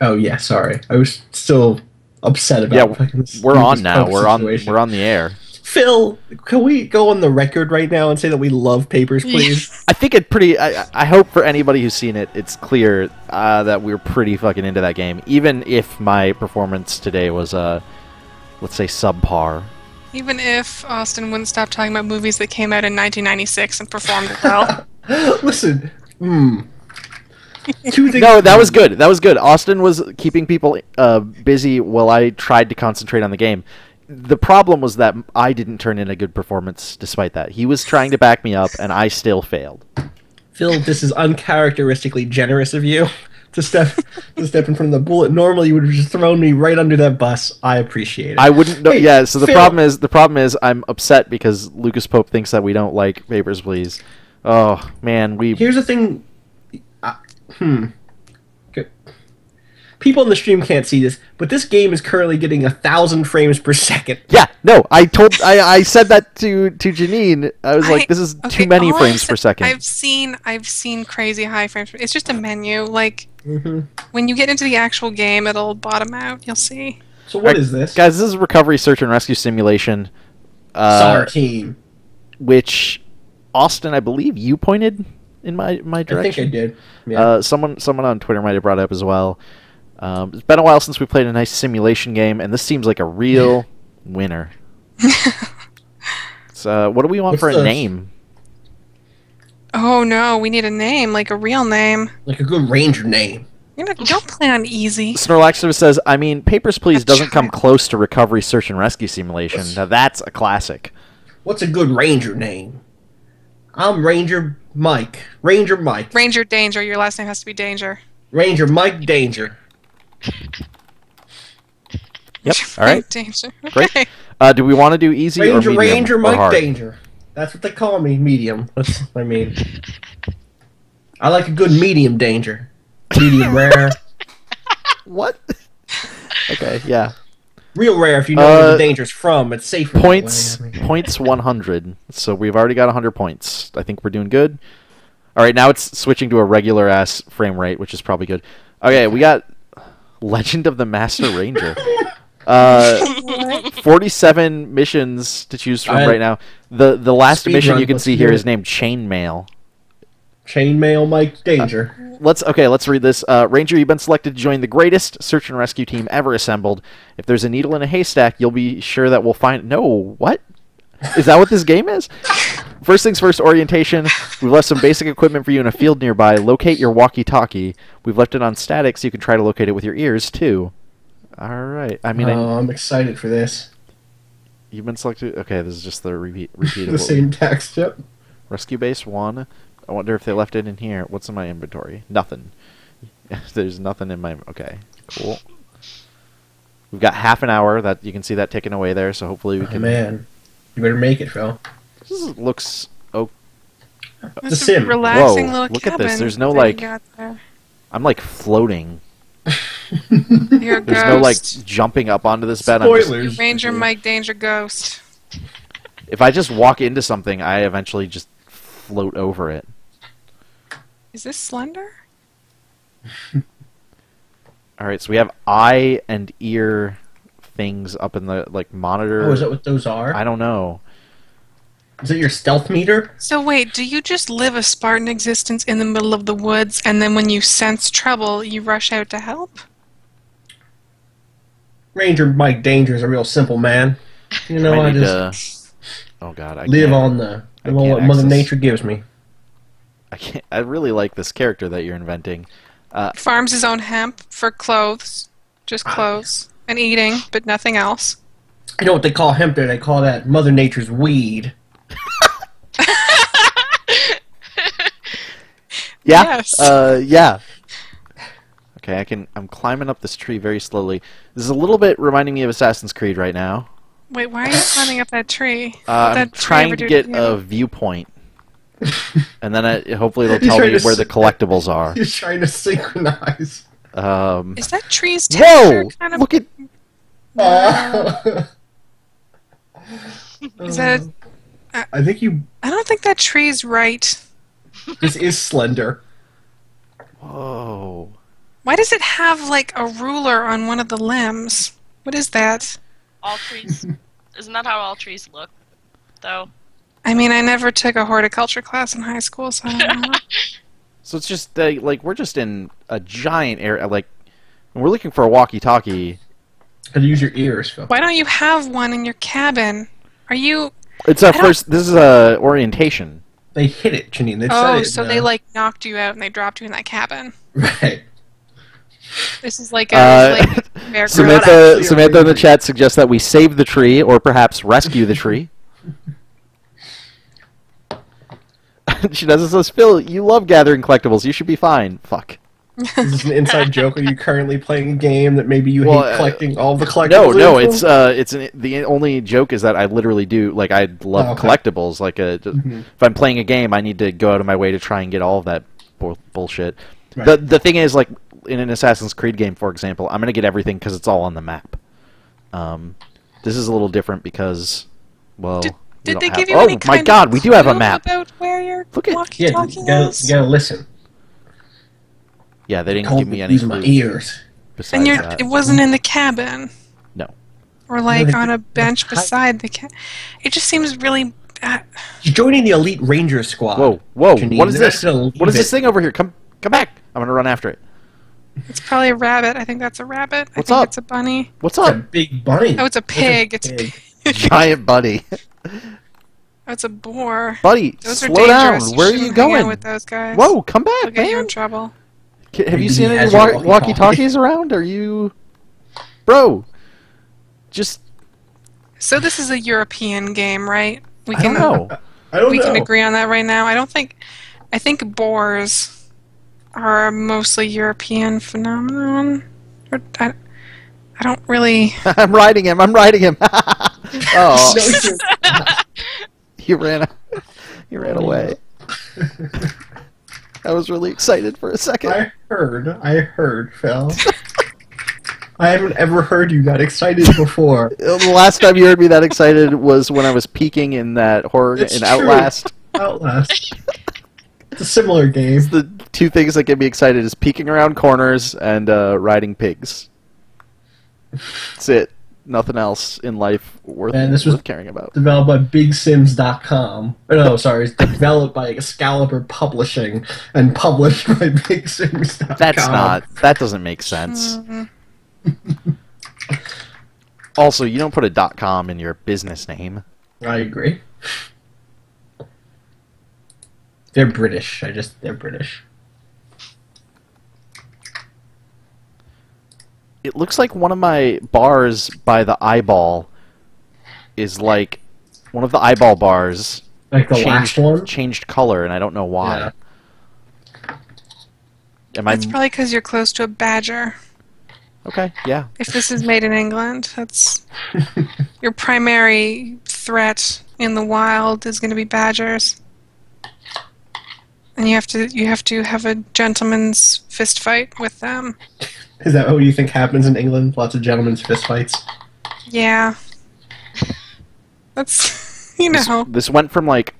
Oh yeah, sorry. I was still upset about. Yeah, We're on now. We're on. We're on the air. Phil, can we go on the record right now and say that we love papers, please? I think it pretty. I, I hope for anybody who's seen it, it's clear uh, that we're pretty fucking into that game. Even if my performance today was, uh, let's say, subpar. Even if Austin wouldn't stop talking about movies that came out in 1996 and performed well. Listen, hmm. Two things. No, that was good. That was good. Austin was keeping people uh, busy while I tried to concentrate on the game. The problem was that I didn't turn in a good performance despite that. He was trying to back me up, and I still failed. Phil, this is uncharacteristically generous of you to step to step in front of the bullet. Normally, you would have just thrown me right under that bus. I appreciate it. I wouldn't know. Hey, yeah. So the Phil- problem is the problem is I'm upset because Lucas Pope thinks that we don't like Papers Please. Oh man, we Here's the thing. Hmm. Good. People in the stream can't see this, but this game is currently getting a thousand frames per second. yeah no. I told I, I said that to to Janine. I was like, this is okay, too many all I've frames said- per second. I've seen I've seen crazy high frames. per- It's just a menu. Like Mm-hmm. when you get into the actual game, it'll bottom out. You'll see. So what is this? Guys, this is recovery search and rescue simulation. Uh, SAR team. which Austin, I believe you pointed in my my direction. I direction. think I did. Yeah. Uh, someone someone on Twitter might have brought it up as well. Um, it's been a while since we played a nice simulation game, and this seems like a real winner. so, what do we want What's for a the- name? Oh no, we need a name, like a real name. like a good ranger name. You know, don't play on easy. Snorlaxer says, "I mean, Papers Please That's doesn't come close to recovery search and rescue simulation. Now that's a classic." What's a good ranger name? I'm Ranger Mike. Ranger Mike. Ranger Danger. Your last name has to be Danger. Ranger Mike Danger. Yep. All right. Danger. Great. Uh, do we want to do easy Ranger or medium Ranger or Mike hard? Danger. That's what they call me. Medium. That's what I mean. I like a good medium danger. Medium rare. What? okay. Yeah. Real rare if you know where Uh, the danger's from. It's safe. points way, I mean. points 100 so we've already got 100 points i think we're doing good all right now it's switching to a regular ass frame rate which is probably good okay we got legend of the master ranger uh 47 missions to choose from I- right now the the last Speed mission run, you can see here is here it. is named chainmail Chainmail Mike Danger. let's okay let's read this uh, ranger you've been selected to join the greatest search and rescue team ever assembled if there's a needle in a haystack you'll be sure that we'll find no what is that what this game is first things first orientation we've left some basic equipment for you in a field nearby locate your walkie talkie we've left it on static so you can try to locate it with your ears too all right i mean I, oh, I'm excited for this. you've been selected okay this is just the repeat The repeatable same text. Yep. Rescue base one. I wonder if they left it in here. What's in my inventory? Nothing. There's nothing in my. Okay, cool. We've got half an hour. That you can see that taken away there. So hopefully we Oh, can. man, you better make it, Phil. This looks. Oh, It's a Sim. relaxing Whoa, little look at this. There's no, like- there. I'm like floating. You're a There's no like jumping up onto this bed. I'm just- Spoilers. Ranger Mike Danger Ghost. if I just walk into something, I eventually just float over it. Is this Slender? All right, so we have eye and ear things up in the like monitor. Oh, is that what those are? I don't know. Is it your stealth meter? So wait, do you just live a Spartan existence in the middle of the woods, and then when you sense trouble, you rush out to help? Ranger Mike Danger is a real simple man. You know, I I, just to. Oh God, I live can't. on the I live on can't what Mother Nature gives me. I can't. I really like this character that you're inventing. Uh, Farms his own hemp for clothes, just clothes, and eating, but nothing else. You know what they call hemp there? They call that Mother Nature's weed. yeah. Yes. Uh, yeah. Okay, I can. I'm climbing up this tree very slowly. This is a little bit reminding me of Assassin's Creed right now. Wait, why are you climbing up that tree? Uh, What'd I'm that trying to get you? a viewpoint, and then I, hopefully it'll tell trying me to where the collectibles are. He's trying to synchronize. Um, Is that tree's texture whoa! kind of? Look at. Is that? I think you. I don't think that tree's right. This is slender. Whoa! Why does it have like a ruler on one of the limbs? What is that? All trees. Isn't that how all trees look? Though. I mean, I never took a horticulture class in high school, so I don't know. So it's just uh, like we're just in a giant area. Like we're looking for a walkie-talkie. Gotta use your ears, Phil. Why don't you have one in your cabin? Are you? It's our I don't- first. This is a orientation. They hit it, Janine. They Oh, said it, so uh, they like knocked you out and they dropped you in that cabin. right. This is like a Uh, like fair We're not Samantha, Samantha in the chat suggests that we save the tree or perhaps rescue the tree. she does. It says, Phil, you love gathering collectibles. You should be fine. Fuck. Is this an inside joke? Are you currently playing a game that maybe you Well, hate uh, collecting all the collectibles? No, no. in? It's uh, it's an, the only joke is that I literally do like I love Oh, okay. collectibles. Like a, Mhm. if I'm playing a game, I need to go out of my way to try and get all of that bull- bullshit. Right. The the thing is, like in an Assassin's Creed game, for example, I'm gonna get everything because it's all on the map. Um, this is a little different because, well, Did, we did don't they have- give you oh any my god, of we do have a map. about where your Look at- yeah, walkie-talkie you gotta, is? you gotta listen. Yeah, they didn't Told give me any using my ears. besides and you're, that. it wasn't in the cabin. No. Or like they on a bench hi- beside the cabin. It just seems really. Uh, She's joining the elite ranger squad. Whoa, whoa! Janine. What is this? not gonna leave What is this thing over here? Come, come back! I'm gonna run after it. it's probably a rabbit. I think that's a rabbit. What's I think up? it's a bunny. What's It's a up, big bunny. Oh, it's a pig. It's a pig. pig. giant buddy? It's a boar. Buddy, Those are slow down. dangerous. Where are you going? with those guys. Whoa, come back, They'll get you in trouble. Have you seen any wa- walkie-talkie. walkie-talkies around? Are you, bro? Just So this is a European game, right? We I can don't know. I don't we know. can agree on that right now. I don't think. I think boars are a mostly European phenomenon. I, I don't really. I'm riding him. I'm riding him. oh, No, you're- he ran. He ran away. I was really excited for a second. I heard. I heard, Phil. I haven't ever heard you that excited before. The last time you heard me that excited was when I was peeking in that horror It's in true. Outlast. Outlast. It's a similar game. The two things that get me excited is peeking around corners and uh, riding pigs. That's it. Nothing else in life worth, Man, this was- caring about. Developed by BigSims.com. Or no, sorry, it's developed by Excalibur Publishing and published by BigSims.com. That's not. That doesn't make sense. Also, you don't put a dot .com in your business name. I agree. They're British. I just they're British. It looks like one of my bars by the eyeball is like one of the eyeball bars Like the changed, last one. changed color, and I don't know why. Yeah. Am I That's probably because you're close to a badger. okay? Yeah. If this is made in England, that's your primary threat in the wild is going to be badgers. And you have to you have to have a gentleman's fist fight with them. Is that what you think happens in England? Lots of gentlemen's fistfights. Yeah. That's you This, know. this went from like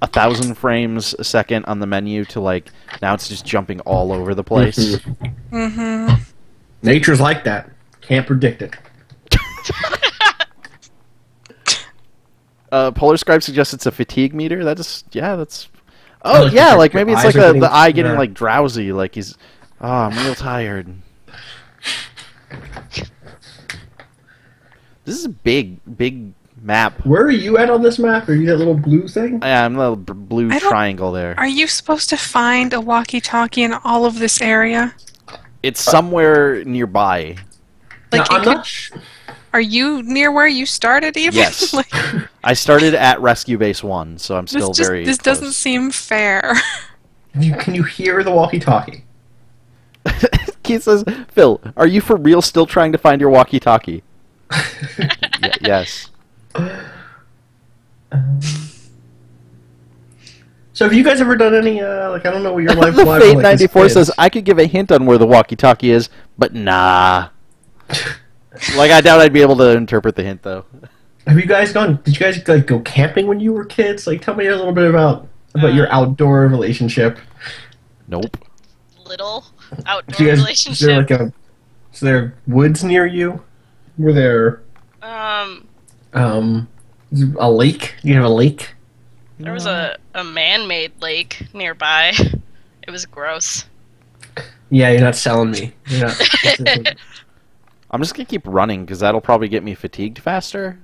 a thousand frames a second on the menu to like now it's just jumping all over the place. Mm-hmm. Nature's like that. Can't predict it. uh, Polar Scribe suggests it's a fatigue meter. That is, yeah, that's. Oh like yeah, like maybe it's like a, the eye getting like drowsy, like he's. Oh, I'm real tired. This is a big, big map. Where are you at on this map? Are you that little blue thing? Yeah, I'm the little b- blue triangle there. Are you supposed to find a walkie-talkie in all of this area? It's somewhere nearby. Like, Now, it I'm could- not. Sh- Are you near where you started? Even Yes. like, I started at Rescue Base One, so I'm this still just very. this close. doesn't seem fair. Can you, can you hear the walkie-talkie? Keith says, "Phil, are you for real still trying to find your walkie-talkie?" Y- yes. So have you guys ever done any uh, like I don't know what your life the was Fate like as 94 kids. says I could give a hint on where the walkie-talkie is, but nah. like I doubt I'd be able to interpret the hint though. Have you guys gone? Did you guys like go camping when you were kids? Like, tell me a little bit about about your Uh, outdoor relationship. Nope. Little. outdoor Do you guys, is there like a is there woods near you? Were there um, um a lake? You have a lake? there was a, a man-made lake nearby. It was gross. Yeah, you're not selling me. You're not, I'm just gonna keep running because that'll probably get me fatigued faster.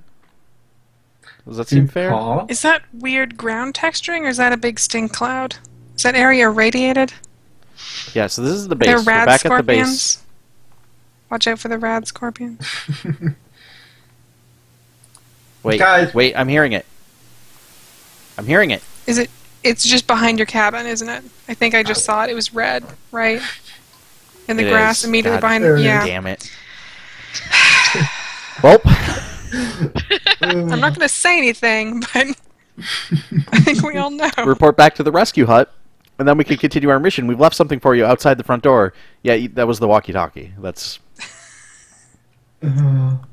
Does that seem fair? Is that weird ground texturing, or is that a big stink cloud? Is that area radiated? Yeah. So this is the base. They're We're rad back at the base. Watch out for the rad scorpions. Wait, Guys. wait. I'm hearing it. I'm hearing it. Is it? It's just behind your cabin, isn't it? I think I just saw it. It was red, right? In the It grass is. immediately God behind. damn Yeah. Damn it. well, I'm not going to say anything, but I think we all know. report back to the rescue hut, and then we can continue our mission. We've left something for you outside the front door. Yeah, that was the walkie-talkie. That's Uh,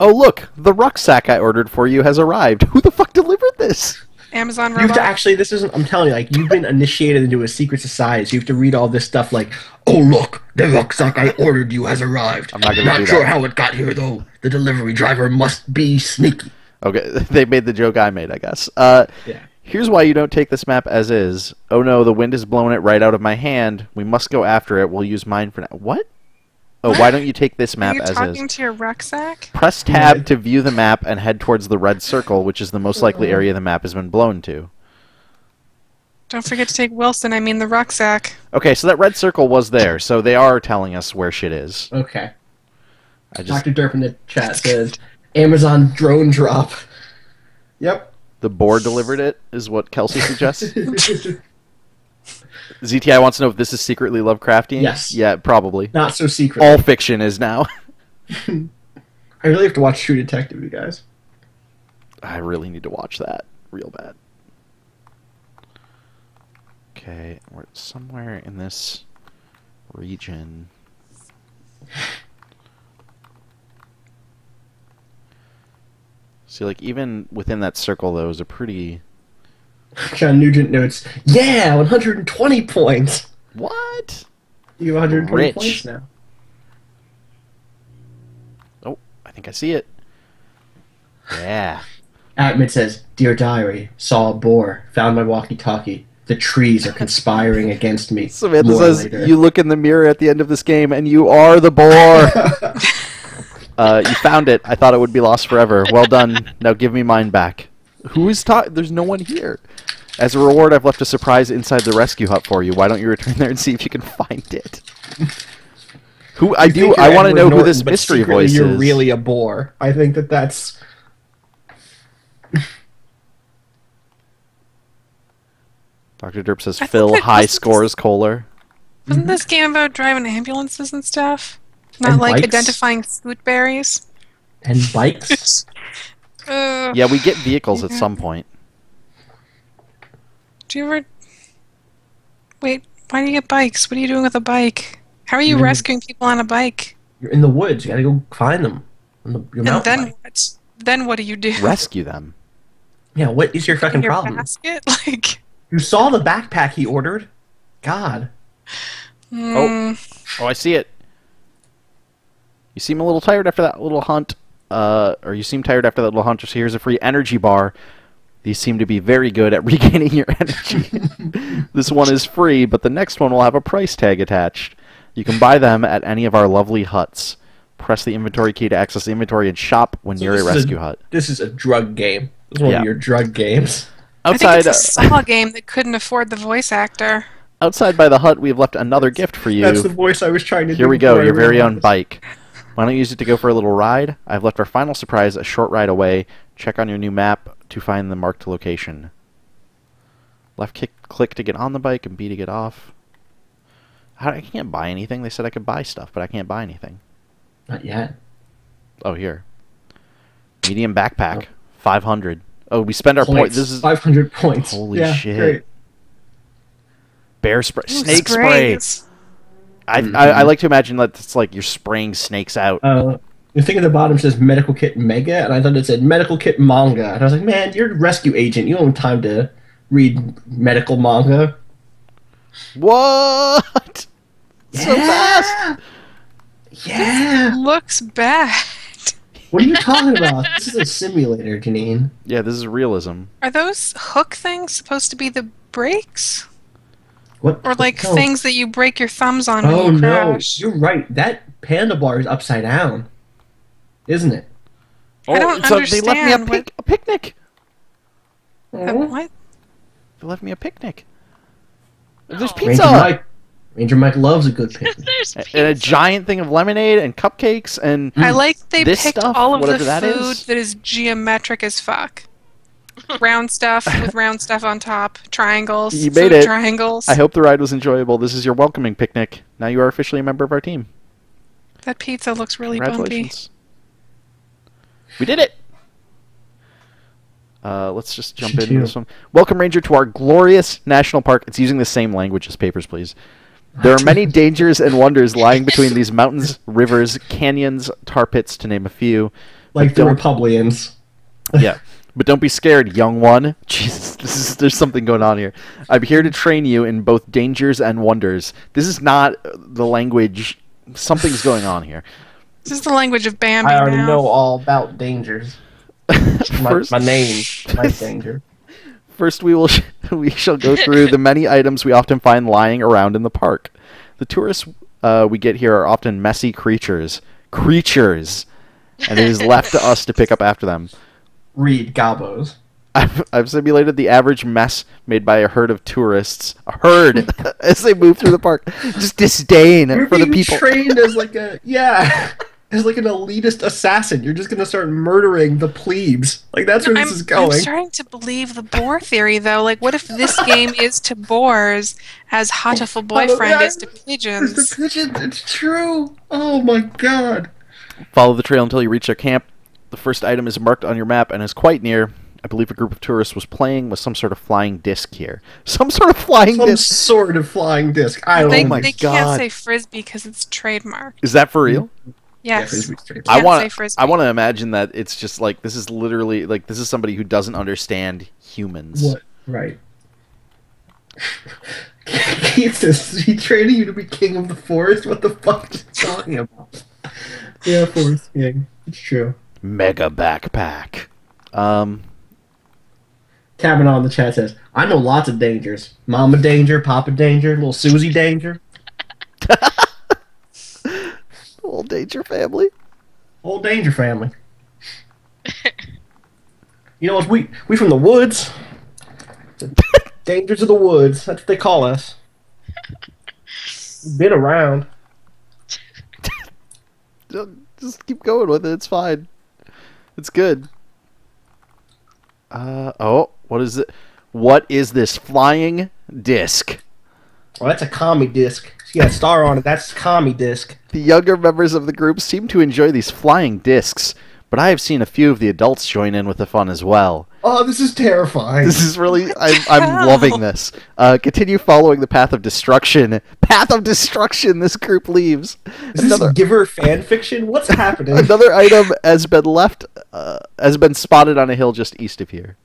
Oh, look! The rucksack I ordered for you has arrived. Who the fuck delivered this? Amazon you have to actually. This isn't. I'm telling you, like you've been initiated into a secret society. So you have to read all this stuff. Like, oh look, the rucksack I ordered you has arrived. I'm not gonna Not do sure that. how it got here though. The delivery driver must be sneaky. Okay, they made the joke I made, I guess. Uh, Yeah. Here's why you don't take this map as is. Oh no, the wind is blowing it right out of my hand. We must go after it. We'll use mine for now. What? Oh, why don't you take this map Are map you as talking is? to your rucksack? Press tab to view the map and head towards the red circle, which is the most likely area the map has been blown to. Don't forget to take Wilson. I mean the rucksack. Okay, so that red circle was there, so they are telling us where shit is. Okay. I just Dr. Derp in the chat says Amazon drone drop. Yep. the board delivered it is what Kelsey suggests. ZTI wants to know if this is secretly Lovecraftian. Yes. Yeah, probably. Not so secret. All fiction is now. I really have to watch True Detective, you guys. I really need to watch that real bad. Okay, we're somewhere in this region. See, like even within that circle, though, is a pretty John Nugent notes, yeah, 120 points. what? You have 120 Rich. points now. Oh, I think I see it. Yeah. Atmid says, Dear Diary, saw a boar, found my walkie-talkie. The trees are conspiring against me. Samantha More says later." you look in the mirror at the end of this game and you are the boar. uh, you found it. I thought it would be lost forever. Well done. Now give me mine back. Who is ta- There's no one here. As a reward, I've left a surprise inside the rescue hut for you. Why don't you return there and see if you can find it? Who I You do? I want to Edward know who this mystery secretly voice you're is. really a bore. I think that that's Dr. Derp says I Phil high wasn't scores Kohler. Wasn't Mm-hmm. this game about driving ambulances and stuff? Not And like bikes. identifying scoot berries? and bikes. Uh, Yeah, we get vehicles at some point. Do you ever. Wait, why do you get bikes? What are you doing with a bike? How are you Mm. rescuing people on a bike? You're in the woods. You gotta go find them. On the, your And then bike. what? Then what do you do? Rescue them. Yeah, what is your In fucking your problem? basket? Like. You saw the backpack he ordered? God. mm, Oh, I see it. You seem a little tired after that little hunt. Uh, or you seem tired after that little hunt. So here's a free energy bar. These seem to be very good at regaining your energy. this one is free, but the next one will have a price tag attached. You can buy them at any of our lovely huts. Press the inventory key to access the inventory and shop when So near a this is rescue hut. This is a drug game. This is one Yeah. of your drug games. I think Outside, it's a small game that couldn't afford the voice actor. outside by the hut, we have left another gift for you. That's the voice I was trying to do. Here we go, your very own realized. bike. Why don't you use it to go for a little ride? I've left our final surprise a short ride away. Check on your new map to find the marked location. Left kick, click to get on the bike and B to get off. I can't buy anything. They said I could buy stuff, but I can't buy anything. Not yet. Oh, here. Medium backpack, 500. Oh, we spend our point. Points. This is 500 points. Holy Yeah, shit. great. bear spray, Ooh, snake spray. Sprays. I, Mhm. I I like to imagine that it's like you're spraying snakes out. Uh, the thing at the bottom says medical kit mega, and I thought it said medical kit manga. And I was like, man, you're a rescue agent. You don't have time to read medical manga. What? So fast. Yeah. Looks bad. What are you talking about? This is a simulator, Janine. Yeah, this is realism. Are those hook things supposed to be the brakes? What? Or like no. things that you break your thumbs on Oh when you no, you're right. That panda bar is upside down, isn't it? I don't so they left me a, understand what- a picnic. Uh, what? They left me a picnic. There's Oh. pizza Ranger Mike. Ranger Mike loves a good picnic. There's pizza. and a giant thing of lemonade and cupcakes and I like they This picked stuff, all of the that food is. that is geometric as fuck. Round stuff with round stuff on top, triangles, You food made it. triangles. I hope the ride was enjoyable. This is your welcoming picnic. Now you are officially a member of our team. that pizza looks really bumpy. Congratulations. We did it. Uh, let's just jump Should into you? this one. Welcome, Ranger, to our glorious national park. It's using the same language as Papers, Please. There are many dangers and wonders lying between these mountains, rivers, canyons, tar pits, to name a few. Like the Republicans. yeah. But don't be scared, young one. Jesus, this is, there's something going on here. I'm here to train you in both dangers and wonders. This is not the language. Something's going on here. This is the language of Bambi I already now. know all about dangers. My, First, my name, my danger. first we will sh- we shall go through the many items we often find lying around in the park. The tourists uh, we get here are often messy creatures, creatures, and it is left to us to pick up after them. Read Gabos. I've, I've simulated the average mess made by a herd of tourists, a herd, as they move through the park. Just disdain You're for the being people. trained as like a yeah, as like an elitist assassin. You're just gonna start murdering the plebes. Like that's where I'm, this is going. I'm starting to believe the boar theory, though. Like, what if this game is to boars as Hatoful oh, boyfriend yeah, is to It's pigeons? the pigeons. It's true. Oh my god. Follow the trail until you reach their camp. The first item is marked on your map and is quite near. I believe a group of tourists was playing with some sort of flying disc here. Some sort of flying Some disc. Some sort of flying disc. I don't They, Oh my they God. can't say frisbee because it's trademarked. Is that for real? Yeah, Yes. frisbee straight. I want to. I want to imagine that it's just like this is literally like this is somebody who doesn't understand humans. What? Right. Keith is he training you to be king of the forest? What the fuck is he talking about? yeah, forest king. It's true. Mega backpack. Um, Kavanaugh in the chat says, I know lots of dangers. Mama danger, Papa danger, little Susie danger. little danger family. Whole danger family. you know what? We we from the woods. Dangers of the woods. That's what they call us. Been around. Just keep going with it. It's fine. It's good. Uh oh. What is it? What is this flying disc? Well, that's a commie disc. It's got a star on it. That's commie disc. The younger members of the group seem to enjoy these flying discs, but I have seen a few of the adults join in with the fun as well. Oh, this is terrifying. This is really I'm, I'm loving this. Uh, continue following the path of destruction. Path of destruction. This group leaves. Is this Another Giver fan fiction? What's happening? another item has been left uh, has been spotted on a hill just east of here.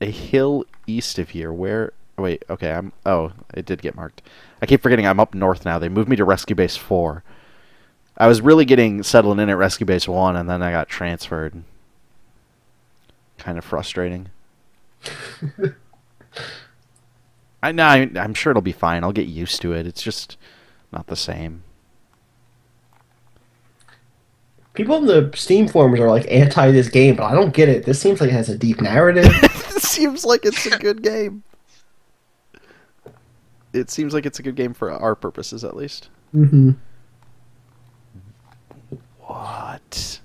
A hill east of here. Where? Wait. Okay. I'm. Oh, it did get marked. I keep forgetting I'm up north now. They moved me to Rescue Base Four. I was really getting settled in at Rescue Base One, and then I got transferred. Kind of frustrating. I know. I, I'm sure it'll be fine. I'll get used to it. It's just not the same. People in the Steam forums are like anti this game, but I don't get it. This seems like it has a deep narrative. it seems like it's a good game. It seems like it's a good game for our purposes, at least. mm-hmm. What?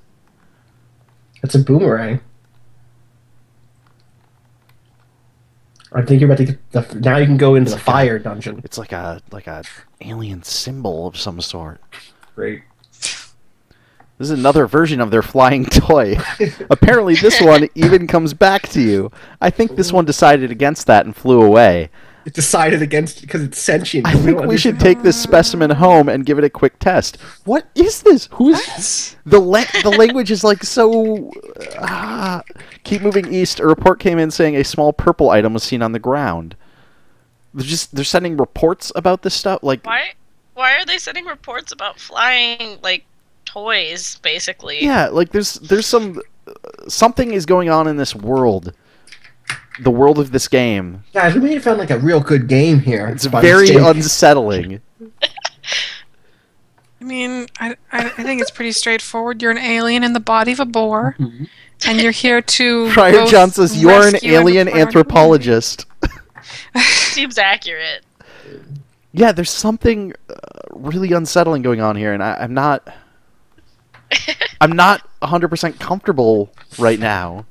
It's a boomerang. I think you're about to get the. Now you can go into the fire dungeon. It's like a like a alien symbol of some sort. Great. This is another version of their flying toy. Apparently, this one even comes back to you. I think this one decided against that and flew away. It decided against because it's sentient. I We think don't we should take this specimen home and give it a quick test. What is this? Who is the la- the language is like so. Ah. Keep moving east. A report came in saying a small purple item was seen on the ground. They're just they're sending reports about this stuff. Like Why? Why are they sending reports about flying like toys, basically? yeah, like there's there's some something is going on in this world. The world of this game. Guys, we may have found like a real good game here. It's very mistake. unsettling. I mean, I, I, I think it's pretty straightforward. You're an alien in the body of a boar, Mhm. and you're here to. Friar both John says you're an alien anthropologist. Seems accurate. yeah, there's something uh, really unsettling going on here, and I, I'm not. I'm not 100% comfortable right now.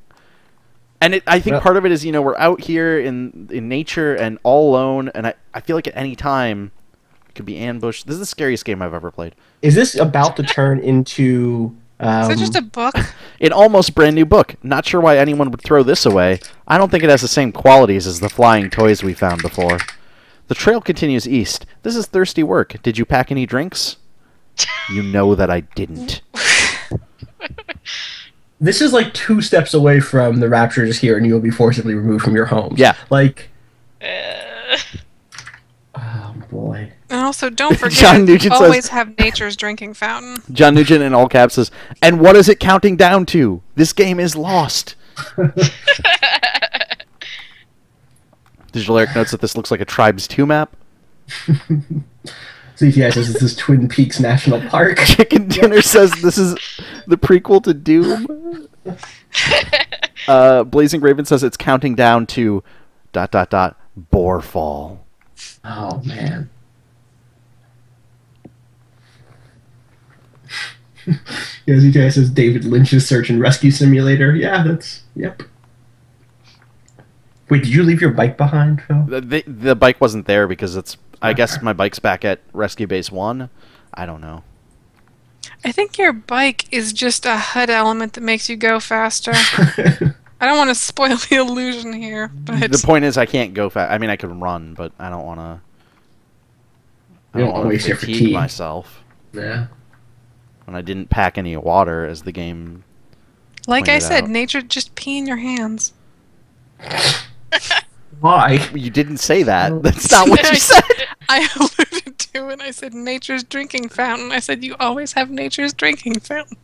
And it, I think Well- part of it is, you know, we're out here in in nature and all alone, and I, I feel like at any time it could be ambushed. This is the scariest game I've ever played. Is this about to turn into? Um, Is it just a book? An almost brand new book. Not sure why anyone would throw this away. I don't think it has the same qualities as the flying toys we found before. The trail continues east. This is thirsty work. Did you pack any drinks? You know that I didn't. This is like two steps away from the rapture is here, and you will be forcibly removed from your home. Yeah. Like, Uh, oh boy. And also, don't forget, John you Nugent says- always have nature's drinking fountain. John Nugent in all caps says, And what is it counting down to? This game is lost. Digital Eric notes that this looks like a Tribes 2 map. CTI says this is Twin Peaks National Park. Chicken Dinner says this is the prequel to Doom. Uh, Blazing Raven says it's counting down to dot dot dot Boarfall. Oh man. yeah, CTI says David Lynch's search and rescue simulator. Yeah, that's yep. Wait, did you leave your bike behind, Phil? The, the, the bike wasn't there because it's. I guess my bike's back at Rescue Base One. I don't know. I think your bike is just a HUD element that makes you go faster. I don't want to spoil the illusion here, but The point is, I can't go fast. I mean, I could run, but I don't want to. I don't don't wanna want your fatigue fatigue. myself. yeah. And I didn't pack any water, as the game. like I said, out. nature just pee in your hands. Why? You didn't say that. That's not what you said. I alluded to it. I said nature's drinking fountain. I said you always have nature's drinking fountain.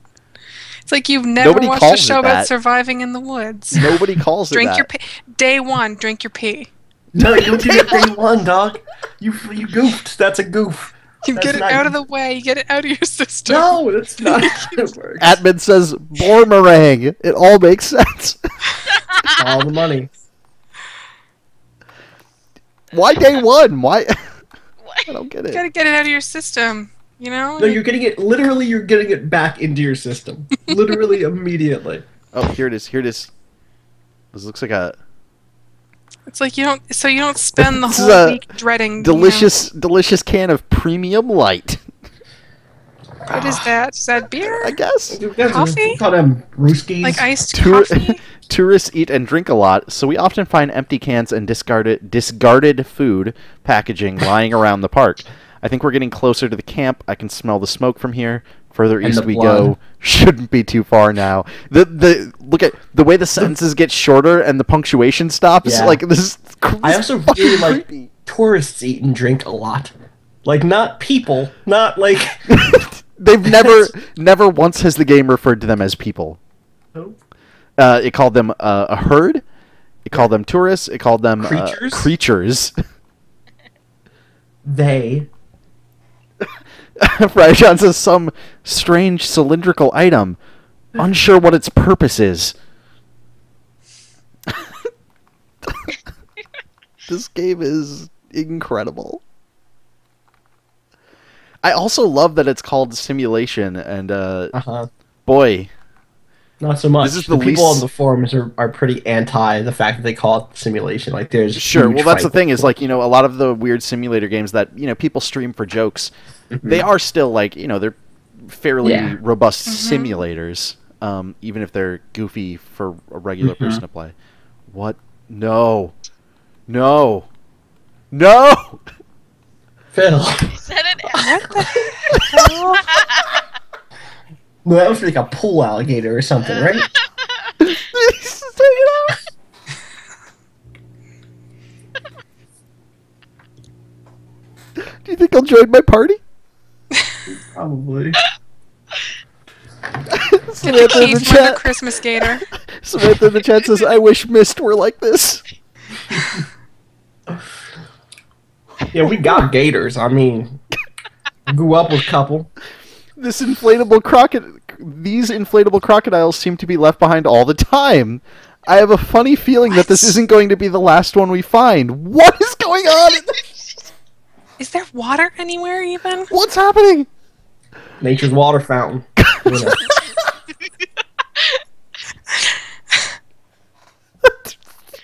It's like you've never Nobody watched a show about surviving in the woods. Nobody calls it drink your pee. Day one, drink your pee. No, you don't do that day one, dog. You you goofed. That's a goof. You That's get it not- out of the way. You get it out of your system. No, that's not how it works. Atman says Bormerang. It all makes sense. All the money. Why day one? Why? I don't get You it. gotta get it out of your system. You know. No, you're getting it. Literally, you're getting it back into your system. Literally immediately. Oh, here it is. Here it is. This looks like a It's like you don't. So you don't spend the This is whole a week dreading. you know, delicious, delicious can of premium light. What is ah. that? Is that beer? I guess. Coffee? Call them brewskis. Like iced Tour- coffee? tourists eat and drink a lot, so we often find empty cans and discarded discarded food packaging lying around the park. I think we're getting closer to the camp. I can smell the smoke from here. Further And east the we blood. go. Shouldn't be too far now. The the look at the way the sentences get shorter and the punctuation stops. Yeah. Like this is. I also fucking really like creepy. tourists eat and drink a lot. Like not people, not like. They've never, never once has the game referred to them as people. Nope. Uh, it called them uh, a herd. It called them tourists. It called them uh, Creatures? creatures. they. John says some strange cylindrical item. Unsure what its purpose is. this game is incredible. I also love that it's called simulation, and uh, Uh huh. boy, Not so much. This is the, the people on the forums are, are pretty anti the fact that they call it simulation. Like there's Sure. Well, that's the thing is like you know a lot of the weird simulator games that you know people stream for jokes, they are still like you know they're fairly Yeah. robust simulators, um, even if they're goofy for a regular Mhm. person to play. What? No. No. No. Phil. Is that an What the hell? No, that was like a pool alligator or something, right? Take it off. Do you think he'll join my party? Probably. Samantha in the from the chat. Christmas Gator. Samantha in the chat says, "I wish Myst were like this." Yeah, we got gators. I mean, grew up with a couple. This inflatable crocodile. These inflatable crocodiles seem to be left behind all the time. I have a funny feeling that this isn't going to be the last one we find. What is going on? Is there water anywhere even? What's happening? Nature's water fountain. You know.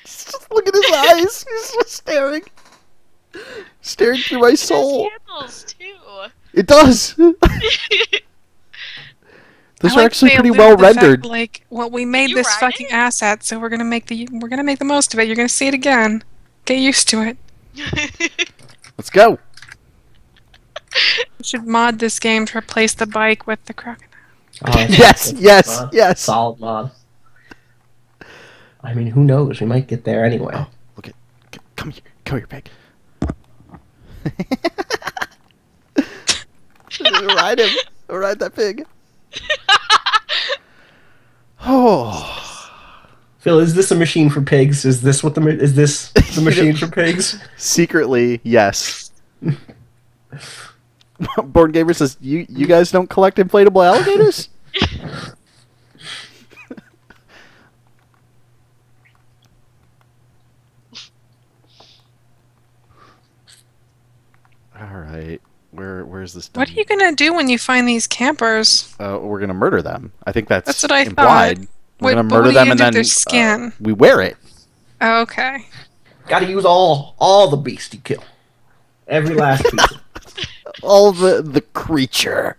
Just look at his eyes. He's just staring. Staring through my soul. It has too. It does. Those I are like actually pretty well the fact, rendered. like, well, we made this fucking it? asset, so we're gonna make the we're gonna make the most of it. You're gonna see it again. Get used to it. Let's go. We should mod this game to replace the bike with the crocodile. Oh, Yes, yes, mod. yes. Solid mod. I mean, who knows? We might get there anyway. Oh, look at. Come here. Come here, pig. Ride him. Ride that pig. Oh. Phil, is this a machine for pigs? Is this what the is this the machine for pigs? Secretly, yes. Born Gamer says, "You you guys don't collect inflatable alligators?" right, where where's this? What are you gonna do when you find these campers? Uh, we're gonna murder them. I think that's That's what I implied. thought. We're Wait, gonna murder what them and then with their uh, skin? we wear it. Okay. Got to use all all the beast you kill. Every last piece. All the the creature.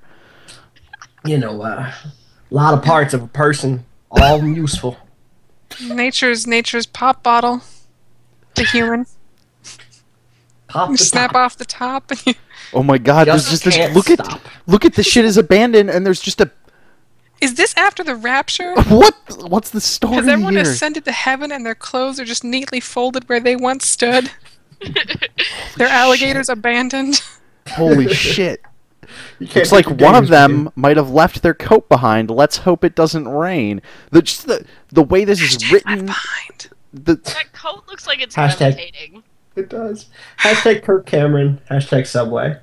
you know, uh, a lot of parts of a person, all useful. Nature's nature's pop bottle. The human. Pop You the snap top. off the top and you Oh my god! Just there's just this. can't Look at look at the shit is abandoned, and there's just a Is this after the rapture? what? What's the story Has everyone here? ascended to heaven and their clothes are just neatly folded where they once stood? Their alligators abandoned? Holy shit! You Looks like one of them you. might have left their coat behind. Let's hope it doesn't rain. The just the the way this is Hashtag written. left behind. The that coat looks like it's Hashtag- levitating. It does. Hashtag Kirk Cameron. Hashtag Subway.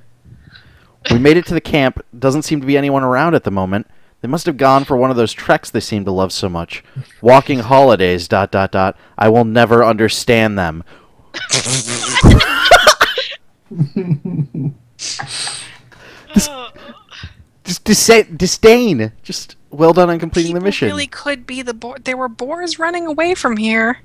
we made it to the camp. Doesn't seem to be anyone around at the moment. They must have gone for one of those treks they seem to love so much. Walking holidays. Dot dot dot. I will never understand them. Just disa- disdain. Just well done on completing the mission. really could be the boar. There were boars running away from here.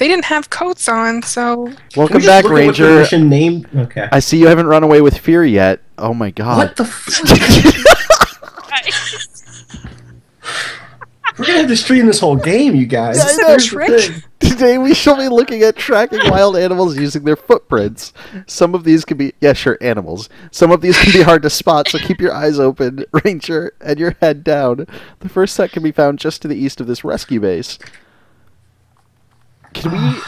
They didn't have coats on, so Welcome we back, look at what the Ranger. mission name. Okay. I see you haven't run away with fear yet. Oh my god. what the? F- I- We're gonna have to stream this whole game, you guys. Yeah, I know. Here's Trick. Today we shall be looking at tracking wild animals using their footprints. Some of these can be yeah, sure, animals. Some of these can be hard to spot, so keep your eyes open, Ranger, and your head down. The first set can be found just to the east of this rescue base. Can we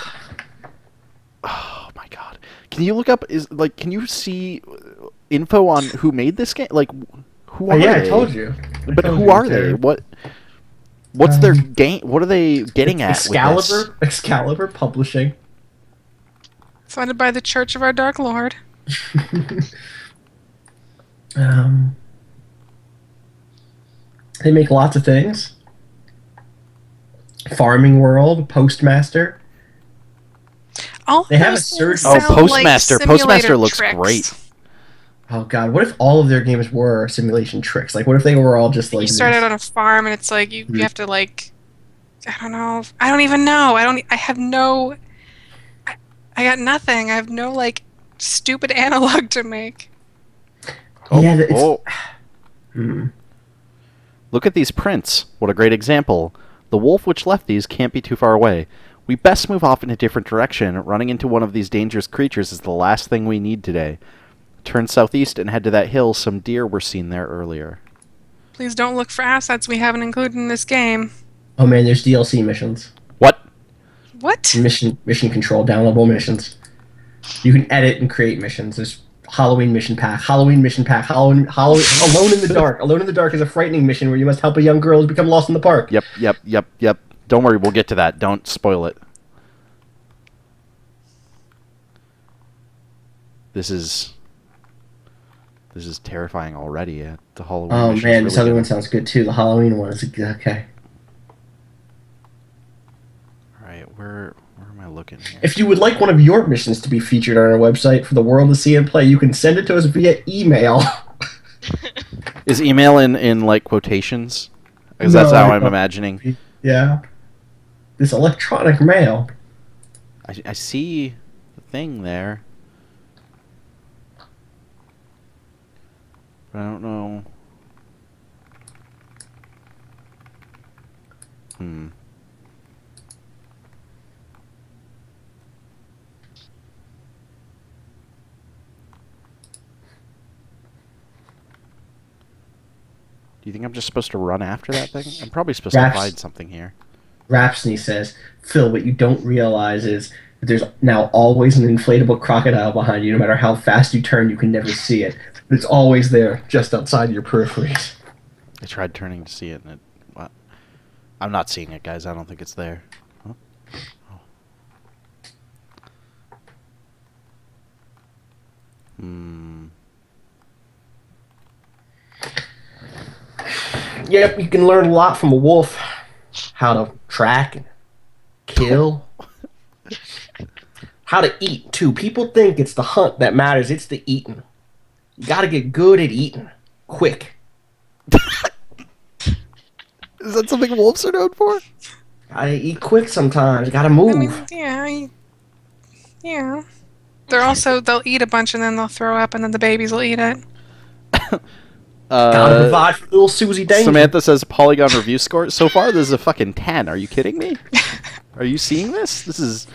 Oh my god. Can you look up is like can you see info on who made this game? Like who Oh, are yeah, they? I told you. I But told who you are they're- they? What What's their Um, game? What are they getting at? with this? Excalibur. Excalibur Publishing. funded by the Church of Our Dark Lord. Um, they make lots of things. Farming World, Postmaster. All They have a those search- things Oh, sound Postmaster. Like Postmaster simulator looks tricks. great. Oh god, what if all of their games were simulation tricks? Like, what if they were all just like you start out on a farm and it's like you, you have to like I don't know. I don't even know. I don't. I have no. I, I got nothing. I have no like stupid analog to make. Yeah, it's- oh. Hmm. Look at these prints. What a great example. The wolf which left these can't be too far away. We best move off in a different direction. Running into one of these dangerous creatures is the last thing we need today. Turn southeast and head to that hill. Some deer were seen there earlier. Please don't look for assets we haven't included in this game. Oh man, there's DLC missions. What? What? Mission mission control downloadable missions. You can edit and create missions. There's Halloween mission pack, Halloween mission pack, Halloween, Halloween, Alone in the Dark. Alone in the Dark is a frightening mission where you must help a young girl who's become lost in the park. Yep, yep, yep, yep. Don't worry, we'll get to that. Don't spoil it. This is this is terrifying already. Uh, the Halloween. Oh man, this other good. one sounds good too. The Halloween one is okay. All right, where where am I looking here? If you would like one of your missions to be featured on our website for the world to see and play, you can send it to us via email. Is email in in like quotations? Because No, that's how I I'm imagining. yeah. This electronic mail. I, I see the thing there. But I don't know. Hmm. Do you think I'm just supposed to run after that thing? I'm probably supposed Raps- to hide something here. Rhapsody says, Phil, what you don't realize is that there's now always an inflatable crocodile behind you. No matter how fast you turn, you can never see it. But it's always there, just outside your peripheries. I tried turning to see it, and it. What? I'm not seeing it, guys. I don't think it's there. Huh? Oh. Hmm. Yep, you can learn a lot from a wolf. How to track and kill. How to eat, too. People think it's the hunt that matters, it's the eating. You gotta get good at eating. Quick. Is that something wolves are known for? Gotta eat quick sometimes. Gotta move. I mean, yeah, I- yeah. They're also they'll eat a bunch and then they'll throw up and then the babies will eat it. Gotta Uh, provide for little Susie Danger. Samantha says Polygon review score. So far, this is a fucking ten. Are you kidding me? Are you seeing this? This is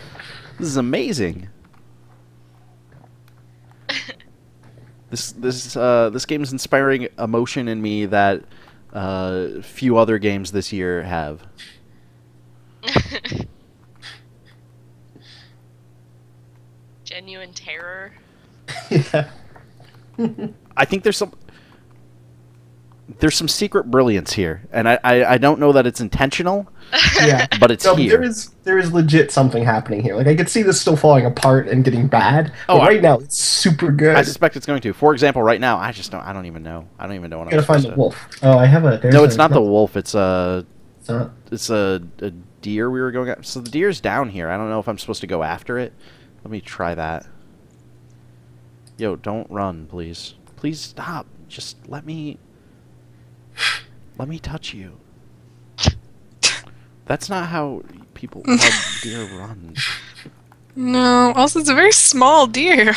this is amazing. This this uh, this game is inspiring emotion in me that uh, few other games this year have. Genuine terror. yeah. I think there's some there's some secret brilliance here, and I, I, I don't know that it's intentional, yeah. but it's No, here. there is there is legit something happening here. Like I could see this still falling apart and getting bad. Oh, but I- right now it's super good. I suspect it's going to. For example, right now, I just don't. I don't even know. I don't even know what I gotta I'm find the to. wolf. Oh, I have a. there's No, a- it's not the wolf. It's a It's not. it's a, a deer we were going at. So the deer's down here. I don't know if I'm supposed to go after it. Let me try that. Yo, don't run, please. Please stop. Just let me let me touch you. That's not how people how deer run. No. Also, it's a very small deer.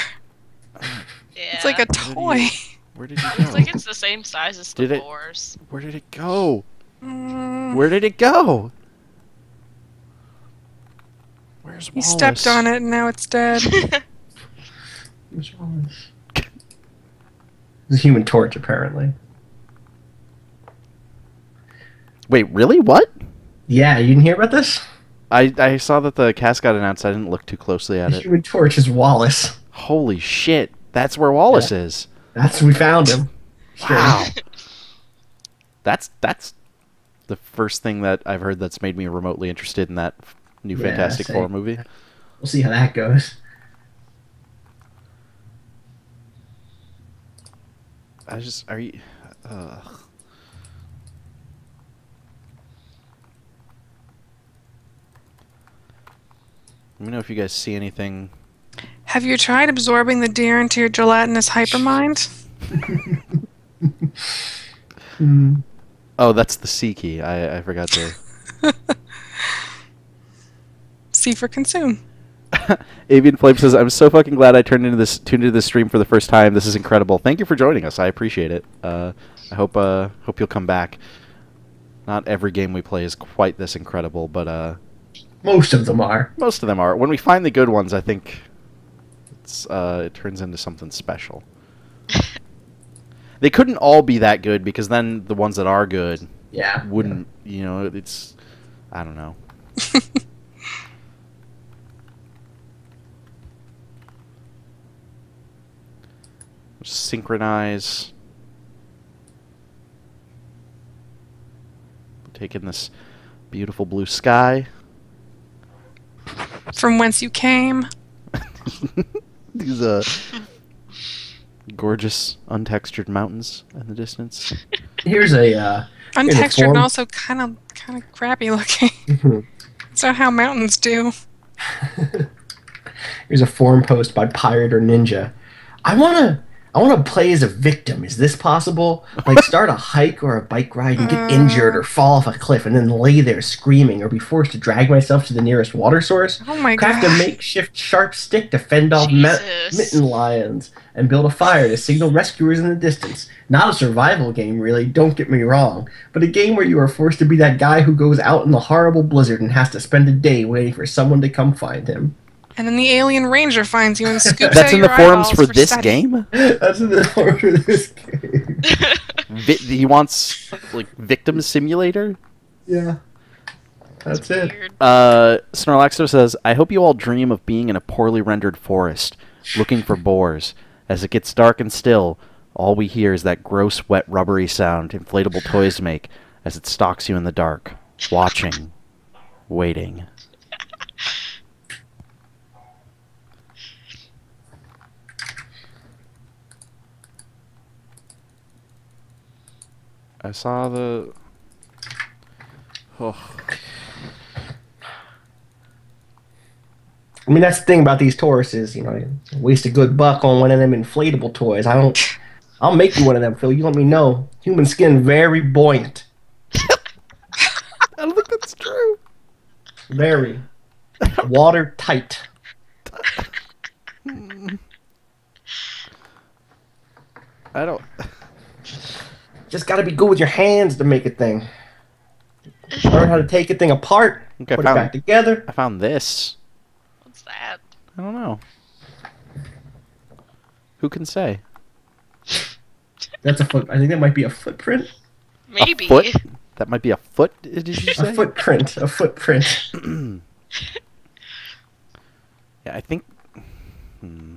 Yeah. It's like a did toy. you- Where did you go? It's like it's the same size as the Did it- boars. Where did it go? Mm, Where did it go? Where's he Wallace? stepped on it and now it's dead. Where's Wallace? The Human Torch, apparently. Wait, really? What? Yeah, you didn't hear about this? I, I saw that the cast got announced. I didn't look too closely at it. Human Torch is Wallace. Holy shit! That's where Wallace is. That's we found him. Wow. that's that's the first thing that I've heard that's made me remotely interested in that new Yeah, Fantastic. Four movie. We'll see how that goes. I just are you? Ugh. Let me know if you guys see anything. Have you tried absorbing the deer into your gelatinous hypermind? Oh, that's the C key. I I forgot to. See for consume. Avian Flame says, "I'm so fucking glad I turned into this tuned into this stream for the first time. This is incredible. Thank you for joining us. I appreciate it. Uh, I hope uh, hope you'll come back. Not every game we play is quite this incredible, but uh, Most of them are. most of them are. When we find the good ones, I think it's uh, it turns into something special. they couldn't all be that good because then the ones that are good Yeah. wouldn't. You know, it's I don't know. synchronize. Take in this beautiful blue sky. From whence you came. These uh gorgeous untextured mountains in the distance. Here's a uh, Untextured form- and also kind of kind of crappy looking. Is that how mountains do? here's a forum post by Pirate or Ninja. I wanna I wanna play as a victim. Is this possible? Like start a hike or a bike ride and get mm. injured or fall off a cliff and then lay there screaming or be forced to drag myself to the nearest water source. Oh my god. Craft a makeshift sharp stick to fend off me- mitten lions and build a fire to signal rescuers in the distance. Not a survival game, really, don't get me wrong, but a game where you are forced to be that guy who goes out in the horrible blizzard and has to spend a day waiting for someone to come find him. And then the alien ranger finds you and scoops That's out in the your forums eyeballs for this study. game. That's in the forums for this game. Vi- he wants like victim simulator. Yeah. That's it. Weird. Uh, Snorlaxo says, "I hope you all dream of being in a poorly rendered forest, looking for boars. As it gets dark and still, all we hear is that gross, wet, rubbery sound inflatable toys make as it stalks you in the dark, watching, waiting." I saw the. Oh. I mean, that's the thing about these Tauruses, you know, you waste a good buck on one of them inflatable toys. I don't. I'll make you one of them, Phil. You let me know. Human skin, very buoyant. I don't think that's true. Very. Watertight. Hmm. I don't. Just gotta be good with your hands to make a thing. Learn how to take a thing apart, Okay, put it back together. I found this. What's that? I don't know. Who can say? That's a foot. I think that might be a footprint. Maybe. A foot? That might be a foot. Did you say? A footprint. A footprint. Yeah, I think. Hmm.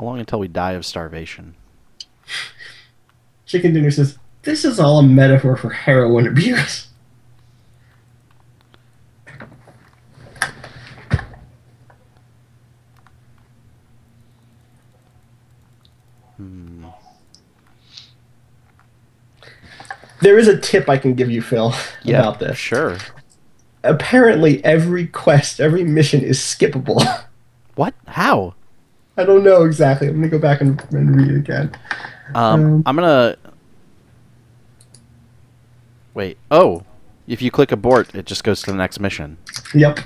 How long until we die of starvation? Chicken dinner says, "This is all a metaphor for heroin abuse." Hmm. There is a tip I can give you, Phil, Yeah, about this. sure. Apparently, every quest, every mission is skippable. What? How? I don't know exactly. I'm gonna go back and, and read again. Um, Um, I'm gonna. Wait. Oh, if you click abort, it just goes to the next mission. Yep.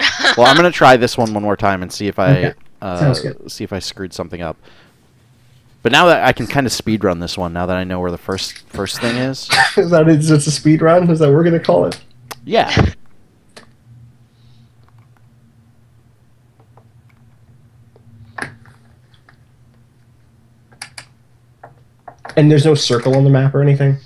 Well, I'm gonna try this one one more time and see if I Okay. uh, see if I screwed something up. But now that I can kind of speed run this one, now that I know where the first first thing is, is that is it a speed run? Is that what we're gonna call it? yeah. And there's no circle on the map or anything.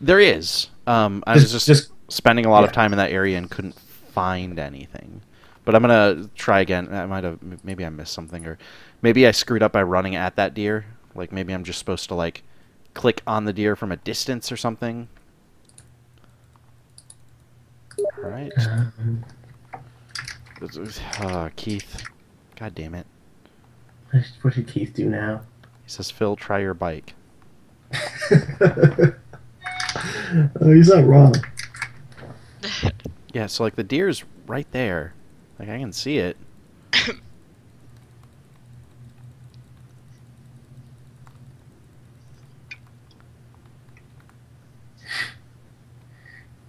There is. Um, I was Just- just, just- spending a lot of time in that area and couldn't find anything. But I'm gonna try again. I might have, maybe I missed something, or maybe I screwed up by running at that deer. Like maybe I'm just supposed to like click on the deer from a distance or something. All right. Uh, Keith. God damn it. What did Keith do now? He says, Phil, try your bike. oh, he's not wrong. Yeah, so like the deer's right there. Like I can see it.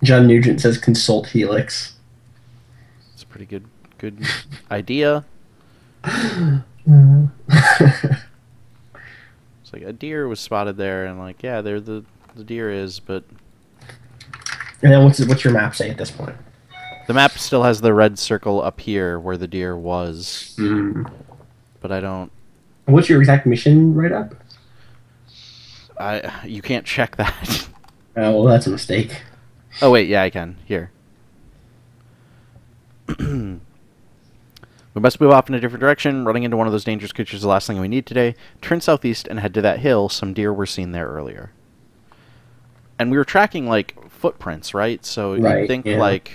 John Nugent says consult Helix. It's a pretty good good idea. Mm-hmm. Like a deer was spotted there, and like, yeah, there the the deer is, but And then what's what's your map say at this point? the map still has the red circle up here where the deer was, mm-hmm. but I don't. What's your exact mission right up? I you can't check that. Oh, well, that's a mistake. oh wait, yeah, I can. Here. We must move off in a different direction. Running into one of those dangerous creatures is the last thing we need today. Turn southeast and head to that hill. Some deer were seen there earlier. And we were tracking like footprints, right? So you think yeah. like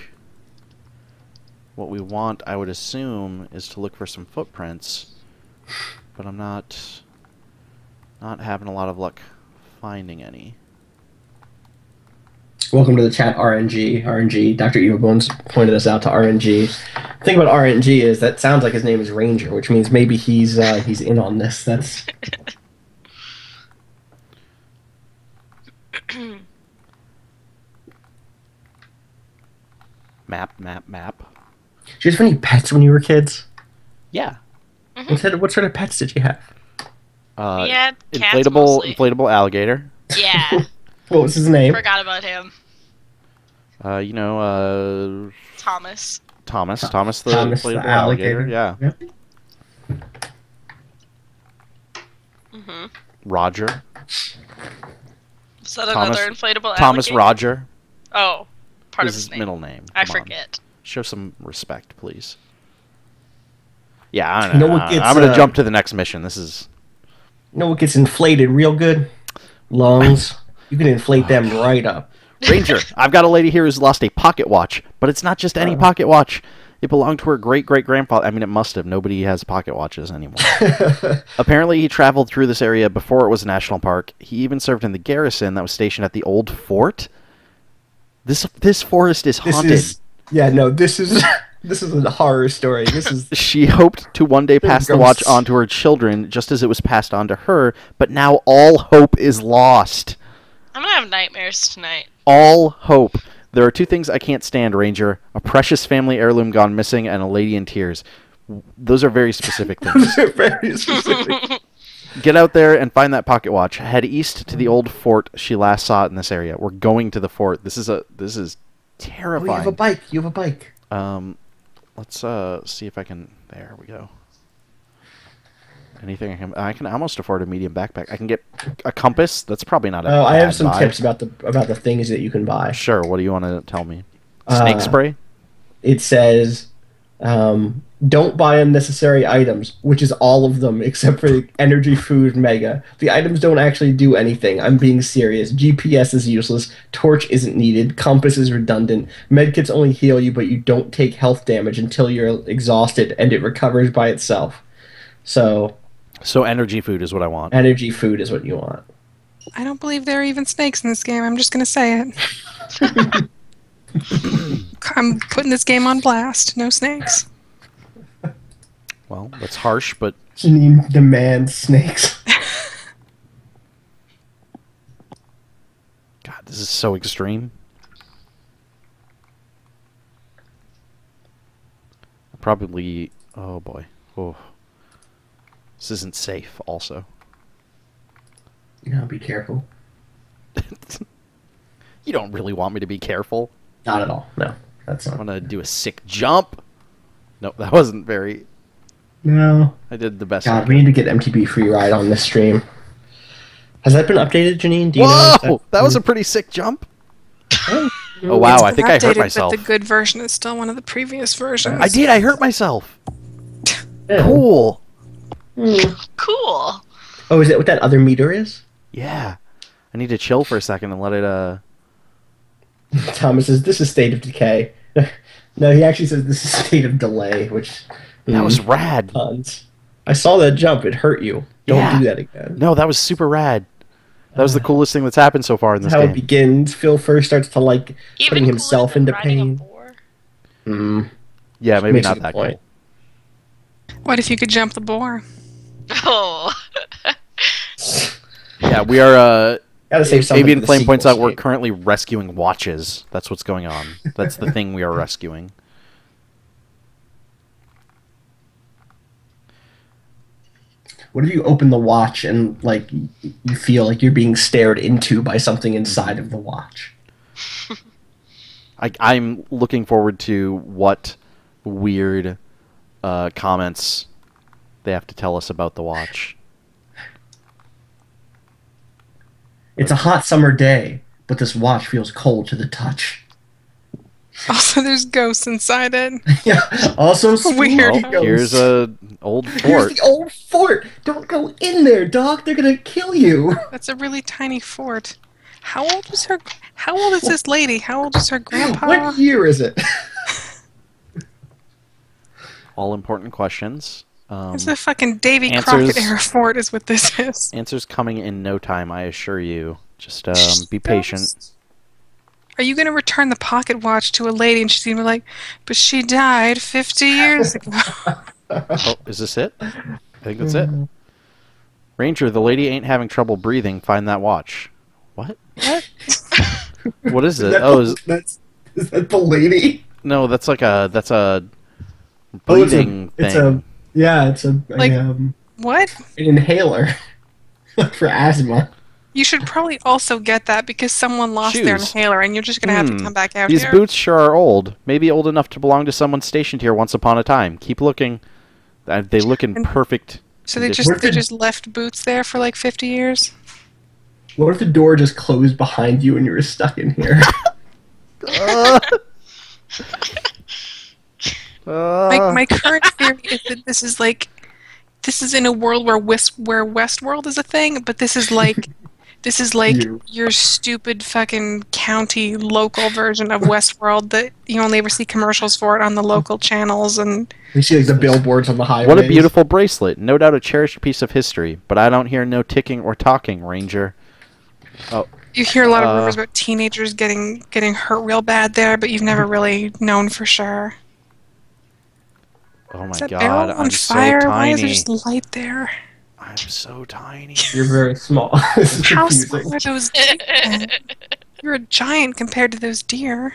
what we want, I would assume, is to look for some footprints. But I'm not not having a lot of luck finding any. Welcome to the chat, RNG. RNG. Dr. Eva Bones pointed this out to RNG. The thing about RNG is that sounds like his name is Ranger, which means maybe he's uh, he's in on this. That's Map, map, map. Did you have any pets when you were kids? Yeah. What sort, what sort of pets did you have? Uh, we had cats inflatable mostly. inflatable alligator. Yeah, What was his name? forgot about him. Uh, you know, uh, Thomas. Thomas. Thomas the Thomas the inflatable alligator. Yeah. hmm Roger. Is that Thomas- another inflatable Thomas alligator? Roger. Oh, part is of his his name. middle name. I Come on. forget. Show some respect, please. Yeah, I You don't know. know what gets, I'm gonna uh, jump to the next mission. This is You know what gets inflated real good? Lungs. You can inflate them right up. Ranger. I've got a lady here who's lost a pocket watch, but it's not just any Oh. pocket watch. It belonged to her great great grandfather. I mean, it must have. Nobody has pocket watches anymore. Apparently, he traveled through this area before it was a national park. He even served in the garrison that was stationed at the old fort. This this forest is This haunted. is yeah. No, this is this is a horror story. This is She hoped to one day pass the watch Ghosts. on to her children, just as it was passed on to her. But now all hope is lost. I'm gonna have nightmares tonight. All hope. There are two things I can't stand, Ranger: a precious family heirloom gone missing, and a lady in tears. Those are very specific things. very specific. Get out there and find that pocket watch. Head east to the old fort she last saw it in this area. We're going to the fort. This is a this is Oh, you have a bike. You have a bike. Um, let's uh see if I can. There we go. Anything I can I can almost afford a medium backpack. I can get a compass. That's probably not a. Oh, I have some buy. tips about the about the things that you can buy. Sure. What do you want to tell me? Snake Uh, spray. It says, um, "Don't buy unnecessary items," which is all of them except for the energy food mega. The items don't actually do anything. I'm being serious. GPS is useless. Torch isn't needed. Compass is redundant. Medkits only heal you, but you don't take health damage until you're exhausted, and it recovers by itself. So So energy food is what I want. energy food is what you want. I don't believe there are even snakes in this game. I'm just going to say it. I'm putting this game on blast. No snakes. Well, that's harsh, but Janine demands snakes. God, this is so extreme. Probably. Oh boy. Oh. This isn't safe. Also. No, be careful. You don't really want me to be careful. Not at all. No, that's not. I'm not. gonna do a sick jump. Nope, that wasn't very. No. I did the best. I God, we need to get MTB free ride on this stream. Has that been updated, Janine? Do you Whoa! know? if That was a pretty sick jump. Oh wow! I been think I hurt updated, myself. But the good version is still one of the previous versions. I did. I hurt myself. Yeah. Cool. Cool. Oh, is that what that other meter is? Yeah. I need to chill for a second and let it. Uh. Thomas says this is state of decay. no, he actually says this is state of delay, which That mm, was rad. Puns. I saw that jump. It hurt you. Don't Yeah. do that again. No, that was super rad. That was the coolest thing that's happened so far in this That's how game. it begins. Phil first starts to like Even putting himself into pain. boar. Mm, Yeah, maybe not that good point. cool. What if you could jump the boar? Oh. Yeah, we are. Uh, gotta save something. Avian for the Flame points sequel out we're currently rescuing watches. That's what's going on. That's the thing we are rescuing. What if you open the watch and like you feel like you're being stared into by something inside of the watch? I, I'm looking forward to what weird uh, comments they have to tell us about the watch. It's a hot summer day, but this watch feels cold to the touch. Also, there's ghosts inside it. Yeah. Also, Weird. Well, here's a old fort. Here's fort. the old fort. Don't go in there, dog. They're gonna kill you. That's a really tiny fort. How old was her? How old is this lady? How old is her grandpa? What year is it? All important questions. Um, It's a fucking Davy Answers- Crockett era fort, is what this is. answers coming in no time, I assure you. Just um, be patient. Are you gonna return the pocket watch to a lady and she's gonna be like, "But she died 50 years ago." Oh, is this it? I think that's it. Ranger, the lady ain't having trouble breathing. Find that watch. What? What? What is it? That- Oh, is, that's is that the lady? no, that's like a that's a Oh, it's a- breathing it's thing. a yeah, it's a, a, Like- um, what? an inhaler for asthma. You should probably also get that because someone lost their inhaler and you're just gonna have Hmm. to come back out These here. boots sure are old. Maybe old enough to belong to someone stationed here once upon a time. Keep looking. Uh, They look in And- perfect. so they condition. just they just left boots there for like 50 years. What if the door just closed behind you and you were stuck in here? My, my current theory is that this is like this is in a world where West where Westworld is a thing, but this is like this is like You. your stupid fucking county local version of Westworld that you only ever see commercials for it on the local channels and you see like the billboards on the highway. What a beautiful bracelet. No doubt a cherished piece of history. But I don't hear no ticking or talking, Ranger. Oh. you hear a lot of Uh, rumors about teenagers getting getting hurt real bad there, but you've never really known for sure. Oh my Is that god, barrel on I'm fire? so Why is there just light there? I'm so tiny. You're very small. How small are those deer? You're a giant compared to those deer.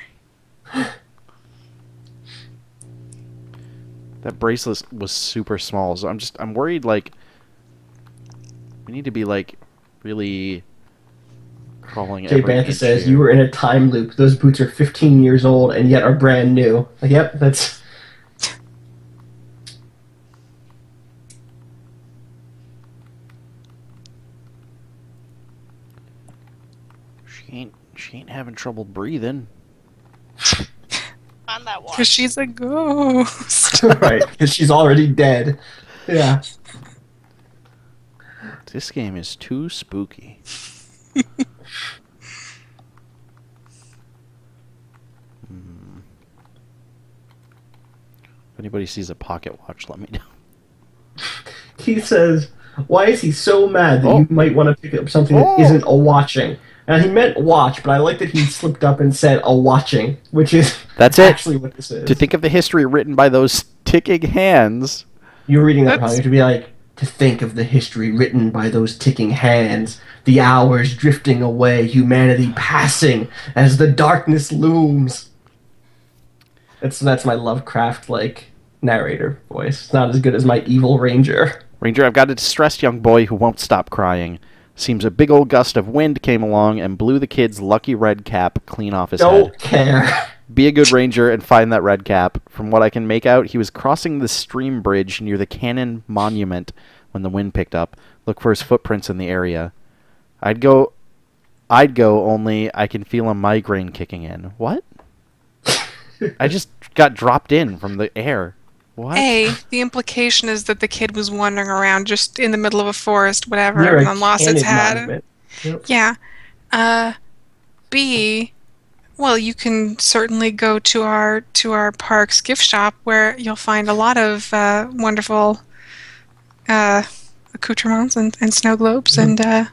That bracelet was super small, so I'm just I'm worried like we need to be like really crawling Jay every Bantha says here. you were in a time loop. Those boots are 15 years old and yet are brand new. Like, yep, that's She ain't she ain't having trouble breathing. on that watch. Because she's a ghost. right because she's already dead. Yeah. This game is too spooky. Hmm. If anybody sees a pocket watch, let me know. He says, "Why is he so mad that Oh. you might want to pick up something Oh. that isn't a watching?" And he meant watch, but I like that he slipped up and said a watching, which is That's it. actually what this is. To think of the history written by those ticking hands. You're reading that That's- wrong. You have to be like, to think of the history written by those ticking hands, the hours drifting away, humanity passing as the darkness looms. That's that's my Lovecraft like narrator voice. It's not as good as my evil ranger. Ranger, I've got a distressed young boy who won't stop crying. Seems a big old gust of wind came along and blew the kid's lucky red cap clean off his head. Don't care. Be a good ranger and find that red cap. From what I can make out, he was crossing the stream bridge near the Cannon Monument when the wind picked up. Look for his footprints in the area. I'd go I'd go only I can feel a migraine kicking in. What? I just got dropped in from the air. What? A, the implication is that the kid was wandering around just in the middle of a forest, whatever, Near and then lost its cannon head. Yep. Yeah. Uh, B, well, you can certainly go to our to our park's gift shop where you'll find a lot of uh, wonderful uh, accoutrements and, and snow globes, and uh,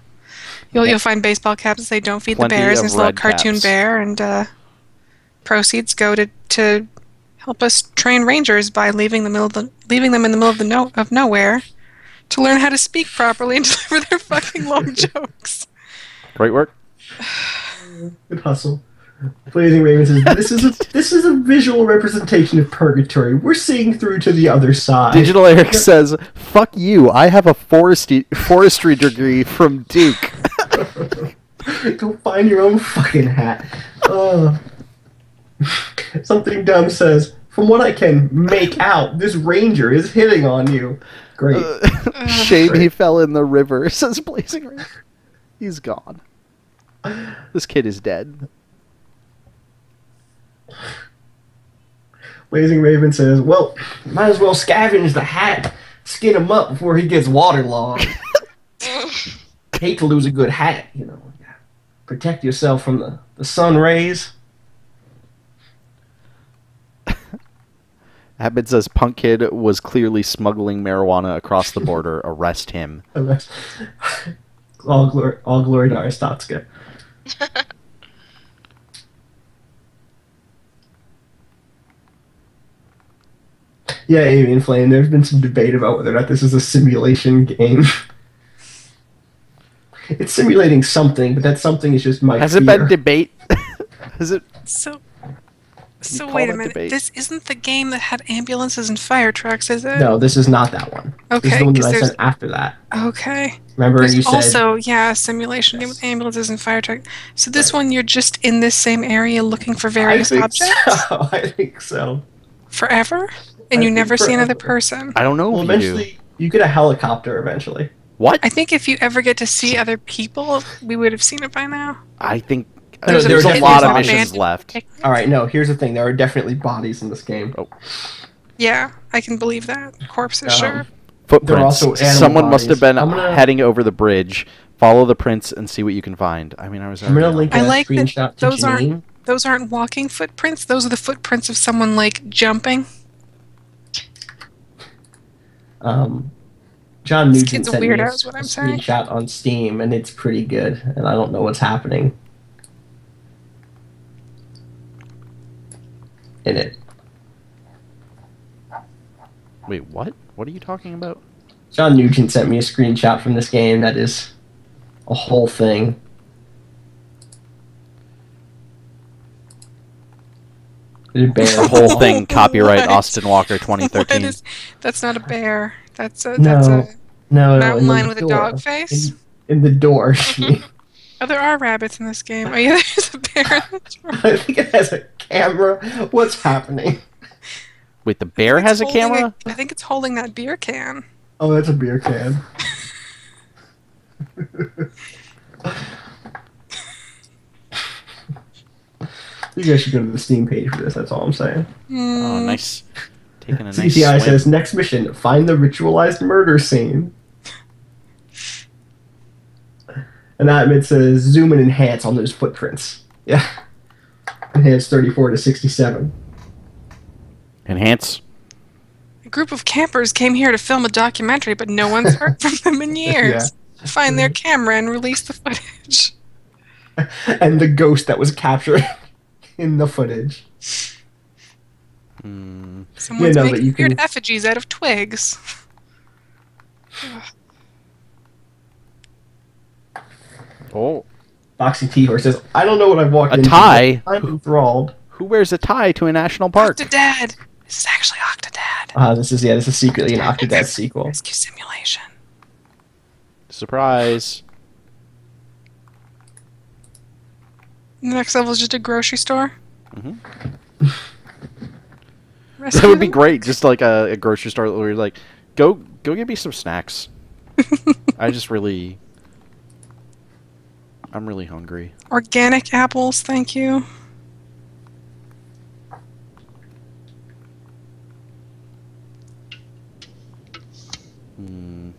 you'll you'll find baseball caps that say "Don't feed Plenty the bears" of and this little red cartoon caps. bear, and uh, proceeds go to to help us train rangers by leaving the middle of the, leaving them in the middle of the no, of nowhere to learn how to speak properly and deliver their fucking long jokes. Great work. Good hustle. Blazing Raven says, "This is a this is a visual representation of purgatory. We're seeing through to the other side." Digital Eric says, "Fuck you. I have a forestry forestry degree from Duke." Go find your own fucking hat. Uh, something dumb says, "From what I can make out, this ranger is hitting on you." Great. Uh, Shame he fell in the river, says Blazing Ray. He's gone. This kid is dead. Blazing Raven says, "Well, might as well scavenge the hat, skin him up before he gets waterlogged. Hate to lose a good hat, you know. Protect yourself from the, the sun rays." Abed says Punk Kid was clearly smuggling marijuana across the border. Arrest him. all glory, all glory to Arstotzka. yeah, Avian Flame. There's been some debate about whether or not this is a simulation game. it's simulating something, but that something is just my. Has fear. it been debate? Has it? So, so wait a minute. debate? This isn't the game that had ambulances and fire trucks, is it? No, this is not that one. this is Okay, the one that 'cause I sent after that. Okay. Remember, and you said also, yeah, a simulation game with ambulances and fire trucks. So this one, you're just in this same area looking for I various think objects so. I think so. forever, I and you think never see another person. I don't know Well, if you eventually, you get a helicopter eventually. What? I think if you ever get to see other people, we would have seen it by now. I think There's there's, a- a lot a of band- missions left. All right, no. Here's the thing: there are definitely bodies in this game. Oh. Yeah, I can believe that. Corpses, Um, sure. Footprints. also animal Someone must have been gonna- heading over the bridge. Follow the prints and see what you can find. I mean, I was. I'm gonna link I a like that screenshot to those aren't- Those aren't walking footprints. Those are the footprints of someone like jumping. Um, John This Nugent kid's a sent me weirdo, a, what a I'm saying. screenshot on Steam, and it's pretty good. And I don't know what's happening in it. Wait, what? What are you talking about? John Nugent sent me a screenshot from this game that is a whole thing. A bear. The whole thing. Copyright What? Austin Walker 2013. is? That's not a bear. That's a No, that's no, a no, mountain in the lion with a dog face. In, in the door. Oh, there are rabbits in this game. Oh yeah, there's a bear. That's right. I think it has a camera. What's happening? Wait, the bear has a camera? I think it's holding that beer can. Oh, that's a beer can. you guys should go to the Steam page for this. That's all I'm saying. Oh, Mm, nice. Taking a nice CCI says next mission: find the ritualized murder scene. And Ahmed says zoom and enhance on those footprints. Yeah, enhance 34 to 67. Enhance. A group of campers came here to film a documentary, but no one's heard from them in years. Find their camera and release the footage. and the ghost that was captured in the footage. Hmm. Someone's no, but making you weird can- effigies out of twigs. Oh, Boxing T Horse says, I don't know what I've walked A into. tie? I'm enthralled. who wears a tie to a national park? Octodad. This is actually Octodad. Ah, this is yeah, this is secretly an Octodad sequel. Rescue simulation. Surprise. The next level is just a grocery store. Mhm. That would be great. Just like a, a grocery store where you're like, go go get me some snacks. I just really, I'm really hungry. Organic apples, thank you. Hmm.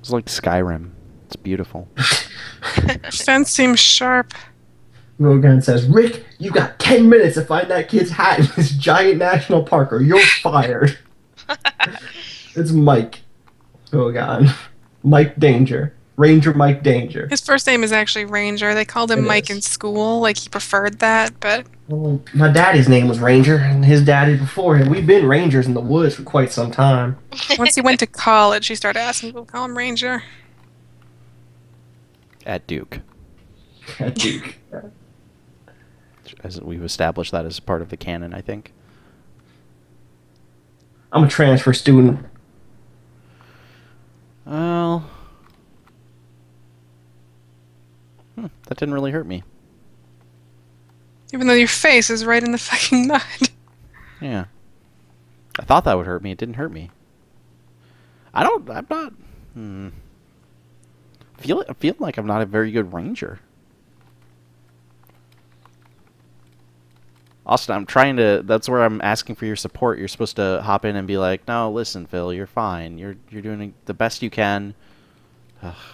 It's like Skyrim. It's beautiful. Fence seems sharp. Rogan says, Rick, you got 10 minutes to find that kid's hat in this giant national park or you're fired. It's Mike. Oh God, Mike Danger. Ranger Mike Danger. His first name is actually Ranger. They called him It Mike is. in school, like he preferred that, but Well, my daddy's name was Ranger, and his daddy before him. We've been Rangers in the woods for quite some time. once he went to college, he started asking people to call him Ranger. At Duke, At Duke. as we've established that as part of the canon, I think. I'm a transfer student. Well, hmm, that didn't really hurt me. Even though your face is right in the fucking mud. Yeah. I thought that would hurt me. It didn't hurt me. I don't. I'm not. Hmm. feel I feel like I'm not a very good ranger. Austin, I'm trying to. That's where I'm asking for your support. You're supposed to hop in and be like, "No, listen, Phil, you're fine. You're you're doing the best you can." Ugh.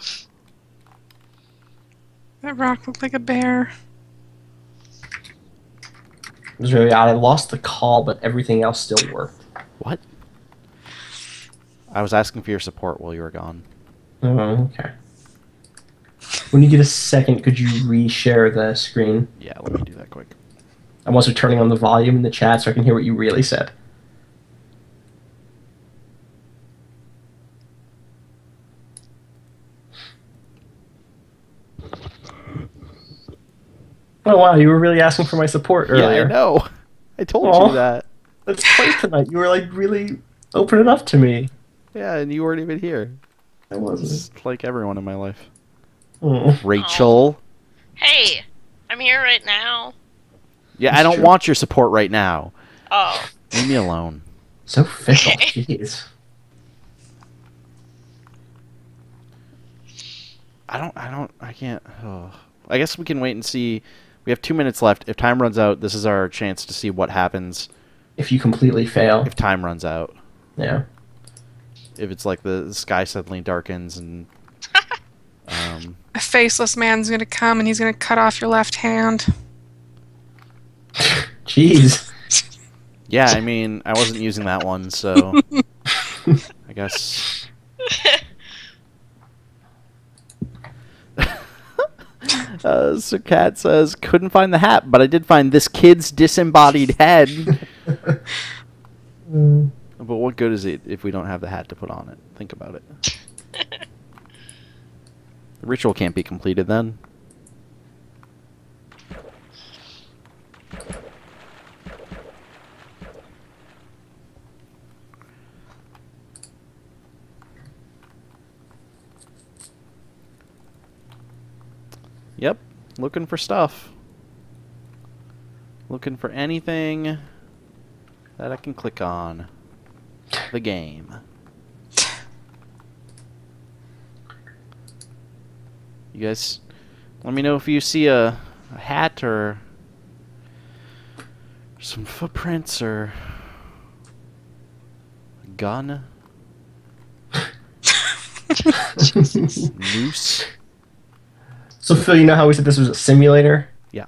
That rock looked like a bear. It was really odd. I lost the call, but everything else still worked. What? I was asking for your support while you were gone. Oh, okay. When you get a second, could you reshare the screen? Yeah, let me do that quick. I'm also turning on the volume in the chat so I can hear what you really said. Oh wow, you were really asking for my support Yeah, earlier. I know. I told Aw. you that. That's twice tonight. You were like really opening up to me. Yeah, and you weren't even here. I wasn't. It's like everyone in my life. Oh. Rachel. Hey, I'm here right now. Yeah, I don't true. want your support right now. Oh, Leave me alone. So fickle. Jeez. I don't. I don't. I can't. Oh. I guess we can wait and see. We have two minutes left. If time runs out, this is our chance to see what happens. If you completely fail. If time runs out, Yeah. if it's like the, the sky suddenly darkens and. Um, A faceless man's gonna come and he's gonna cut off your left hand. Jeez. yeah, I mean, I wasn't using that one, so I guess. Uh, so Cat says, couldn't find the hat, but I did find this kid's disembodied head. Mm. But what good is it if we don't have the hat to put on it? Think about it. the ritual can't be completed then. Yep, looking for stuff. Looking for anything that I can click on. The game. You guys, let me know if you see a, a hat or some footprints or a gun, noose. So Phil, you know how we said this was a simulator? Yeah.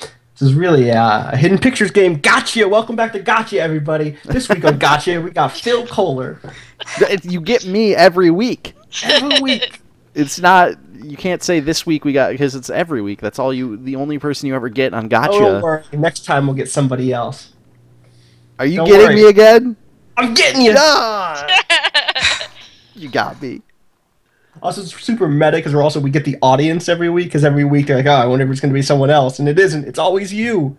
This is really uh, a hidden pictures game. Gotcha! Welcome back to Gotcha, everybody. This week on Gotcha, we got Phil Kollar. You get me every week. Every week. It's not. You can't say this week we got because it's every week. That's all you. The only person you ever get on Oh, Gotcha. don't worry. Next time we'll get somebody else. Are you Don't getting worry. me again? I'm getting you. Ah, you got me. Also, it's super meta because we're also we get the audience every week because every week they're like, oh, I wonder if it's going to be someone else, and it isn't. It's always you.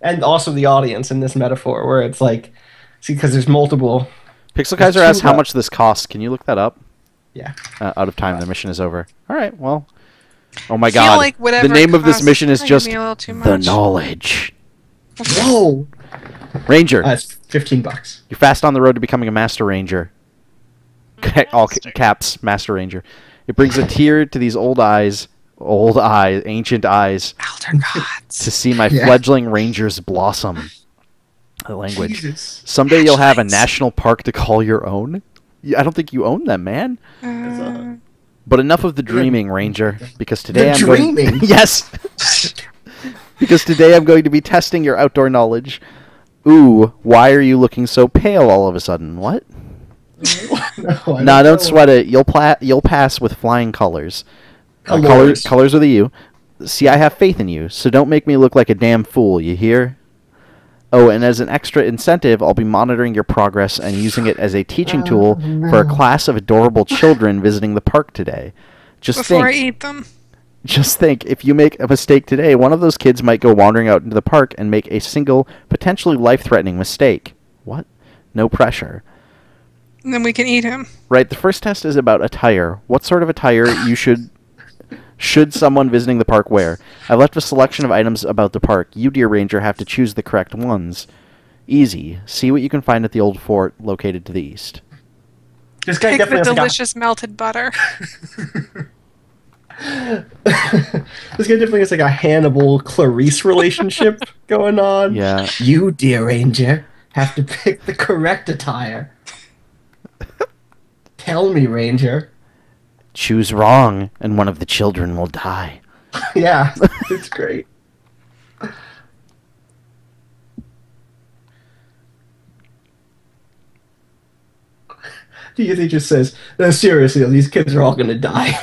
And also the audience in this metaphor, where it's like, see, because there's multiple. Pixel Kaiser two asked how much this costs. Can you look that up? Yeah. Uh, out of time. The mission is over. All right. Well. Oh my God. like whatever the name it of this mission is just be a little too the knowledge. Whoa. Ranger, Uh, it's fifteen bucks. you're fast on the road to becoming a Master Ranger. Ca- All ca- caps, Master Ranger. It brings a tear to these old eyes, old eyes, ancient eyes, Elder gods. to see my Yeah. fledgling rangers blossom. The language. Jesus. Someday you'll have a national park to call your own. I don't think you own them, man. Uh, But enough of the dreaming, Ranger, because today The I'm dreaming? going. yes. because today I'm going to be testing your outdoor knowledge. Ooh, why are you looking so pale all of a sudden? What? no, I Nah, don't know. sweat it. You'll pla- you'll pass with flying colors. Uh, Colors. colors, colors with a U. See, I have faith in you, so don't make me look like a damn fool. You hear? Oh, and as an extra incentive, I'll be monitoring your progress and using it as a teaching tool for a class of adorable children visiting the park today. Just before I think, eat them. just think, if you make a mistake today, one of those kids might go wandering out into the park and make a single, potentially life-threatening mistake. What? No pressure. And then we can eat him. Right, the first test is about attire. What sort of attire you should should someone visiting the park wear? I left a selection of items about the park. You, dear ranger, have to choose the correct ones. Easy. See what you can find at the old fort located to the east. This guy Pick the definitely has delicious melted butter. like a, this guy definitely has like a Hannibal Clarice relationship going on. Yeah. You, dear Ranger, have to pick the correct attire. Tell me, Ranger. Choose wrong, and one of the children will die. yeah, it's great. He just says, no, seriously, these kids are all gonna die.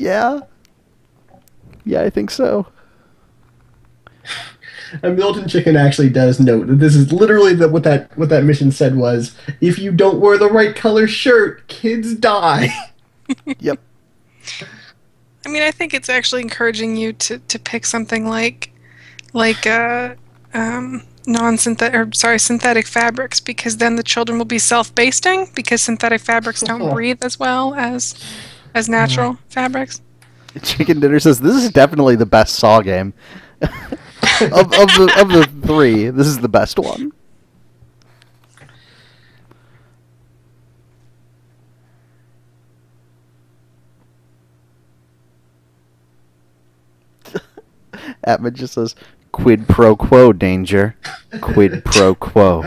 Yeah. Yeah, I think so. And Milton Chicken actually does note that this is literally the, what that what that mission said was: if you don't wear the right color shirt, kids die. Yep. I mean, I think it's actually encouraging you to, to pick something like like uh, um, non-synthetic or sorry synthetic fabrics because then the children will be self-basting because synthetic fabrics don't breathe as well as as natural fabrics. Chicken Dinner says this is definitely the best Saw game. of, of the of the three, this is the best one. Atman just says quid pro quo danger. Quid pro quo.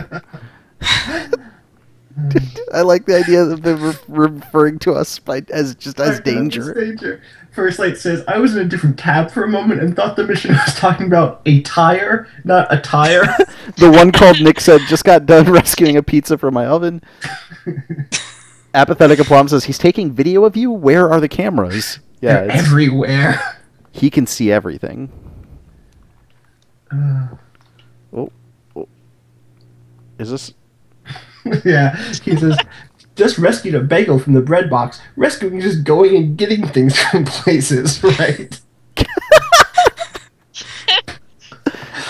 I like the idea of them re- referring to us by, as just as danger. danger. First Light says, I was in a different tab for a moment and thought the mission was talking about a tire, not a tire. The one called Nick said just got done rescuing a pizza from my oven. Apathetic Aplomb says he's taking video of you. Where are the cameras? Yeah, They're everywhere. he can see everything. Uh, Oh, oh. is this? yeah, he says, just rescued a bagel from the bread box. Rescuing is just going and getting things from places, right?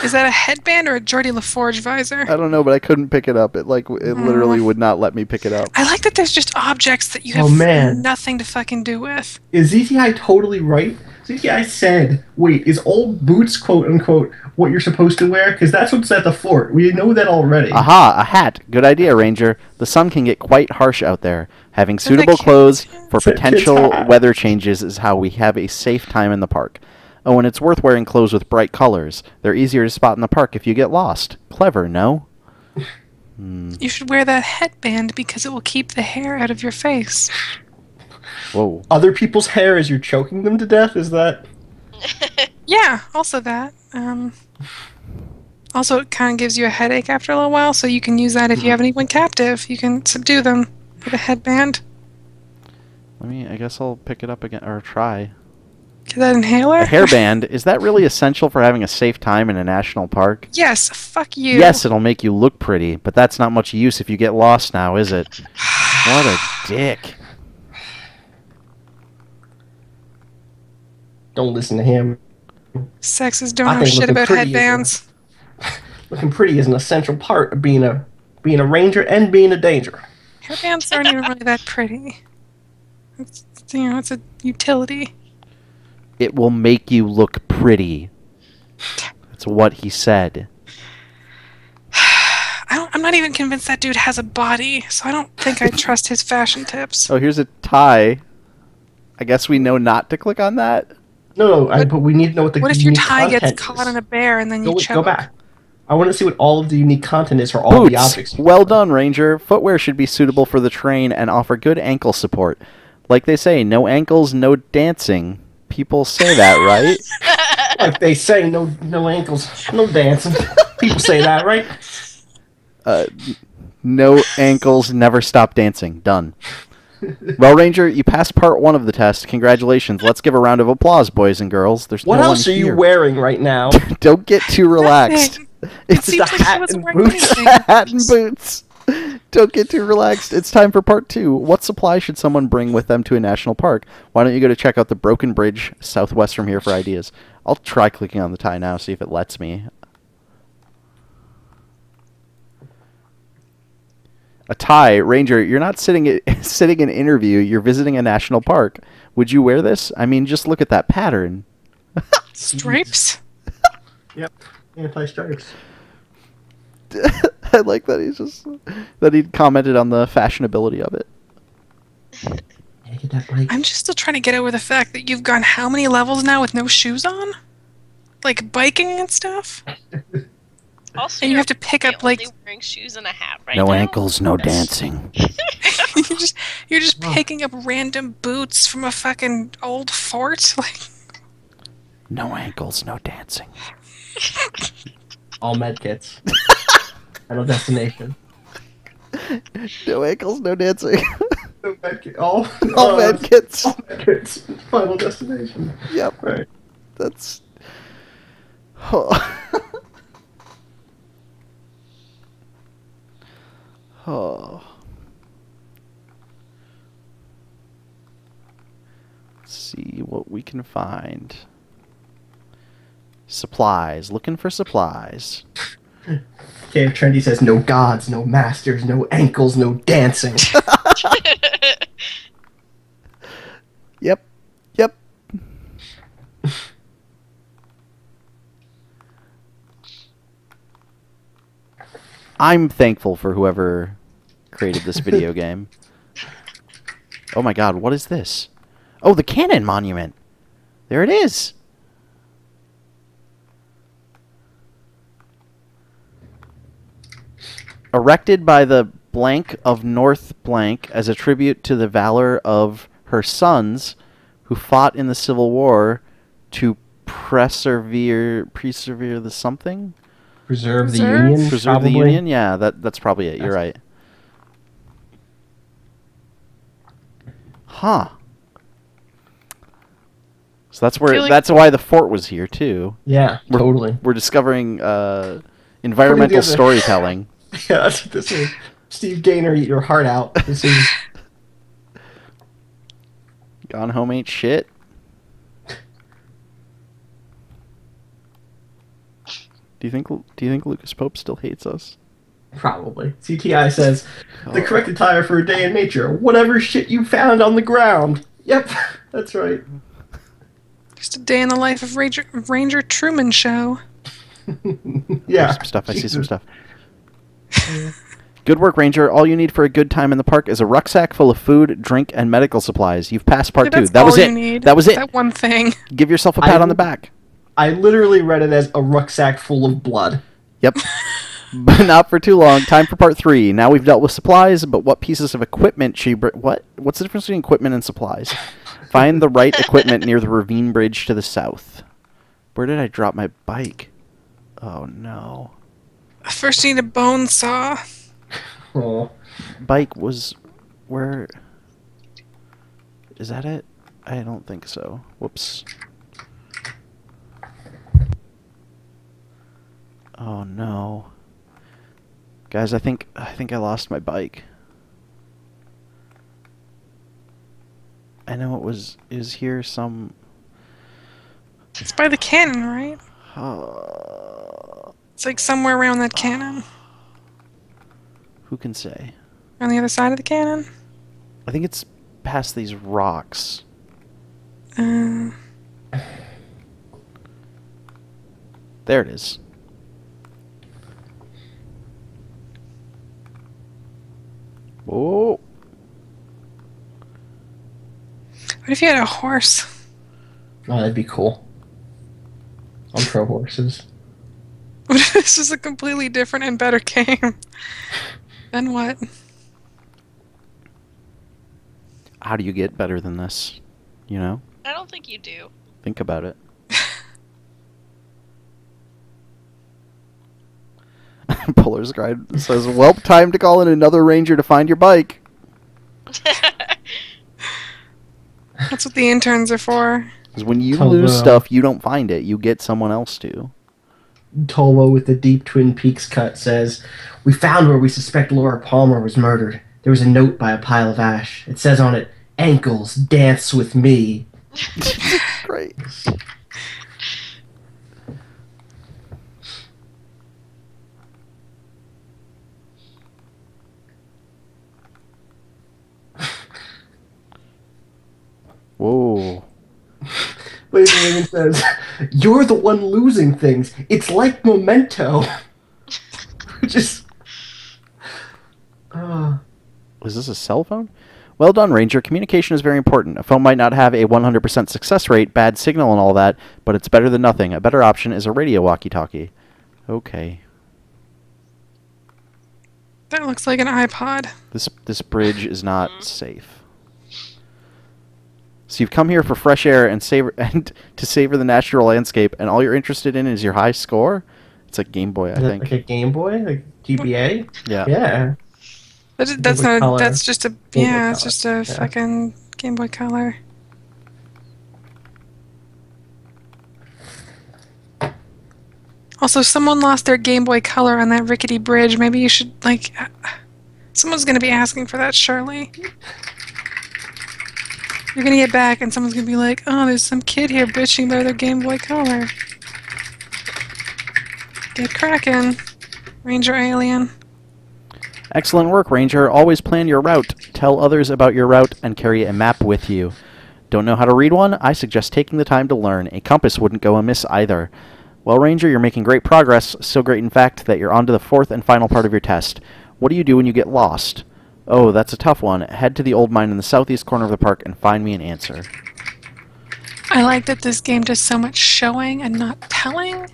Is that a headband or a Geordi La Forge visor? I don't know, but I couldn't pick it up. It like it mm. literally would not let me pick it up. I like that there's just objects that you Oh, have man. nothing to fucking do with. Is ZTI totally right? ZTI said, wait, is old boots, quote unquote, what you're supposed to wear? Because that's what's at the fort. We know that already. Aha, a hat. Good idea, Ranger. The sun can get quite harsh out there. Having suitable clothes for It's a kid's potential weather changes is how we have a safe time in the park. Oh, and it's worth wearing clothes with bright colors. They're easier to spot in the park if you get lost. Clever, no? You should wear that headband because it will keep the hair out of your face. Whoa. Other people's hair as you're choking them to death? Is that. Yeah, also that. Um, also, it kind of gives you a headache after a little while, so you can use that if you have anyone captive. You can subdue them with a headband. Let me, I guess I'll pick it up again, or try. Get that inhaler? A hairband, is that really essential for having a safe time in a national park? Yes, fuck you. Yes, it'll make you look pretty, but that's not much use if you get lost now, is it? What a dick. Don't listen to him. Sexes don't I know shit about pretty is headbands. Looking pretty is an essential part of being a being a ranger and being a danger. Headbands aren't even really that pretty. It's, you know, it's a utility. It will make you look pretty. That's what he said. I don't, I'm not even convinced that dude has a body, so I don't think I trust his fashion tips. Oh, here's a tie. I guess we know not to click on that. No, no, I, What- but we need to know what the What if your tie gets content caught is. on a bear and then you Go, choke? go back. I want to see what all of the unique content is for all the Boots. objects. Well done, Ranger. Footwear should be suitable for the train and offer good ankle support. Like they say, no ankles, no dancing. People say that, right? Like they say, no, no ankles, no dancing. People say that, right? Uh, no ankles, never stop dancing. Done. Well, Ranger, you passed part one of the test. Congratulations. Let's give a round of applause, boys and girls. There's What no else are one you here. wearing right now? Don't get too relaxed. Nothing. It's seems a like he hat wasn't and wearing boots. anything. hat and boots. Don't get too relaxed. It's time for part two. What supply should someone bring with them to a national park? Why don't you go to check out the Broken Bridge southwest from here for ideas? I'll try clicking on the tie now, see if it lets me. A tie, Ranger. You're not sitting at, sitting an interview. You're visiting a national park. Would you wear this? I mean, just look at that pattern. Stripes? Yep, anti stripes. I like that he's just that he commented on the fashionability of it. Yeah, get that bike. I'm just still trying to get over the fact that you've gone how many levels now with no shoes on? Like biking and stuff? Also, And you have to pick up, like- wearing shoes and a hat right no now. ankles, no dancing. you're just you're just Wow. picking up random boots from a fucking old fort. Like No ankles, no dancing. All med kits. Final destination. No ankles, no dancing. No med kit. All, All uh, med kits. All med kits. Final destination. Yep, Right. that's. Oh. Oh. Let's see what we can find. Supplies. Looking for supplies. Cave Trendy says no gods, no masters, no ankles, no dancing. Yep. Yep. I'm thankful for whoever created this video game. Oh my god, what is this? Oh, the cannon monument. There it is. Erected by the blank of North blank as a tribute to the valor of her sons who fought in the Civil War to persevere persevere the something? Preserve the union. Preserve the. Union? Yeah, that that's probably it. You're right. Huh. So that's where feel that's why the fort was here too. Yeah, We're- totally. We're discovering uh, environmental storytelling. Yeah, that's, this is Steve Gaynor, eat your heart out. This is Gone home ain't shit. Do you think Do you think Lucas Pope still hates us? probably. ZTI says oh. the correct attire for a day in nature. Whatever shit you found on the ground. Yep, that's right. just a day in the life of Ranger, Ranger Truman Show. yeah. Some stuff. I see some stuff. Good work, Ranger. All you need for a good time in the park is a rucksack full of food, drink, and medical supplies. You've passed part Yeah, two. that's That was it. need. That was it. That one thing. Give yourself a pat I- on the back. I literally read it as a rucksack full of blood. Yep. but not for too long. Time for part three. Now we've dealt with supplies, but what pieces of equipment she br- what? What's the difference between equipment and supplies? Find the right equipment near the ravine bridge to the south. Where did I drop my bike? Oh no. I First, you need a bone saw. Oh, Bike was where Is that it? I don't think so. Whoops. Oh no. Guys, I think I think I lost my bike. I know it was is here some It's by the cannon, right? uh, It's like somewhere around that cannon. who can say? On the other side of the cannon. I think it's past these rocks. Uh, There it is. Oh, what if you had a horse? Oh, that'd be cool. I'm pro horses. What if this is a completely different and better game? then what? how do you get better than this? You know? I don't think you do. Think about it. Puller's Guide says, Well, time to call in another ranger to find your bike. That's what the interns are for. Because when you Hello. lose uh, stuff, you don't find it. You get someone else to. Tolo with the deep Twin Peaks cut says, We found where we suspect Laura Palmer was murdered. There was a note by a pile of ash. It says on it, Ankles, dance with me. Great. Whoa. Lady Raven says, You're the one losing things. It's like Memento. which is. Uh, Is this a cell phone? Well done, Ranger. Communication is very important. A phone might not have a 100% success rate, bad signal, and all that, but it's better than nothing. A better option is a radio walkie talkie. Okay. That looks like an iPod. This this bridge is not safe. So you've come here for fresh air and savor and to savor the natural landscape, and all you're interested in is your high score. It's like Game Boy, I is think. like a Game Boy, like GBA. Yeah. Yeah. But it- that's not. Color. That's just a. Game yeah, it's just a yeah. fucking Game Boy Color. Also, someone lost their Game Boy Color on that rickety bridge. Maybe you should like. Someone's gonna be asking for that, surely. You're gonna get back, and someone's gonna be like, "Oh, there's some kid here bitching about their Game Boy Color." Get cracking, Ranger Alien. Excellent work, Ranger. Always plan your route. Tell others about your route and carry a map with you. Don't know how to read one? I suggest taking the time to learn. A compass wouldn't go amiss either. Well, Ranger, you're making great progress. So great, in fact, that you're on to the fourth and final part of your test. What do you do when you get lost? Oh, that's a tough one. Head to the old mine in the southeast corner of the park and find me an answer. I like that this game does so much showing and not telling.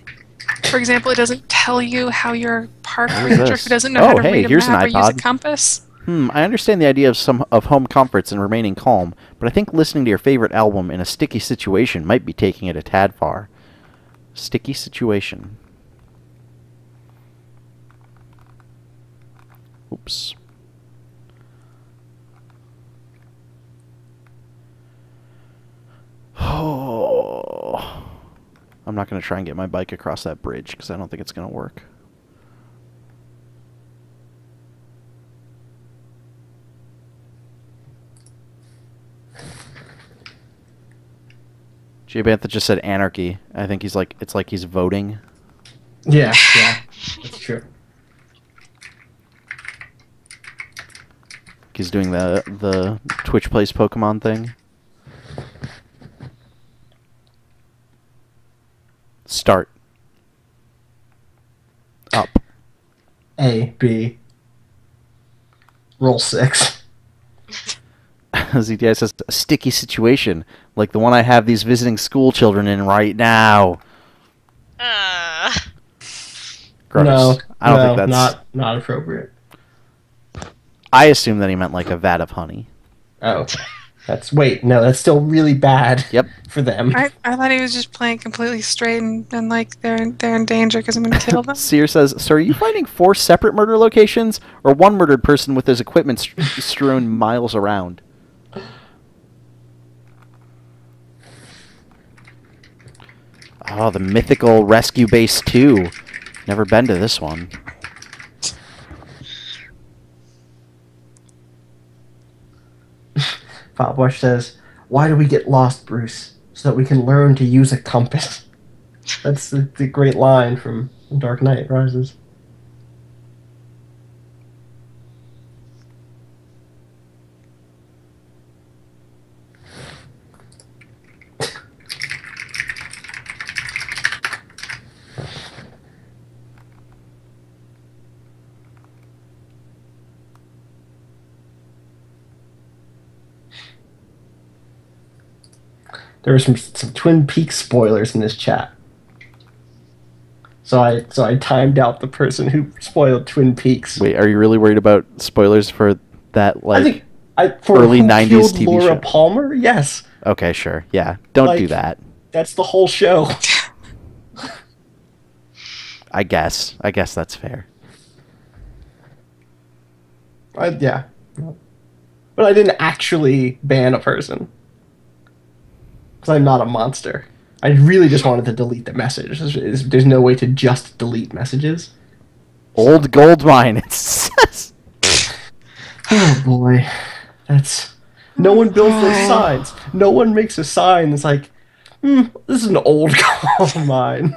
For example, it doesn't tell you how your park ranger who doesn't know Oh, how to hey, read a here's an map or use a compass. Hmm, I understand the idea of some of home comforts and remaining calm, but I think listening to your favorite album in a sticky situation might be taking it a tad far. Sticky situation. Oops. Oh. I'm not going to try and get my bike across that bridge because I don't think it's going to work. Jay just said anarchy. I think he's like it's like he's voting. Yeah. Yeah. That's true. He's doing the the Twitch plays Pokemon thing. Start. Up. A B. Roll six. ZTI says a sticky situation like the one I have these visiting school children in right now. Uh, Gross. No, I don't no, think that's. not not appropriate. I assume that he meant like a vat of honey. Oh, that's wait. No, that's still really bad. Yep. For them. I, I thought he was just playing completely straight and, and like they're in, they're in danger because I'm gonna kill them. Sear says, "So are you finding four separate murder locations, or one murdered person with his equipment st- strewn miles around?" Oh, the mythical Rescue Base 2. Never been to this one. Fatbush says, "Why do we get lost, Bruce? So that we can learn to use a compass." That's the, the great line from Dark Knight Rises. There were some some Twin Peaks spoilers in this chat. So I so I timed out the person who spoiled Twin Peaks. Wait, are you really worried about spoilers for that? Like, I think I for early 90s Killed TV Laura show. Palmer. Yes, okay, sure, yeah. Don't do that. that's the whole show. I guess. I guess that's fair. I, yeah, but I didn't actually ban a person because I'm not a monster. I really just wanted to delete the message. There's, there's- there's no way to just delete messages. Old gold mine. It says. Oh boy, that's no one builds those signs. No one makes a sign that's like, hmm, this is an old gold mine.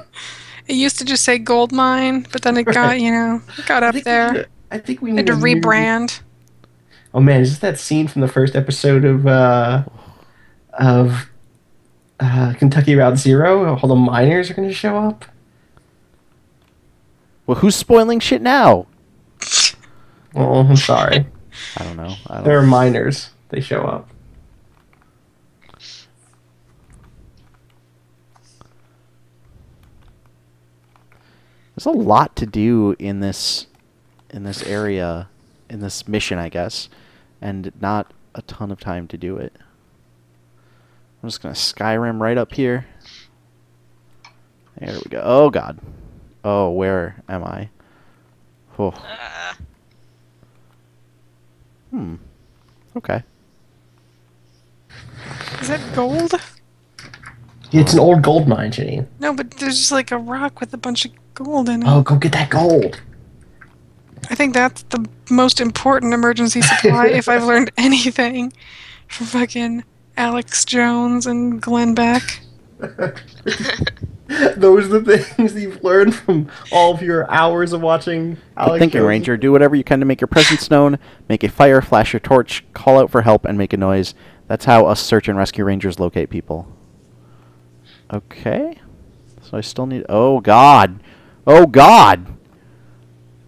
It used to just say gold mine, but then it got you know it got up think we there. need a- I think we need to a new- rebrand. Oh man, is this that scene from the first episode of uh, of uh, Kentucky Route Zero? All the miners are going to show up. Well, who's spoiling shit now? Oh, I'm sorry. I don't know. I There are don't. They show up. There's a lot to do in this in this area in this mission, I guess, and not a ton of time to do it. I'm just gonna Skyrim right up here. There we go. Oh god. Oh, where am I? Oh. Uh, Hmm. Okay. Is that gold? It's an old gold mine, Janine. No, but there's just like a rock with a bunch of gold in it. Oh, go get that gold. I think that's the most important emergency supply if I've learned anything from fucking Alex Jones and Glenn Beck. Those are the things you've learned from all of your hours of watching Good Alex thinking, Jones. Ranger. Do whatever you can to make your presence known. Make a fire, flash your torch, call out for help, and make a noise. That's how us search and rescue rangers locate people. Okay. So I still need. Oh God. Oh God.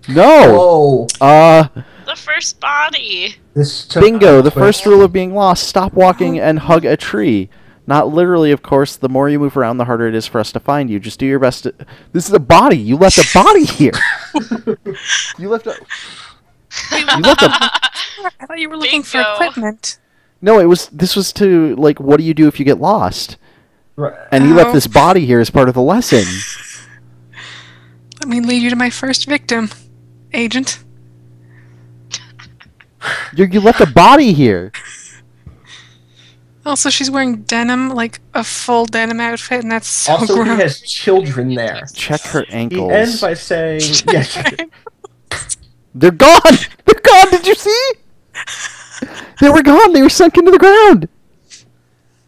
No. Whoa! Uh. the first body. This took Bingo. The first rule of being lost: stop walking and hug a tree. Not literally, of course. The more you move around, the harder it is for us to find you. Just do your best. To... This is a body. You left a body here. you left a. You left a. I thought you were looking for equipment. No, it was. This was to like. What do you do if you get lost? Right. And you left Oh. this body here as part of the lesson. Let me lead you to my first victim, Agent. You you left a body here. Also, she's wearing denim, like a full denim outfit, and that's so Also, he gross. has children there. Check her ankles. He ankles. ends by saying, "Yes, They're gone. They're gone. Did you see? They were gone. They were sunk into the ground.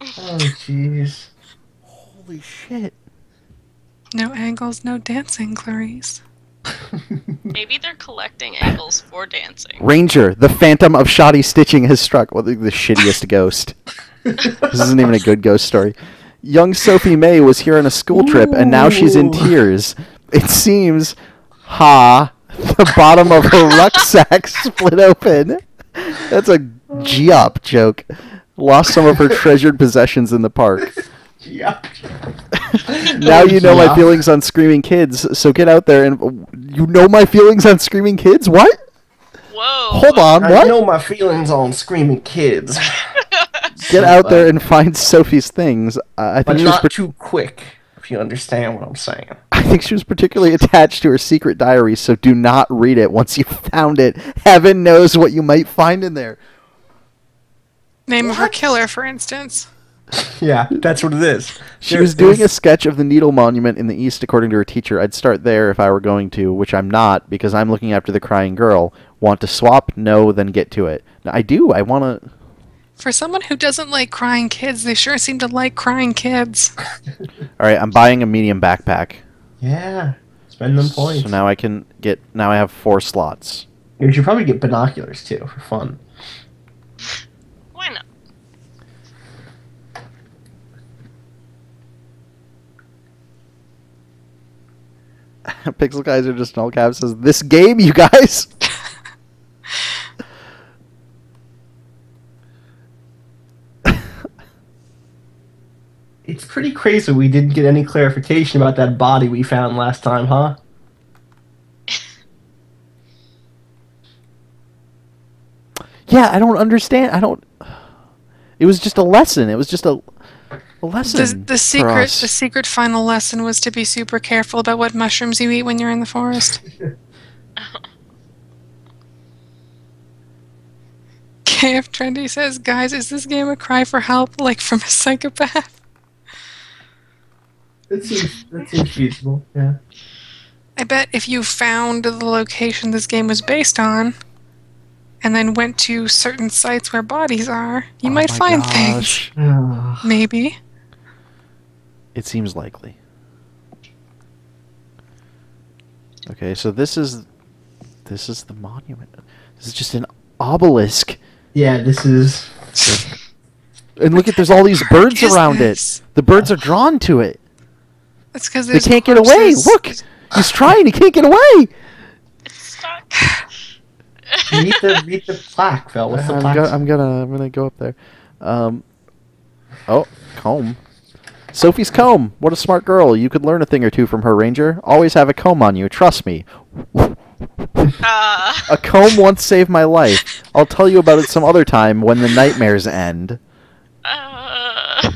oh jeez." Holy shit. no angles, no dancing, Clarice. Maybe they're collecting angles for dancing. Ranger, the phantom of shoddy stitching has struck. Well, the, the shittiest ghost. This isn't even a good ghost story. Young Sophie May was here on a school trip, and now she's in tears. It seems, ha, the bottom of her rucksack split open. That's a G-up joke. Lost some of her treasured possessions in the park. Yeah. now you know my feelings on screaming kids, so get out there and you know my feelings on screaming kids? What? Whoa. Hold on, What? I know my feelings on screaming kids, Get out there and find Sophie's things. Uh, I but think she was not par- too quick. If you understand what I'm saying. I think she was particularly attached to her secret diary, so do not read it once you found it. Heaven knows what you might find in there. Name of her killer, for instance. Yeah, that's what it is. She There- was doing a sketch of the Needle Monument in the East, according to her teacher. I'd start there if I were going to, which I'm not, because I'm looking after the crying girl. Want to swap? No, then get to it. No, I do. I want to. For someone who doesn't like crying kids, they sure seem to like crying kids. All right, I'm buying a medium backpack. Yeah, spend them points. So now I can get. Now I have four slots. You should probably get binoculars too for fun. Why not? Pixel guys are just in all caps. Says this game, you guys. It's pretty crazy we didn't get any clarification about that body we found last time, huh? Yeah, I don't understand. I don't. It was just a lesson. It was just a, a lesson. The, the for secret, us. the secret final lesson was to be super careful about what mushrooms you eat when you're in the forest. KF Trendy says, "Guys, is this game a cry for help, like from a psychopath?" That seems that seems feasible. Yeah. I bet if you found the location this game was based on, and then went to certain sites where bodies are, you Oh might my find things. gosh. Ah. Maybe. It seems likely. Okay, so this is this is the monument. This is just an obelisk. yeah, this is. And look at there's all these birds around this? it. The birds are drawn to it. That's because They can't get away. Look. He's trying. He can't get away. It's stuck. read the meet the plaque, Phil. What's the I'm, plaque? go- I'm gonna I'm gonna go up there. Um, oh, comb. Sophie's comb. What a smart girl. You could learn a thing or two from her, Ranger. Always have a comb on you. Trust me. Uh, A comb once saved my life. I'll tell you about it some other time when the nightmares end. uh,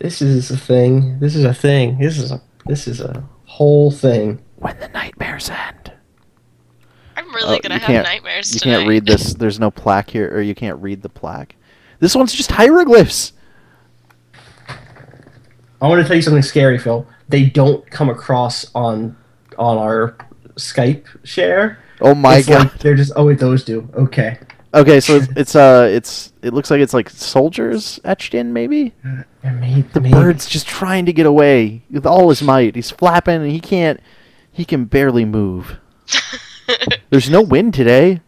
This is a thing. This is a thing. This is a this is a whole thing. When the nightmares end. I'm really Oh, gonna have can't- nightmares You tonight. can't read this. There's no plaque here, or you can't read the plaque. This one's just hieroglyphs. I want to tell you something scary, Phil. They don't come across on on our Skype share. Oh my It's god. like they're just oh wait those do okay. Okay, so it's, it's uh, it's it looks like it's like soldiers etched in, maybe. They're made, The made- bird's just trying to get away with all his might. He's flapping, and he can't. He can barely move. There's no wind today.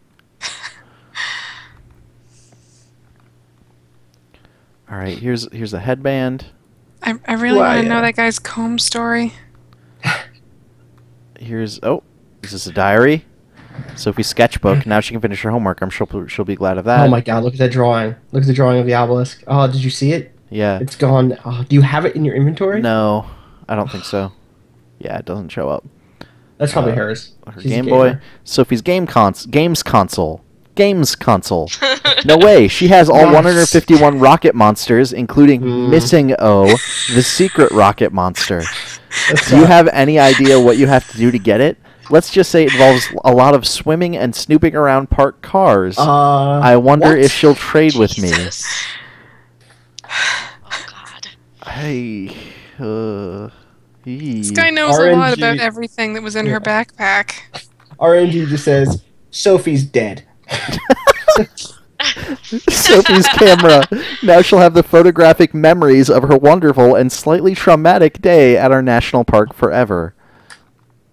All right, here's here's a headband. I, I really want to know that guy's comb story. Here's oh, is this a diary? Sophie's sketchbook. Now she can finish her homework. I'm sure she'll be glad of that. Oh my god! Look at that drawing. Look at the drawing of the obelisk. Oh, did you see it? Yeah. It's gone. Oh, do you have it in your inventory? No, I don't think so. Yeah, it doesn't show up. That's probably Uh, hers. Her She's Game Boy. Sophie's game cons games console. Games console. No way. She has all Nice. 151 rocket monsters, including Hmm. MissingNo, the secret rocket monster. That's Do you have any idea what you have to do to get it? Let's just say it involves a lot of swimming and snooping around parked cars. Uh, I wonder what? if she'll trade with me. Oh God. Hey, uh, This guy knows a lot about everything that was in her backpack. RNG just says Sophie's dead. Sophie's camera. Now she'll have the photographic memories of her wonderful and slightly traumatic day at our national park forever.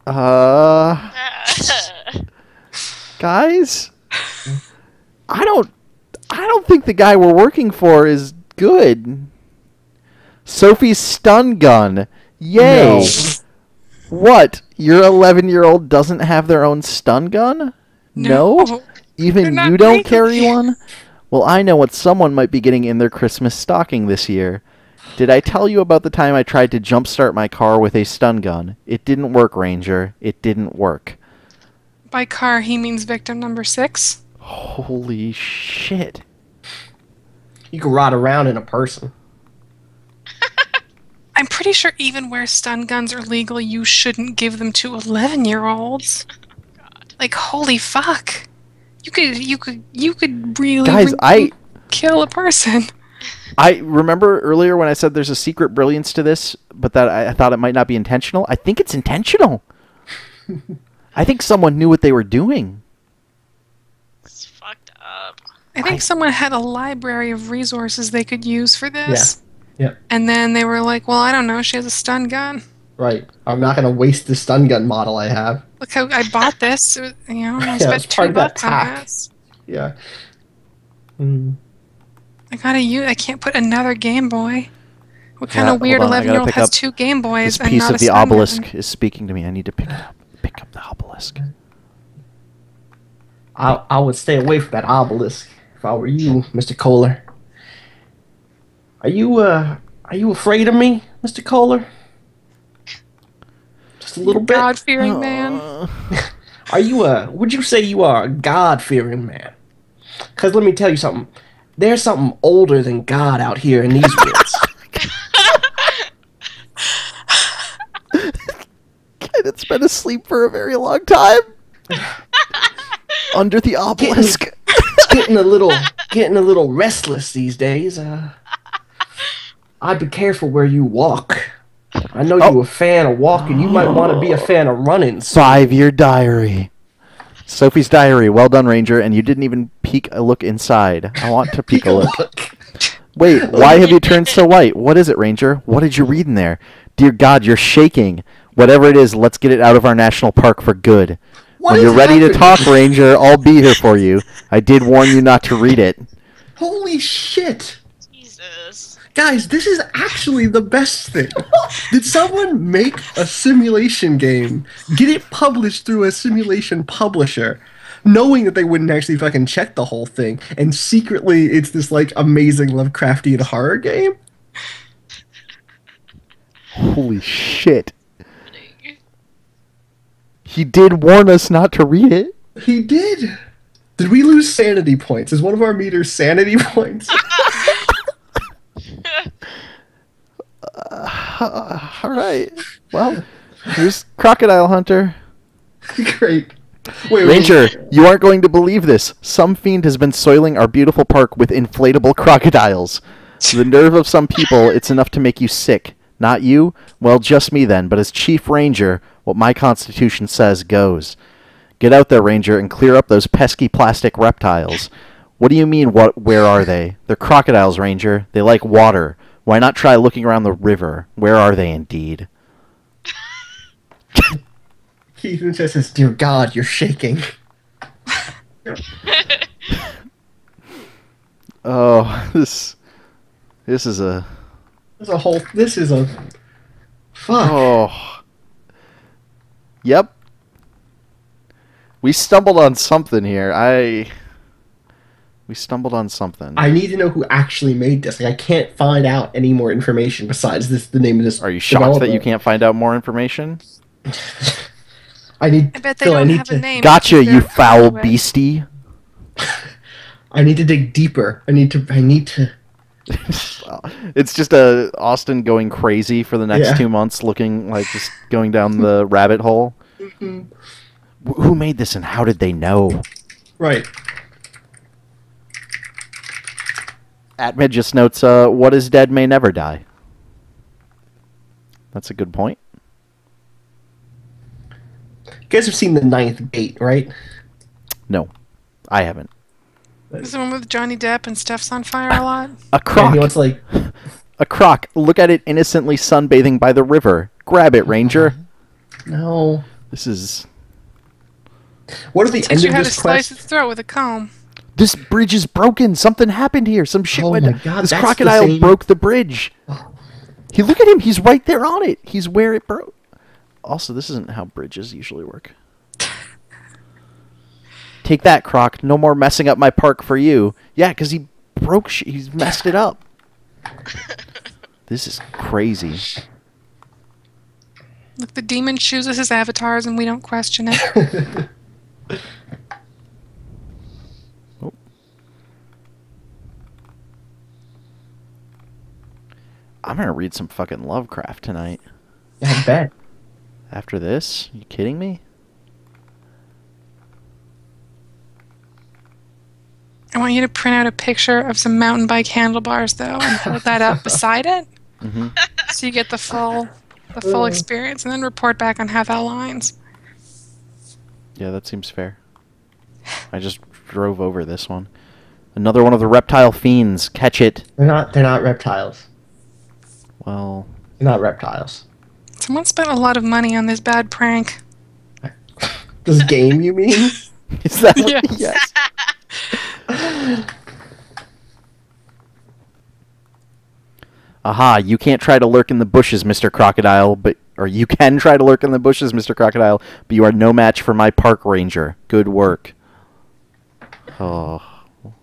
Uh, guys, I don't, I don't think the guy we're working for is good. Sophie's stun gun. Yay! No. What? Your 11 year old doesn't have their own stun gun? No? They're Even you don't legal. carry one? Well, I know what someone might be getting in their Christmas stocking this year. Did I tell you about the time I tried to jumpstart my car with a stun gun? It didn't work, Ranger. It didn't work. By car, he means victim number six. Holy shit. You can ride around in a person. I'm pretty sure even where stun guns are legal, you shouldn't give them to 11 year olds. Like, holy fuck. You could, you could, you could really, Guys, really I kill a person. I remember earlier when I said there's a secret brilliance to this, but that I, I thought it might not be intentional. I think it's intentional. I think someone knew what they were doing. It's fucked up. I think I- someone had a library of resources they could use for this. Yeah. And then they were like, well, I don't know, she has a stun gun. Right. I'm not gonna waste the stun gun model I have. Look how I bought this. You know, I Yeah, spent it's part two of that bucks on this. Yeah. Mm. I gotta use. I can't put another Game Boy. What kind Yeah, of weird hold on, I gotta 11 year old has two Game Boys This and piece not of a the obelisk gun? is speaking to me. I need to pick it up. Pick up the obelisk. I I would stay away from that obelisk if I were you, Mr. Kollar. Are you uh are you afraid of me, Mr. Kollar? Just a little bit. God fearing man. Are you a would you say you are a God fearing man? Cause let me tell you something. There's something older than God out here in these woods. Kid, it's been asleep for a very long time. Under the obelisk. It's getting a little getting a little restless these days. Uh I'd be careful where you walk. I know Oh. you're a fan of walking. You might want to be a fan of running. Five year diary. Sophie's diary. Well done, Ranger. And you didn't even peek a look inside. I want to peek a look. Wait, why have you turned so white? What is it, Ranger? What did you read in there? Dear God, you're shaking. Whatever it is, let's get it out of our national park for good. What when is you're ready to talk, Ranger, I'll be here for you. I did warn you not to read it. Holy shit! Jesus. Jesus. Guys, this is actually the best thing. Did someone make a simulation game, get it published through a simulation publisher, knowing that they wouldn't actually fucking check the whole thing, and secretly it's this like amazing Lovecraftian horror game? Holy shit. He did warn us not to read it. He did. Did we lose sanity points? Is one of our meters sanity points? All right. Well, here's Crocodile Hunter. Great. Wait, wait, Ranger, you aren't going to believe this. Some fiend has been soiling our beautiful park with inflatable crocodiles. The nerve of some people, it's enough to make you sick. Not you? Well, just me then, but as Chief Ranger, what my constitution says goes. Get out there, Ranger, and clear up those pesky plastic reptiles. What do you mean, what where are they? They're crocodiles, Ranger. They like water. Why not try looking around the river? Where are they indeed? Just says, "Dear God, you're shaking." Oh, this this is a There's a whole. This is a. Fuck. Oh. Yep. We stumbled on something here. I. We stumbled on something. I need to know who actually made this. Like, I can't find out any more information besides this. The name of this. Are you shocked that you can't find out more information? I need. I bet they Phil, I don't need have to, a name. Gotcha, you foul far away. beastie. I need to dig deeper. I need to. I need to. it's just a Austin going crazy for the next Yeah. two months, looking like just going down the rabbit hole. Mhm. Who made this and how did they know? Right. Atmid just notes, uh, "What is dead may never die." That's a good point. You guys have seen the Ninth Gate, right? No, I haven't. Is the one with Johnny Depp and Steph's on fire a lot? A And croc. he wants like. A croc. Look at it innocently sunbathing by the river. Grab it, Ranger. No. This is. What are the Teach end you of how to this slice its throat with a comb. This bridge is broken. Something happened here. Some shit Oh went. my God, this that's the crocodile broke the bridge. He look at him. He's right there on it. He's where it broke. Also, this isn't how bridges usually work. Take that, Croc. No more messing up my park for you. Yeah, because he broke. Sh- he's messed it up. this is crazy. Look, the demon chooses his avatars and we don't question it. I'm gonna read some fucking Lovecraft tonight. I bet. After this, you kidding me? I want you to print out a picture of some mountain bike handlebars, though, and hold that up beside it, hmm so you get the full, the full experience, and then report back on how that lines. Yeah, that seems fair. I just drove over this one. Another one of the reptile fiends. Catch it. They're not. They're not reptiles. Well, not reptiles. Someone spent a lot of money on this bad prank. This game, you mean? is that what? Yes. yes. Aha, you can't try to lurk in the bushes, Mr. Crocodile, but or you can try to lurk in the bushes, Mr. Crocodile, but you are no match for my park ranger. Good work. Oh,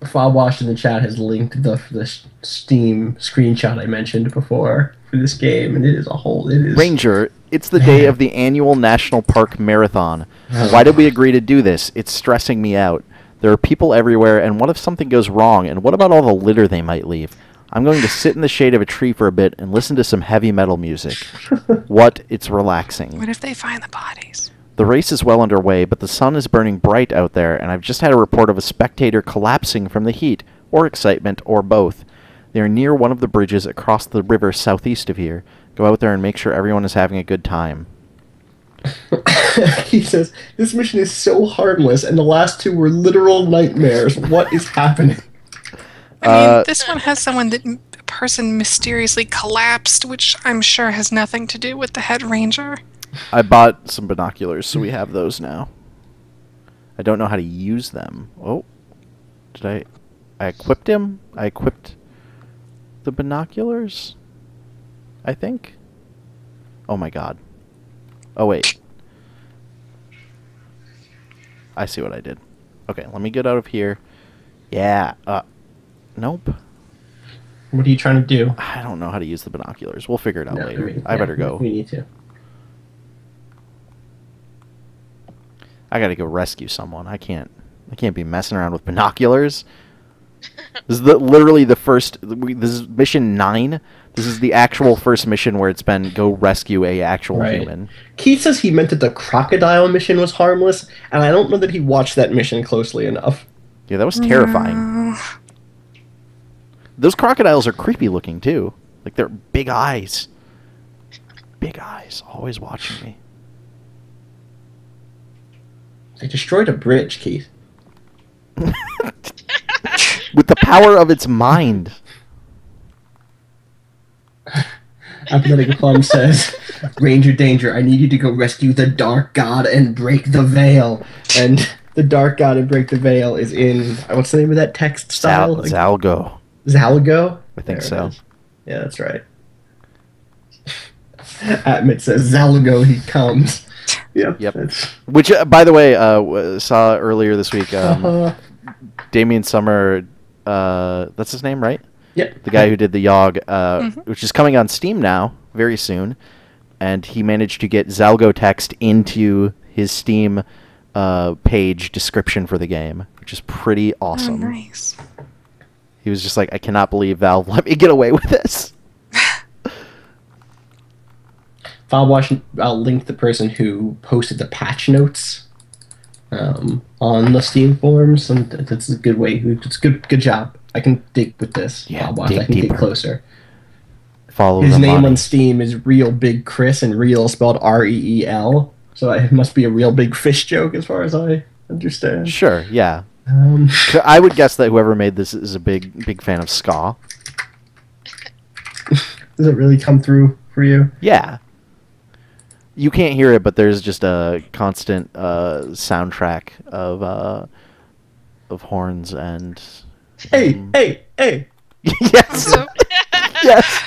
Fob Wash in the chat has linked the the Steam screenshot I mentioned before for this game, and it is a whole. It is Ranger, it's the day of the annual National Park Marathon. Why did we agree to do this? It's stressing me out. There are people everywhere, and what if something goes wrong? And what about all the litter they might leave? I'm going to sit in the shade of a tree for a bit and listen to some heavy metal music. what? It's relaxing. What if they find the bodies? The race is well underway, but the sun is burning bright out there, and I've just had a report of a spectator collapsing from the heat, or excitement, or both. They are near one of the bridges across the river southeast of here. Go out there and make sure everyone is having a good time. he says this mission is so harmless, and the last two were literal nightmares. What is happening? I mean, Uh, this one has someone that a person mysteriously collapsed, which I'm sure has nothing to do with the head ranger. I bought some binoculars, so we have those now. I don't know how to use them. Oh, did I? I equipped him. I equipped. the binoculars. I think. Oh my god. Oh wait. I see what I did. Okay, let me get out of here. Yeah. Uh. Nope. What are you trying to do? I don't know how to use the binoculars. We'll figure it out No, later. mean, I yeah, better go. We need to. I gotta go rescue someone. I can't. I can't be messing around with binoculars. This is the, literally the first. We, this is mission nine. This is the actual first mission where it's been go rescue a actual Right. human. Keith says he meant that the crocodile mission was harmless, and I don't know that he watched that mission closely enough. Yeah, that was terrifying. No. Those crocodiles are creepy looking too. Like they're big eyes. Big eyes, always watching me. They destroyed a bridge, Keith. With the power of its mind. Athletic Plum says, Ranger Danger, I need you to go rescue the Dark God and break the veil. And the Dark God and break the veil is in, uh, what's the name of that text style? Zal- Zalgo. Zalgo? I think There so. Yeah, that's right. Atmit says, Zalgo, he comes. Yep. Yep. Which, uh, by the way, uh, saw earlier this week. Um, uh, Damien Summer, uh, that's his name, right? yep. The guy who did the Yogg, uh, Mhm. which is coming on Steam now, very soon, and he managed to get Zalgo text into his Steam uh, page description for the game, which is pretty Oh, awesome. nice. He was just like, "I cannot believe Valve let me get away with this." I'll watch. I'll link the person who posted the patch notes um, on the Steam forums, and that's a good way. It's good. Good job. I can dig with this. Yeah, I'll watch. dig I can deeper. get closer. Follow His name money. on Steam is Real Big Chris, and real spelled R E E L. So it must be a real big fish joke, as far as I understand. Sure, yeah. Um, I would guess that whoever made this is a big, big fan of ska. does it really come through for you? Yeah. You can't hear it, but there's just a constant uh, soundtrack of uh, of horns and. Hey, um, hey, hey! yes, Also, yes.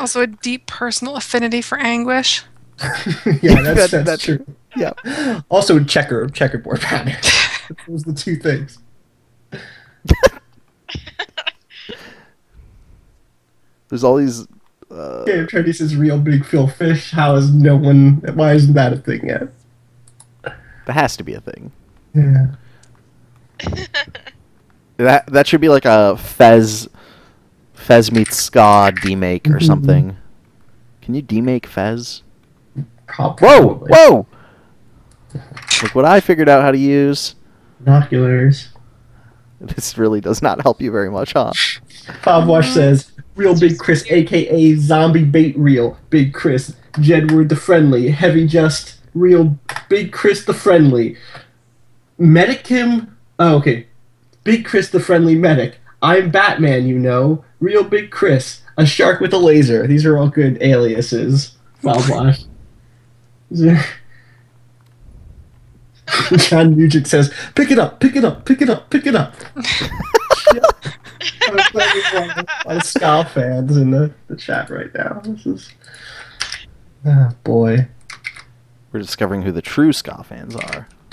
also a deep personal affinity for anguish. yeah, that's, That- that's that- true. Yeah. Also, checker checkerboard pattern. Those are the two things. There's all these. Uh, Okay, Trendy says real big Phil fish. How is no one? Why isn't that a thing yet? that has to be a thing. Yeah. That that should be like a Fez, Fez meets ska demake or Mhm. something. Can you demake Fez? Prob- Whoa, whoa! Look what I figured out how to use. Binoculars. This really does not help you very much, huh? Bob Wash says real big Chris, aka zombie bait reel. Big Chris, Jedward the friendly, heavy just real big Chris the friendly. Medicum. Oh, okay. Big Chris the friendly medic. I'm Batman, you know. Real big Chris, a shark with a laser. These are all good aliases. Bob Wash. John Nugent says, "Pick it up, pick it up, pick it up, pick it up." Yeah. I was playing with a lot of Ska fans in the, the chat right now. This is, ah, boy. We're discovering who the true ska fans are,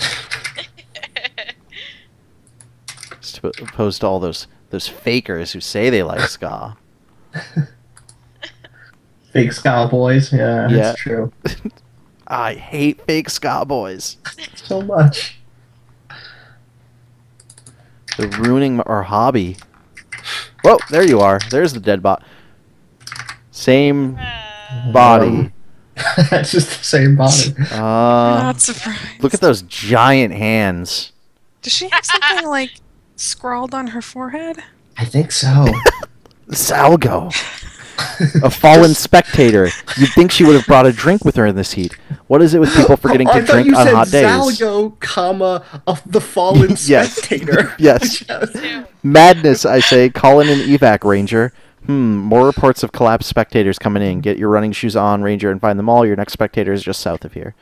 as to- opposed to all those those fakers who say they like ska. Fake Ska boys. Yeah, Yeah. that's true. I hate fake ska boys. So much. They're ruining our hobby. Whoa, there you are. There's the dead bot. Same Uh, body. That's just the same body. Uh, Not surprised. look at those giant hands. Does she have something like scrawled on her forehead? I think so. Zalgo. A fallen spectator. You'd think she would have brought a drink with her in this heat. What is it with people forgetting Oh, to I thought drink you on said hot days? Zalgo, comma, of the fallen Yes. spectator. Yes. too. Madness, I say. Call in an evac, Ranger. Hmm, more reports of collapsed spectators coming in. Get your running shoes on, Ranger, and find them all. Your next spectator is just south of here.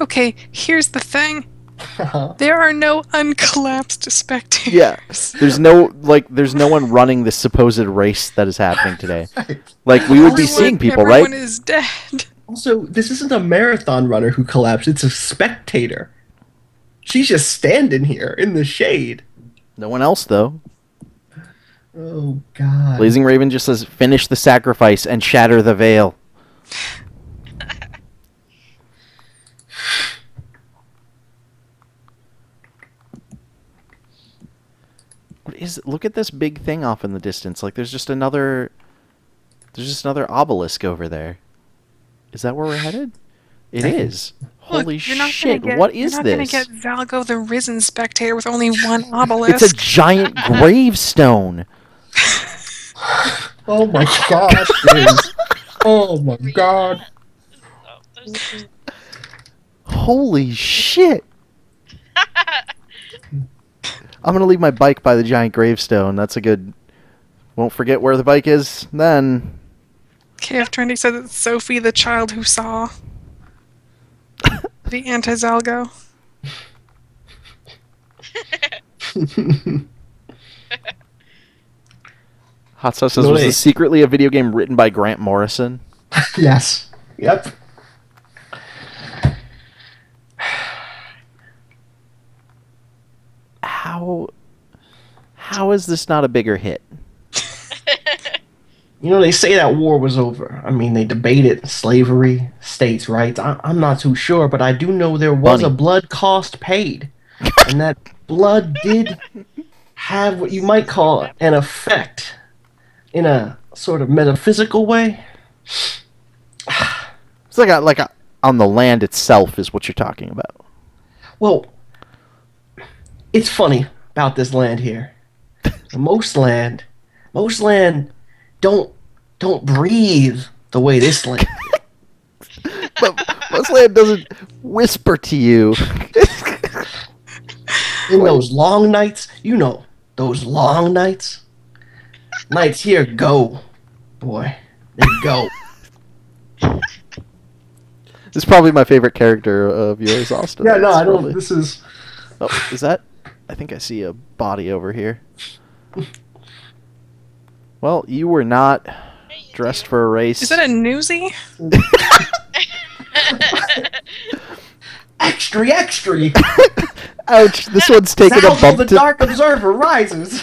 Okay, here's the thing. There are no uncollapsed spectators. Yeah. There's no like there's no one running this supposed race that is happening today. Like we would be Everyone- seeing people, everyone right? is dead. Also, this isn't a marathon runner who collapsed, it's a spectator. She's just standing here in the shade. No one else though. Oh, God. Blazing Raven just says finish the sacrifice and shatter the veil. What is look at this big thing off in the distance. Like there's just another there's just another obelisk over there. Is that where we're headed? It Look, is. Look, Holy you're not shit. Gonna get, what is you're not this? gonna get Zalgo the Risen spectator with only one obelisk. It's a giant gravestone. Oh, my God. oh, my God. Oh, Holy shit. I'm gonna leave my bike by the giant gravestone. That's a good. Won't forget where the bike is then. KF Trendy said it's Sophie, the child who saw the anti-Zalgo. Hot sauce says No was this secretly a video game written by Grant Morrison? yes. Yep. How? How is this not a bigger hit? You know, they say that war was over. I mean, they debated slavery, states' rights. I, I'm not too sure, but I do know there was Bunny. a blood cost paid. and that blood did have what you might call an effect in a sort of metaphysical way. It's like a, like a, on the land itself is what you're talking about. Well, it's funny about this land here. most land, most land don't don't breathe the way this land. But most land doesn't whisper to you. In those long nights, you know, those long nights. Nights here go, boy, they go. This is probably my favorite character of yours, Austin. Yeah, no, That's I don't. probably- This is Oh, is that? I think I see a body over here. Well, you were not dressed for a race. Is that a newsie? extra, extra. Ouch! This one's taking a Salvo bump the to Dark Observer rises.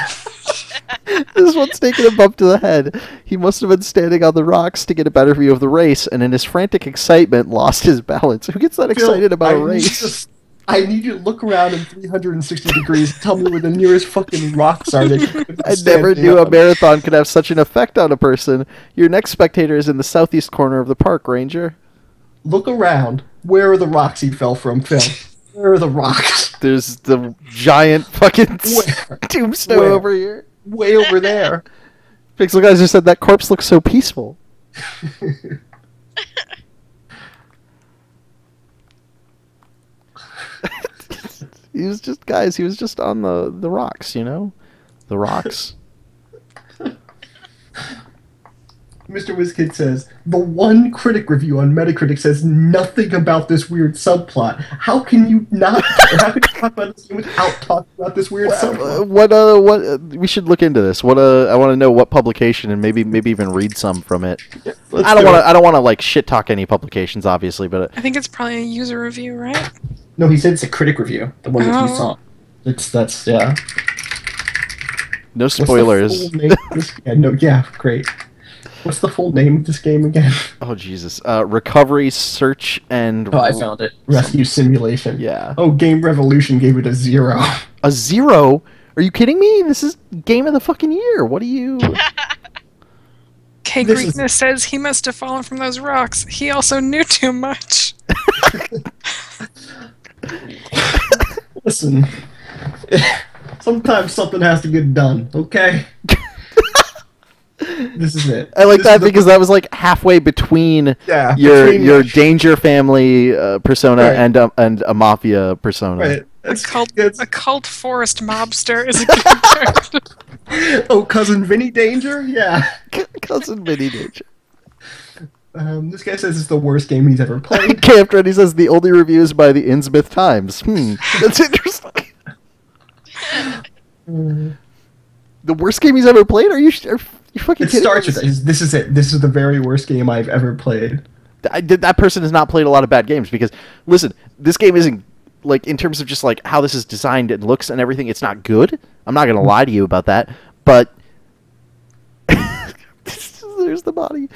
this one's taking a bump to the head. He must have been standing on the rocks to get a better view of the race, and in his frantic excitement, lost his balance. Who gets that excited about I a race? to- I need you to look around in 360 degrees and tell me where the nearest fucking rocks are. That you could be I never knew a marathon could have such an effect on a person. Your next spectator is in the southeast corner of the park, Ranger. Look around. Where are the rocks he fell from, Phil? Where are the rocks? There's the giant fucking tombstone Where? over here. Way over there. Pixel guys just said that corpse looks so peaceful. he was just guys. He was just on the the rocks, you know, the rocks. Mr. WizKid says the one critic review on Metacritic says nothing about this weird subplot. How can you not? how can you talk about this without talking about this weird Uh, subplot? what uh what uh, we should look into this. What uh I want to know what publication and maybe maybe even read some from it. Let's I don't do want it. to I don't want to like shit talk any publications obviously, but uh, I think it's probably a user review, right? No, he said it's a critic review. The one that you Oh. saw. It's that's yeah. no spoilers. full name of this- yeah, no, yeah, great. What's the full name of this game again? Oh Jesus. Uh recovery search and Oh, I found it. Rescue Simulation. Yeah. Oh, Game Revolution gave it a zero. A zero? Are you kidding me? This is game of the fucking year. What are you? K This is- Greekness says he must have fallen from those rocks. He also knew too much. Listen, sometimes something has to get done. Okay. This is it. I like This that is the- because that was like halfway between yeah, your between your danger family uh, persona Right. and um, and a mafia persona. Right. A It's, cult, it's, a cult forest mobster is a character. oh, cousin Vinny Danger. Yeah. Cousin Vinny Danger. Um, this guy says it's the worst game he's ever played. Camp Trendy says the only review is by the Innsmouth Times. Hmm, that's interesting. the worst game he's ever played? Are you, are you fucking It starts with this is it. This is the very worst game I've ever played. I did, that person has not played a lot of bad games because listen, this game isn't like in terms of just like how this is designed and looks and everything. It's not good. I'm not gonna lie to you about that, but there's the body.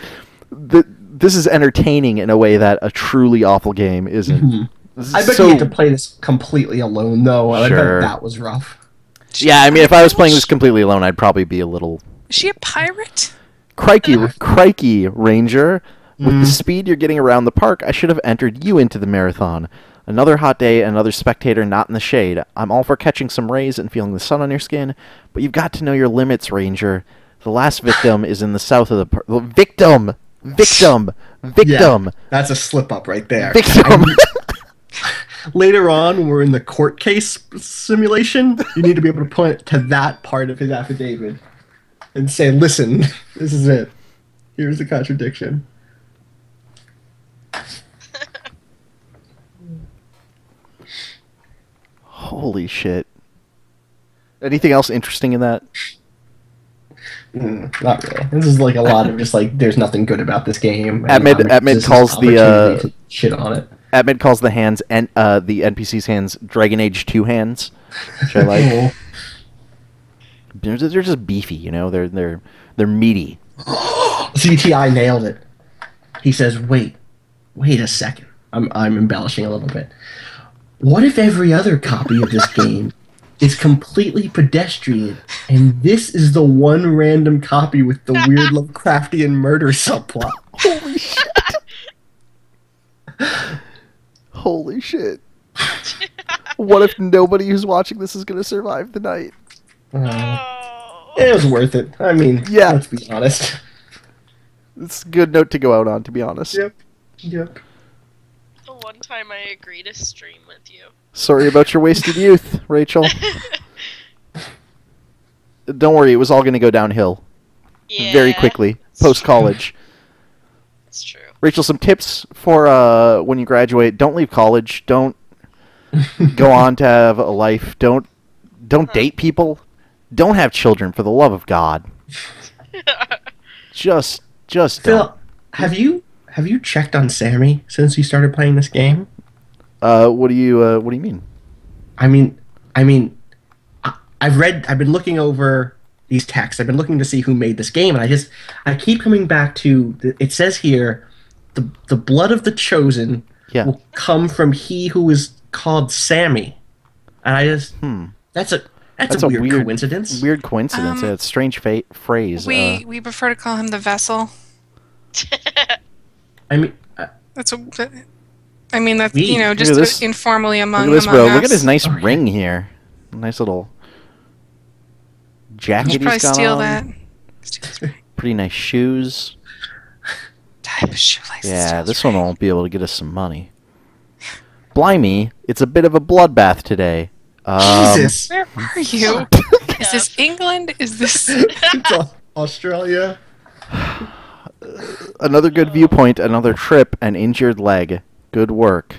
The, this is entertaining in a way that a truly awful game isn't. Mhm. I bet so- you had to play this completely alone though. and I bet that was rough. yeah, I mean, if I was playing this completely alone, I'd probably be a little Is she a pirate? crikey, crikey, Ranger. With Mm. the speed you're getting around the park, I should have entered you into the marathon. Another hot day, another spectator not in the shade. I'm all for catching some rays and feeling the sun on your skin, but you've got to know your limits, Ranger. The last victim is in the south of the park. Victim! Victim! Victim! Yeah, that's a slip up right there. Victim! Later on, when we're in the court case simulation, you need to be able to point to that part of his affidavit and say, "Listen, this is it. Here's the contradiction." Holy shit. Anything else interesting in that? Mm, not really. This is like a lot of just like, there's nothing good about this game. and Admit- I'm- admit this is calls the, uh, shit on it. Admit calls the hands and uh, the NPC's hands Dragon Age 2 hands, which I like. They're, they're just beefy, you know. They're they're they're meaty. ZTI nailed it. He says, "Wait, wait a second. I'm I'm embellishing a little bit. What if every other copy of this game is completely pedestrian, and this is the one random copy with the weird Lovecraftian murder subplot?" Holy shit! Holy shit! what if nobody who's watching this is gonna survive the night? Uh, Oh. it was worth it. I mean, Yeah. Let's be honest. It's a good note to go out on, to be honest. Yep. Yep. The one time I agreed to stream with you. Sorry about your wasted youth, Rachel. Don't worry, it was all gonna go downhill Yeah. very quickly post college. It's true. Rachel, some tips for uh, when you graduate: don't leave college. Don't go on to have a life. Don't don't date people. Don't have children. For the love of God, just just don't. Phil, have you have you checked on Sammy since you started playing this game? Uh, what do you uh, What do you mean? I mean, I mean, I, I've read, I've been looking over these texts. I've been looking to see who made this game, and I just, I keep coming back to. It says here, the the blood of the chosen Yeah. will come from he who is called Sammy, and I just, Hmm. that's a that's, That's a, a weird, weird- coincidence. Weird coincidence. Um, yeah, it's a strange fa- phrase. We uh, we prefer to call him the vessel. I mean, uh, That's a. I mean that's We- you know just this- informally among look at this, among bro. us. Look at his nice Okay. ring here. Nice little You jacket should he's probably got steal on. that. Steal. Pretty nice shoes. Type of shoelaces. Yeah, this your one won't be able to get us some money. Blimey, it's a bit of a bloodbath today. Um, Jesus, ring. Where are you? Is this England? Is this? Australia. Another good viewpoint, another trip, an injured leg. Good work.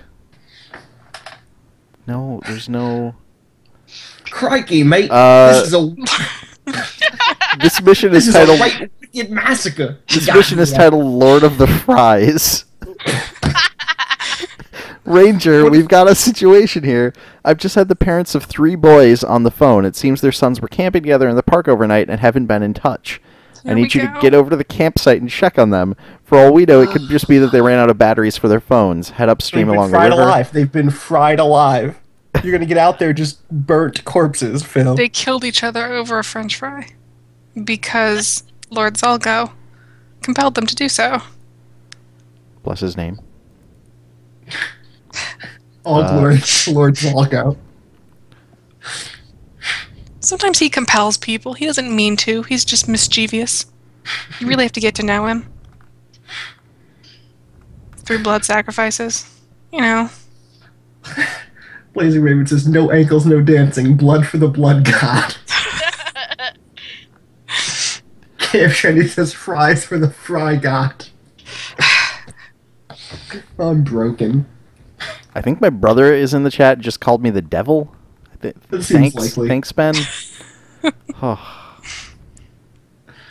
No, there's no. Crikey, mate! Uh, this is a This mission is this is is a titled. right wicked massacre. This God, mission is yeah. titled Lord of the Fries. Ranger, we've got a situation here. I've just had the parents of three boys on the phone. It seems their sons were camping together in the park overnight and haven't been in touch. I Here we need you to get over to the campsite and check on them. For all we know, it could just be that they ran out of batteries for their phones. Head upstream They've been along the fried river. alive. They've been fried alive. You're gonna get out there just burnt corpses, Phil. They killed each other over a French fry because Lord Zalgo compelled them to do so. Bless his name. All uh, glory, to Lord Zalgo. Sometimes he compels people. He doesn't mean to. He's just mischievous. You really have to get to know him. Through blood sacrifices. You know. Blazing Raven says, "No ankles, no dancing. Blood for the blood god." Cam Trendy says, "Fries for the fry god." I'm broken. I think my brother is in the chat. Just called me the devil. I thi- That seems thanks, likely. thanks, Ben. oh,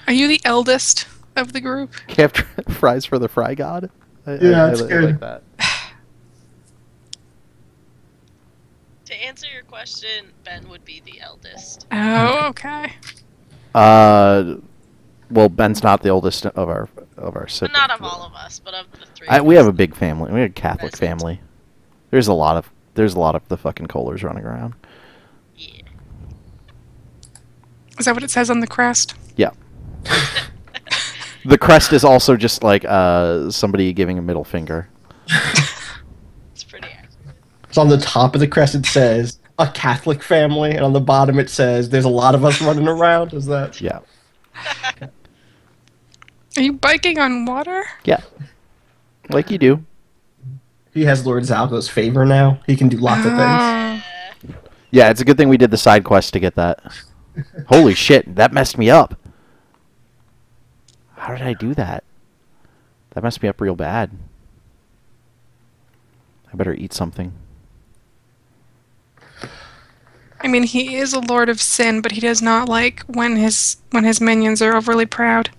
Are you the eldest of the group? kept fries for the fry god. I, Yeah, I, that's I, I good. like that. To answer your question, Ben would be the eldest. Oh, okay. Uh, well, Ben's not the oldest of our of our But not of all of us, but of the three. I, we have a big family. We have a Catholic Present. family. There's a lot of there's a lot of the fucking Kollars running around. Yeah. Is that what it says on the crest? Yeah. the crest is also just like uh somebody giving a middle finger. It's pretty accurate. So on the top of the crest it says a Catholic family, and on the bottom it says there's a lot of us running around. Is that? Yeah. Are you biking on water? Yeah. Like you do. He has Lord Zalgo's favor now. He can do lots of things. Oh. Yeah, it's a good thing we did the side quest to get that. Holy shit, that messed me up. How did I do that? That messed me up real bad. I better eat something. I mean, he is a lord of sin, but he does not like when his when his minions are overly proud.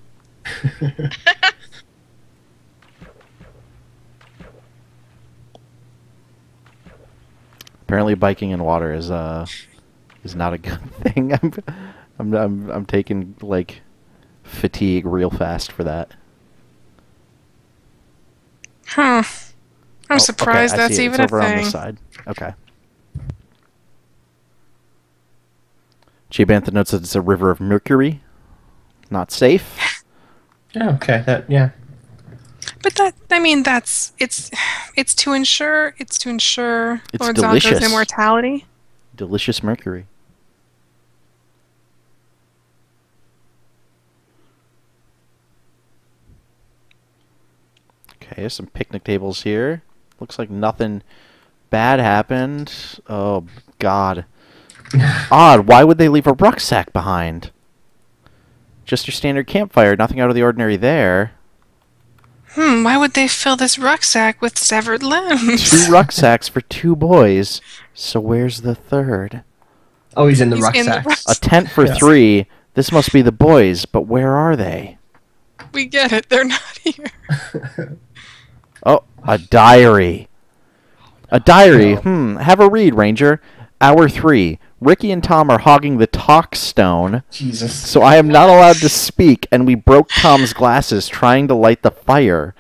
Apparently, biking in water is uh is not a good thing. I'm I'm I'm, I'm taking like fatigue real fast for that. Huh. I'm Oh, surprised okay, I that's see it. even it's over a on the side. Okay. J Bantha notes that it's a river of mercury. Not safe. Yeah. Okay. That. Yeah. But that I mean that's it's it's to ensure it's to ensure It's Lord delicious. Zonko's immortality. Delicious mercury. Okay, there's some picnic tables here. Looks like nothing bad happened. Oh god. Odd, why would they leave a rucksack behind? Just your standard campfire, nothing out of the ordinary there. Hmm, why would they fill this rucksack with severed limbs? Two rucksacks for two boys. So where's the third? Oh, he's in the He's in the rucksack. A tent for Yes. three. This must be the boys, but where are they? we get it. They're not here. Oh, a diary. A diary. No. Hmm. Have a read, Ranger. Hour three. Ricky and Tom are hogging the talk stone, Jesus. so I am not allowed to speak, and we broke Tom's glasses trying to light the fire.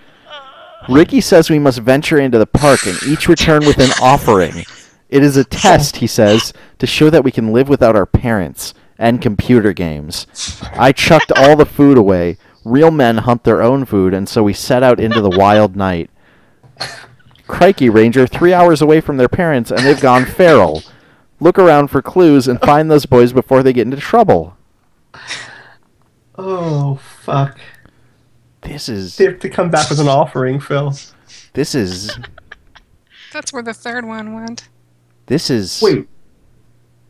Ricky says we must venture into the park and each return with an offering. It is a test, he says, to show that we can live without our parents and computer games. I chucked all the food away. Real men hunt their own food, and so we set out into the wild night. Crikey, Ranger, three hours away from their parents, and they've gone feral. Look around for clues and find those boys before they get into trouble. Oh fuck. This is They have to come back with an offering, Phil. this is That's where the third one went. this is Wait.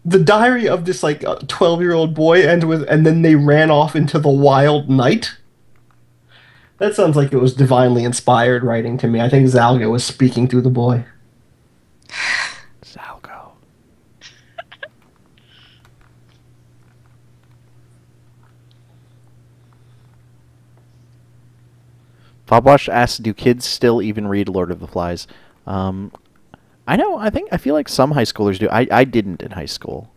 The diary of this like uh, twelve-year-old boy ends with, and then they ran off into the wild night. That sounds like it was divinely inspired writing to me. I think Zalga was speaking through the boy. Zalgo. Fobwash asks, "Do kids still even read Lord of the Flies?" Um, I know. I think I feel like some high schoolers do. I, I didn't in high school,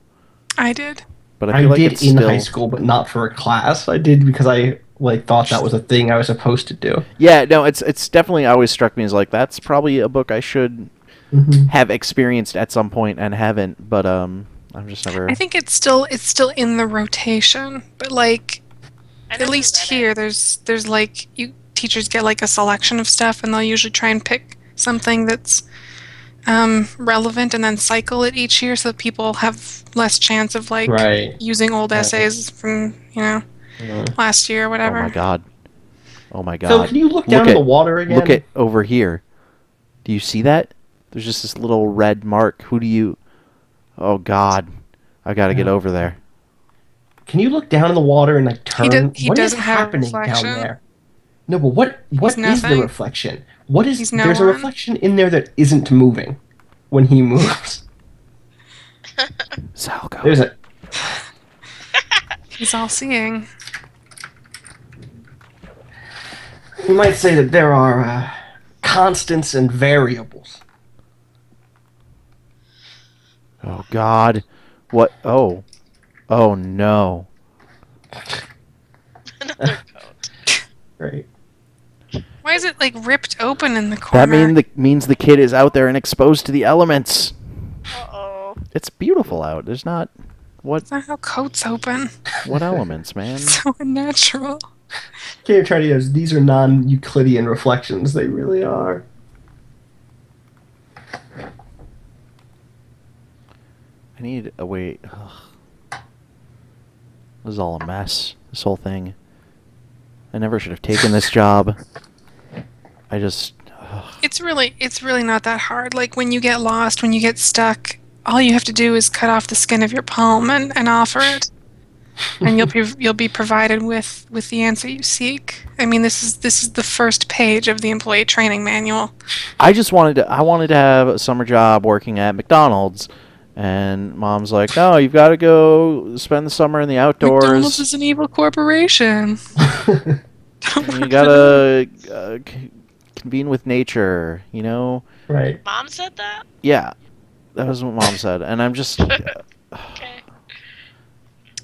I did. but I I, like did it's in still. high school, but not for a class. I did because I like thought that was a thing I was supposed to do. Yeah, no, it's it's definitely always struck me as like that's probably a book I should Mm-hmm. have experienced at some point and haven't, but um, I'm just never. I think it's still it's still in the rotation, but like at least read it. here there's there's like you teachers get like a selection of stuff and they'll usually try and pick something that's um, relevant and then cycle it each year so that people have less chance of like Right. using old Right. essays from you know Yeah. last year or whatever. oh my god. Oh my god. Phil, can you look down Look in at- the water again? Look at over here. Do you see that? There's just this little red mark. Who do you? Oh God, I gotta get over there. Can you look down in the water and like turn? do- he What is doesn't have a happening down there? No, but what what He's is the reflection? What is He's no there's a reflection in there that isn't moving when he moves. Zalgo. There's a He's all seeing. you might say that there are uh, constants and variables. Oh God. What? Oh. Oh no. Another coat. Right. Why is it like ripped open in the corner? That mean the, means the kid is out there and exposed to the elements. Uh oh. It's beautiful out. There's not. What? That's not how coats open. What elements, man? So unnatural. Can't try these are non-Euclidean reflections. They really are. I need a wait. Ugh. This is all a mess. This whole thing. I never should have taken this job. I just. ugh. It's really it's really not that hard. Like when you get lost, when you get stuck, all you have to do is cut off the skin of your palm and, and offer it. and you'll be you'll be provided with, with the answer you seek. I mean this is this is the first page of the employee training manual. I just wanted to. I wanted to have a summer job working at McDonald's, and mom's like, "No, you've got to go spend the summer in the outdoors." McDonald's is an evil corporation. You gotta uh, convene with nature." You know? right. Mom said that? Yeah, that was what mom said, and I'm just. Okay.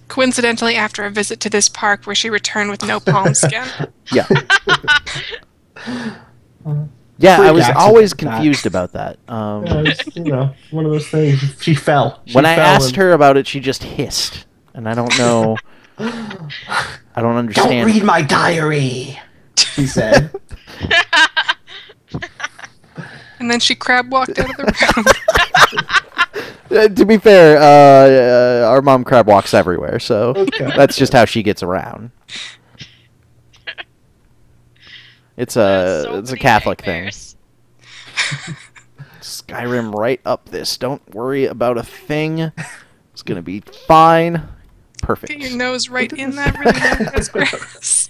Coincidentally, after a visit to this park where she returned with no palm skin. Yeah. Yeah, I was always with that. confused about that. Um, Yeah, it's, you know, one of those things. She fell. She when I asked and- her about it, she just hissed, and I don't know. I don't understand. "Don't read my diary," she said. And then she crab walked out of the room. Uh, to be fair, uh, uh, our mom crab walks everywhere, so Okay. that's just how she gets around. It's a So it's a Catholic nightmares. thing. Skyrim right up this. Don't worry about a thing. It's gonna be fine. Perfect. Get your nose right in that really nice grass.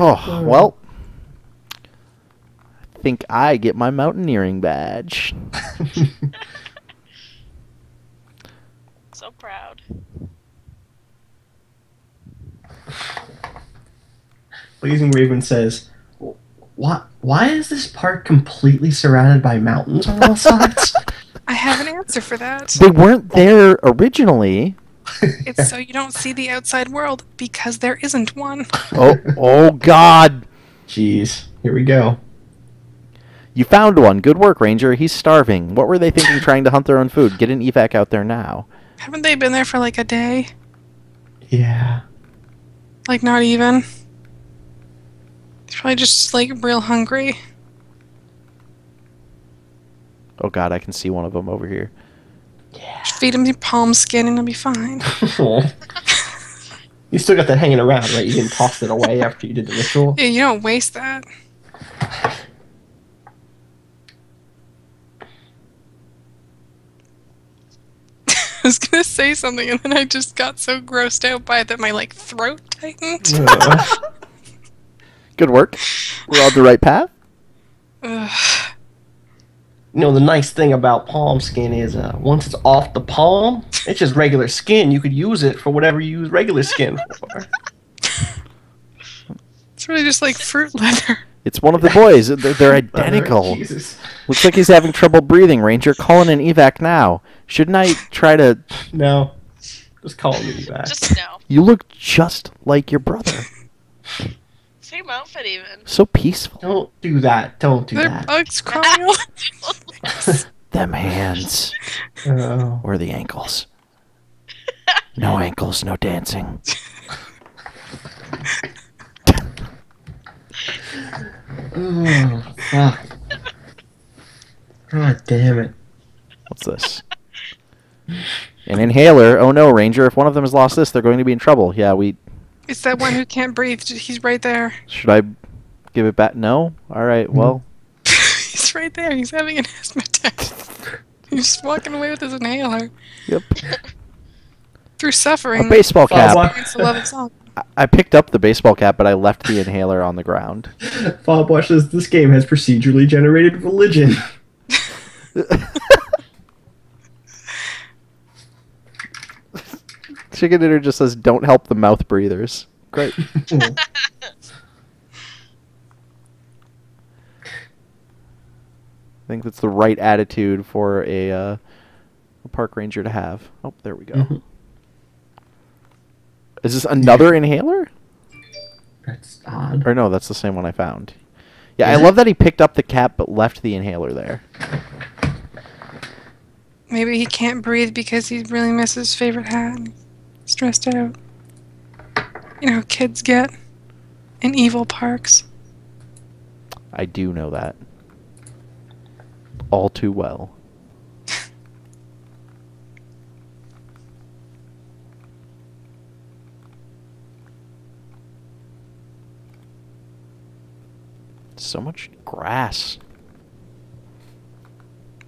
Oh well. I think I get my mountaineering badge. So proud. Blazing Raven says, "What? Why is this park completely surrounded by mountains on all sides?" I have an answer for that. They weren't there originally. It's so you don't see the outside world because there isn't one. Oh, oh God! Jeez, here we go. You found one. Good work, Ranger. He's starving. What were they thinking trying to hunt their own food? Get an evac out there now. Haven't they been there for like a day? Yeah. Like not even. They're probably just like real hungry. Oh God, I can see one of them over here. Just feed them your palm skin and it'll be fine. you still got that hanging around, right? You didn't toss it away after you did the ritual. Yeah, you don't waste that. I was gonna say something and then I just got so grossed out by it that my like throat tightened. Ugh. Good work. We're on the right path. Ugh. you know the nice thing about palm skin is uh, once it's off the palm, it's just regular skin. You could use it for whatever you use regular skin for. It's really just like fruit leather. It's one of the boys. They're, they're identical. Jesus. Looks like he's having trouble breathing, Ranger. Calling an evac now. Shouldn't I try to. No. Just call me back. Just no. You look just like your brother. Same outfit even. So peaceful. Don't do that. Don't do There are that. bugs crawling all Them hands. Oh. Or the ankles. No ankles, no dancing. Oh, fuck. God damn it. What's this? An inhaler. Oh no, Ranger. If one of them has lost this, they're going to be in trouble. Yeah, we. It's that one who can't breathe. He's right there. Should I give it back? No? Alright, hmm. well. He's right there. He's having an asthma attack. He's just walking away with his inhaler. Yep. Through suffering. A suffering. baseball cap. Follow. It's the love of song. I- picked up the baseball cap, but I left the inhaler on the ground. Bob Watch says this game has procedurally generated religion. Chicken dinner just says, "Don't help the mouth breathers." Great. I think that's the right attitude for a, uh, a park ranger to have. Oh, there we go. Mhm. Is this another inhaler? That's odd. Or no, that's the same one I found. Yeah, Is I it? love that he picked up the cap but left the inhaler there. Maybe he can't breathe because he really misses his favorite hat. and Stressed out. You know how kids get in evil parks. I do know that. All too well. So much grass.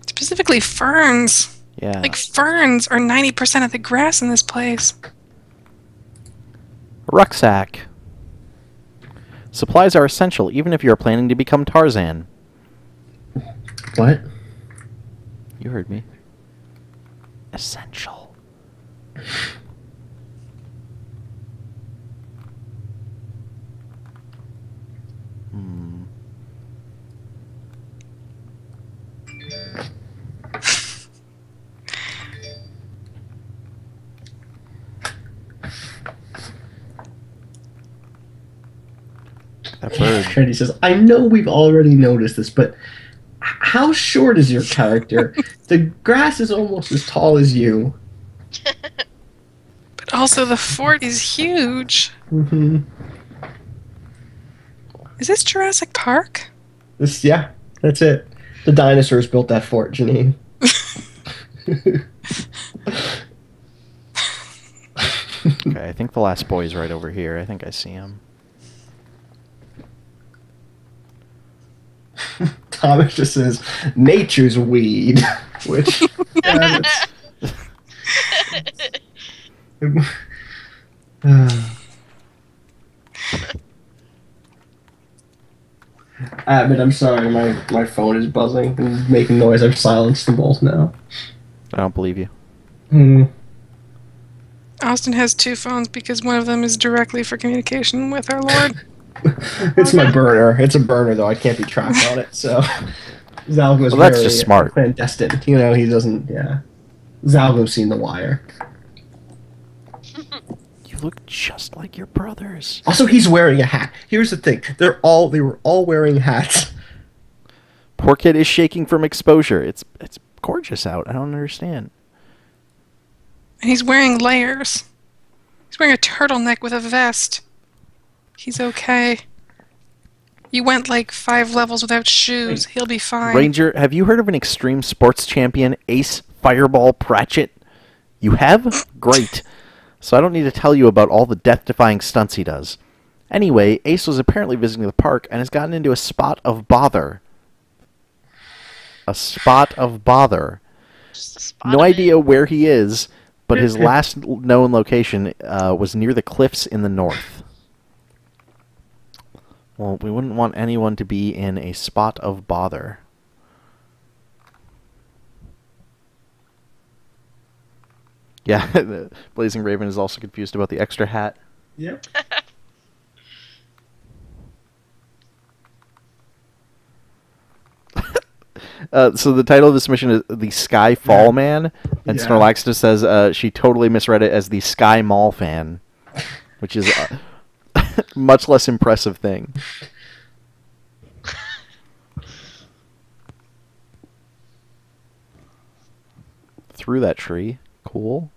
Specifically ferns. Yeah. Like ferns are 90% of the grass in this place. Rucksack. Supplies are essential even if you're planning to become Tarzan. What? You heard me. Essential. Hmm. That bird. Trinity says, I know we've already noticed this, but how short is your character? the grass is almost as tall as you. But also, the fort is huge. hmm Is this Jurassic Park? This, yeah, that's it. The dinosaurs built that fort, Janine. Okay, I think the last boy is right over here. I think I see him. Thomas just says, nature's weed, which, yeah, that's, Admit, I'm sorry, my, my phone is buzzing and making noise. I've silenced them both now. I don't believe you. Hmm. Austin has two phones because one of them is directly for communication with our Lord. it's my burner. It's a burner, though. I can't be tracked on it, so. Zalgo's Well, that's very just smart. clandestine. You know, he doesn't, yeah. Zalgo's seen The Wire. You look just like your brothers. Also, he's wearing a hat. Here's the thing: they're all they were all wearing hats. Poor kid is shaking from exposure. It's it's gorgeous out. I don't understand. And he's wearing layers. He's wearing a turtleneck with a vest. He's okay. You went like five levels without shoes. He'll be fine. Ranger, have you heard of an extreme sports champion, Ace Fireball Pratchett? You have? Great. So I don't need to tell you about all the death-defying stunts he does. Anyway, Ace was apparently visiting the park and has gotten into a spot of bother. A spot of bother. Spot No of it. idea where he is, but his last known location uh, was near the cliffs in the north. Well, we wouldn't want anyone to be in a spot of bother. Yeah, the Blazing Raven is also confused about the extra hat. Yep. Uh, so the title of this mission is the Sky Fall Man, and Yeah. Snorlaxta says uh, she totally misread it as the Sky Mall Fan, which is a much less impressive thing. Through that tree, cool.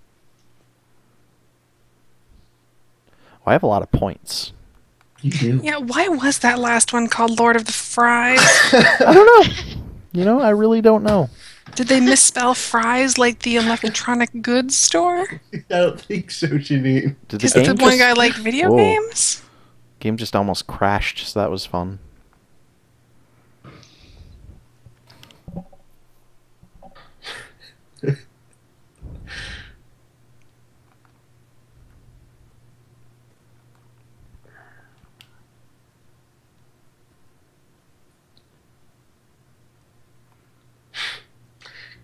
Oh, I have a lot of points. You do. Yeah, why was that last one called Lord of the Fries? I don't know. You know, I really don't know. Did they misspell fries like the electronic goods store? I don't think so, Janine. Did the Because the one guy like video Whoa. games? Game just almost crashed, so that was fun.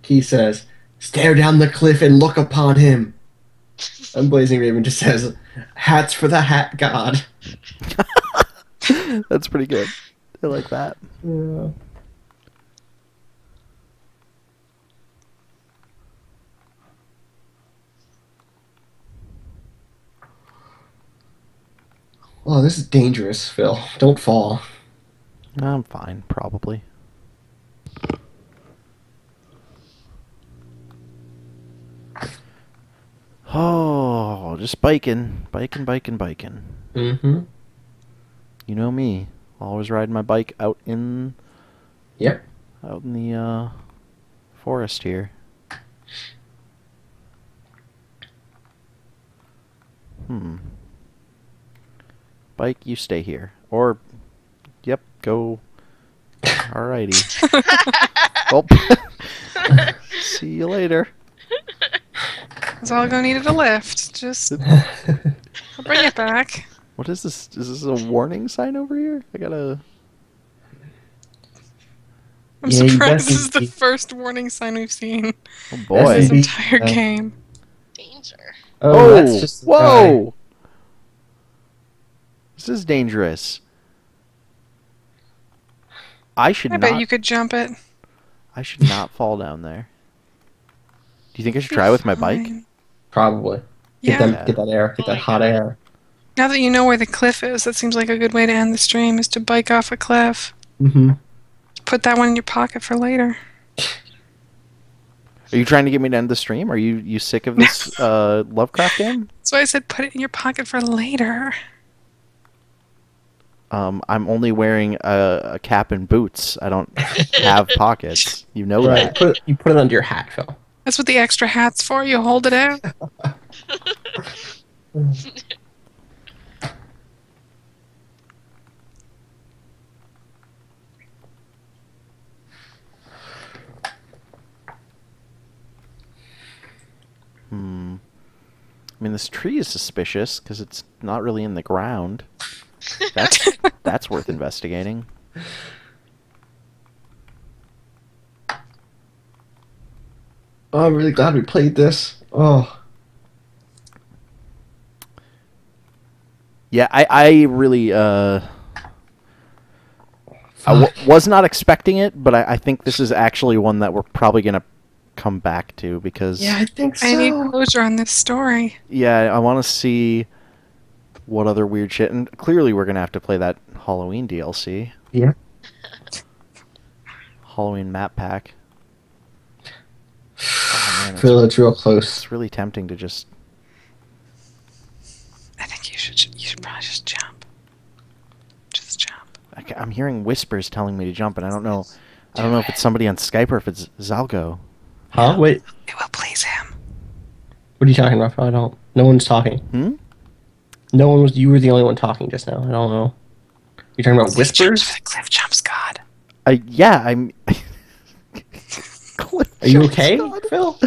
he says, Stare down the cliff and look upon him. And Blazing Raven just says, "Hats for the hat god." That's pretty good. I like that. Yeah. Oh, this is dangerous, Phil. Don't fall. I'm fine, probably. Oh, just biking, biking, biking, biking. Mm-hmm. You know me, always riding my bike out in Yep. out in the uh, forest here. Hmm. Bike, you stay here, or, yep, go. Alrighty. well, see you later. That's all gonna needed a lift. Just I'll bring it back. What is this? Is this a warning sign over here? I gotta. I'm Yeah, surprised this is the first warning sign we've seen Oh boy! this indeed. entire Uh, game. Danger. oh, that's just the guy. whoa! This is dangerous. I should I not. bet you could jump it. I should not fall down there. Do you think I should try with my bike? Fine. Probably. Get Yeah. them, get that air, get that hot air. Now that you know where the cliff is, that seems like a good way to end the stream is to bike off a cliff. Mm-hmm. Put that one in your pocket for later. Are you trying to get me to end the stream? Are you you sick of this uh, Lovecraft game? That's why I said put it in your pocket for later. Um, I'm only wearing a, a cap and boots. I don't have pockets. You know Right. that. Put it, you put it under your hat, Phil. That's what the extra hat's for. You hold it out. Hmm. I mean, this tree is suspicious because it's not really in the ground. That's that's worth investigating. Oh, I'm really glad we played this. Oh, Yeah, I I really uh. I w- was not expecting it, but I, I think this is actually one that we're probably gonna come back to because yeah, I think so. I need closure on this story. yeah, I want to see what other weird shit. And clearly, we're gonna have to play that Halloween DLC, Yeah. Halloween map pack. Man, it's, Phil, it's real close. it's really tempting to just. I think you should you should probably just jump. Just jump. I ca- I'm hearing whispers telling me to jump, and I don't know. I don't know if it's somebody on Skype or if it's Zalgo. Huh? Wait, It will please him. what are you talking about? I don't. No one's talking. Hmm. No one was. You were the only one talking just now. I don't know. You're talking about Cliff jumps whispers? for the cliff jumps, God. I yeah, I'm. Cliff Are you okay, God. Phil?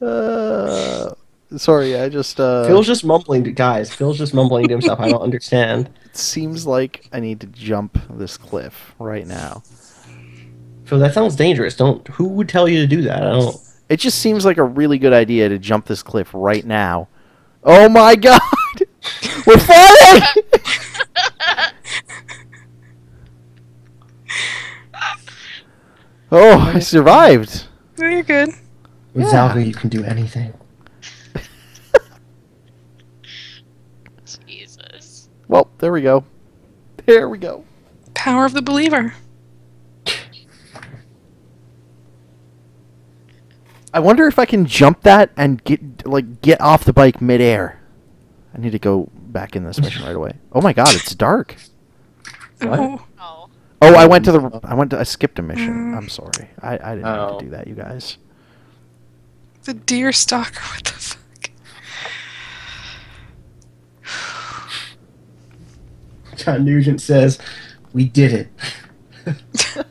Uh, sorry, I just uh. Phil's just mumbling to guys. Phil's just mumbling to himself. I don't understand. It seems like I need to jump this cliff right now. Phil, that sounds dangerous. Don't. Who would tell you to do that? I don't. It just seems like a really good idea to jump this cliff right now. Oh my god! We're falling! oh, I survived. No, you're good. With Yeah. Zalgo, you can do anything. Jesus. Well, there we go. There we go. Power of the believer. I wonder if I can jump that and get like get off the bike midair. I need to go back in this mission right away. Oh my god, it's dark. What? Oh, Oh. Oh, I went to the. I went to. I skipped a mission. I'm sorry. I, I didn't mean Oh. to do that, you guys. the deer stalker. What the fuck? John Nugent says, "We did it."